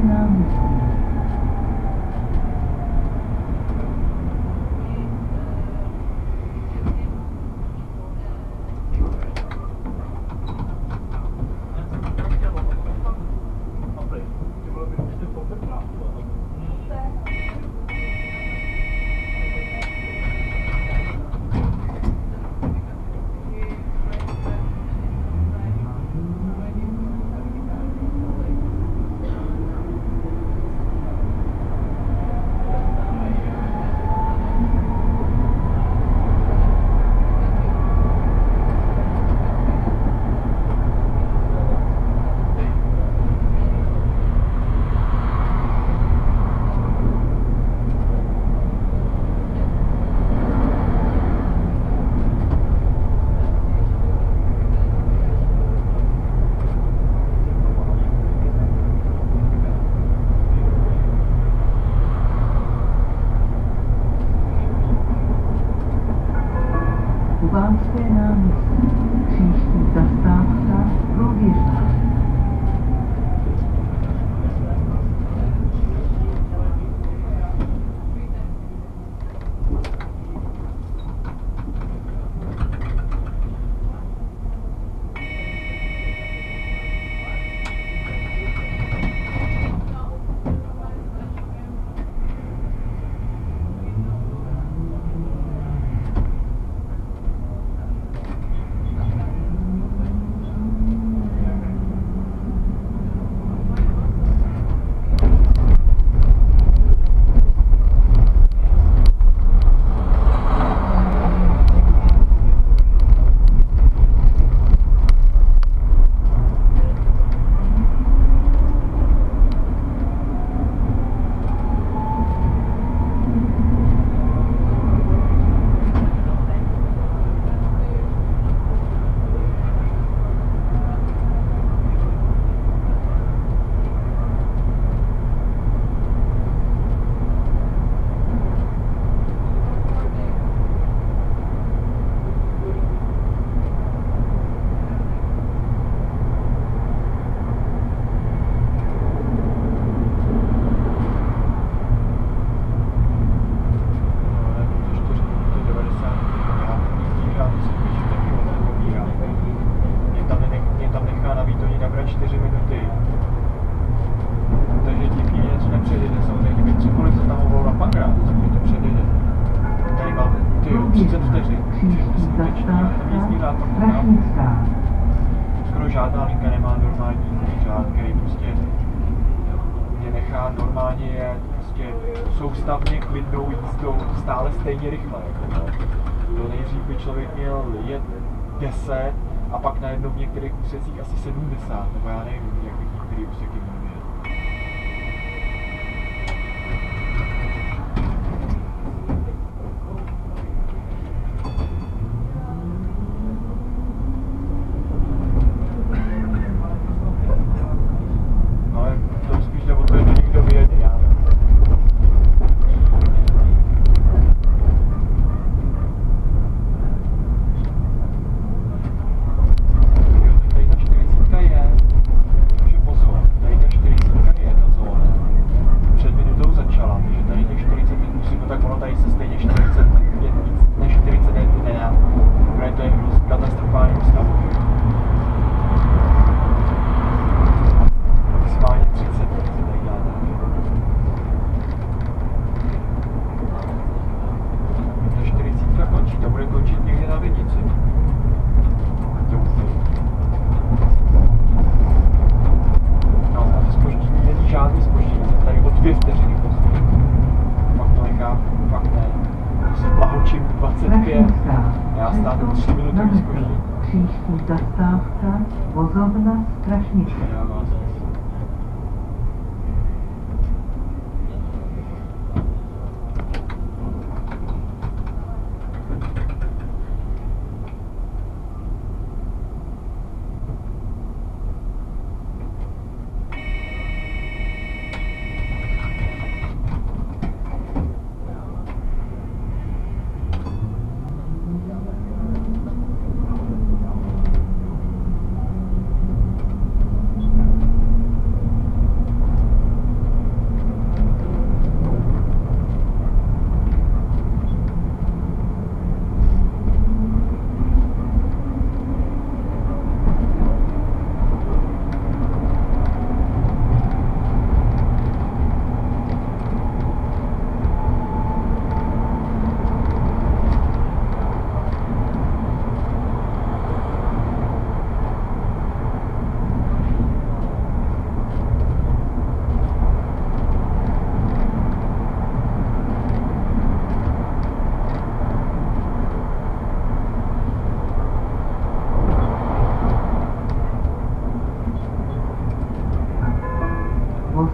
Vietnam.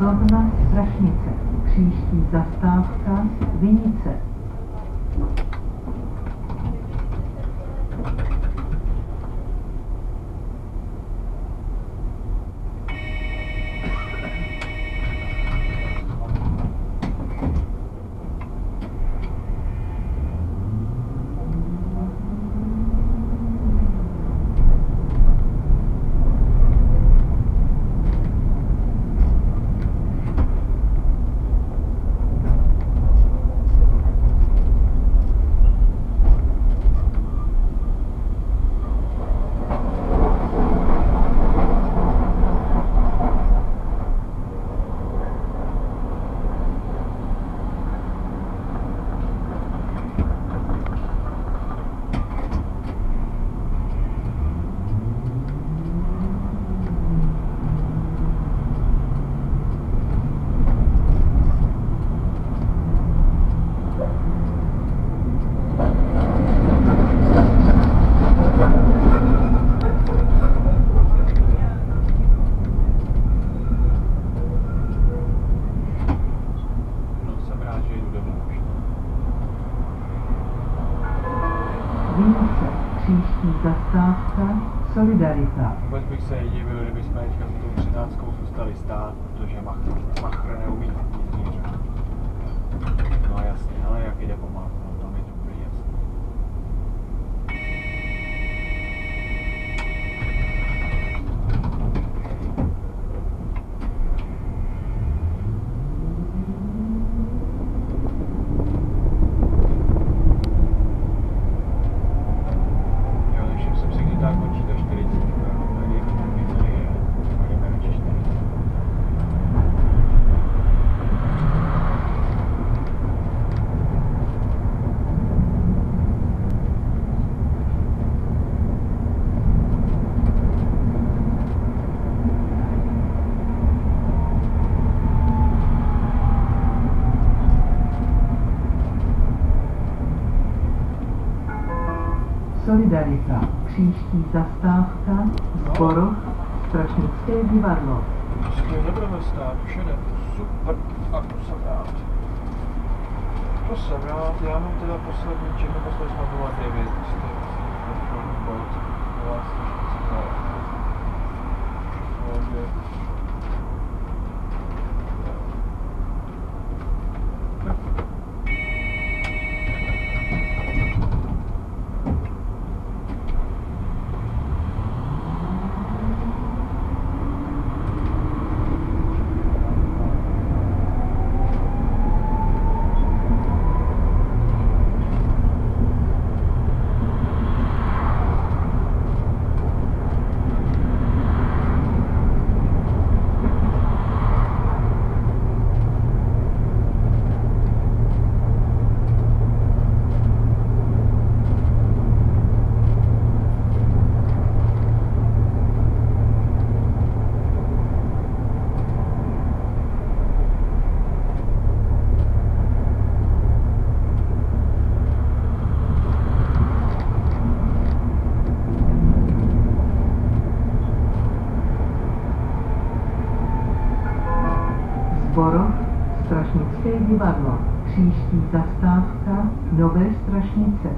Kladna, Strašnice. Příští zastávka Vinice. olvidar Solidarita. Příští zastávka Zboru. Strašnické divadlo. Skvěle, divadlo. Příští zastávka Nové Strašnice.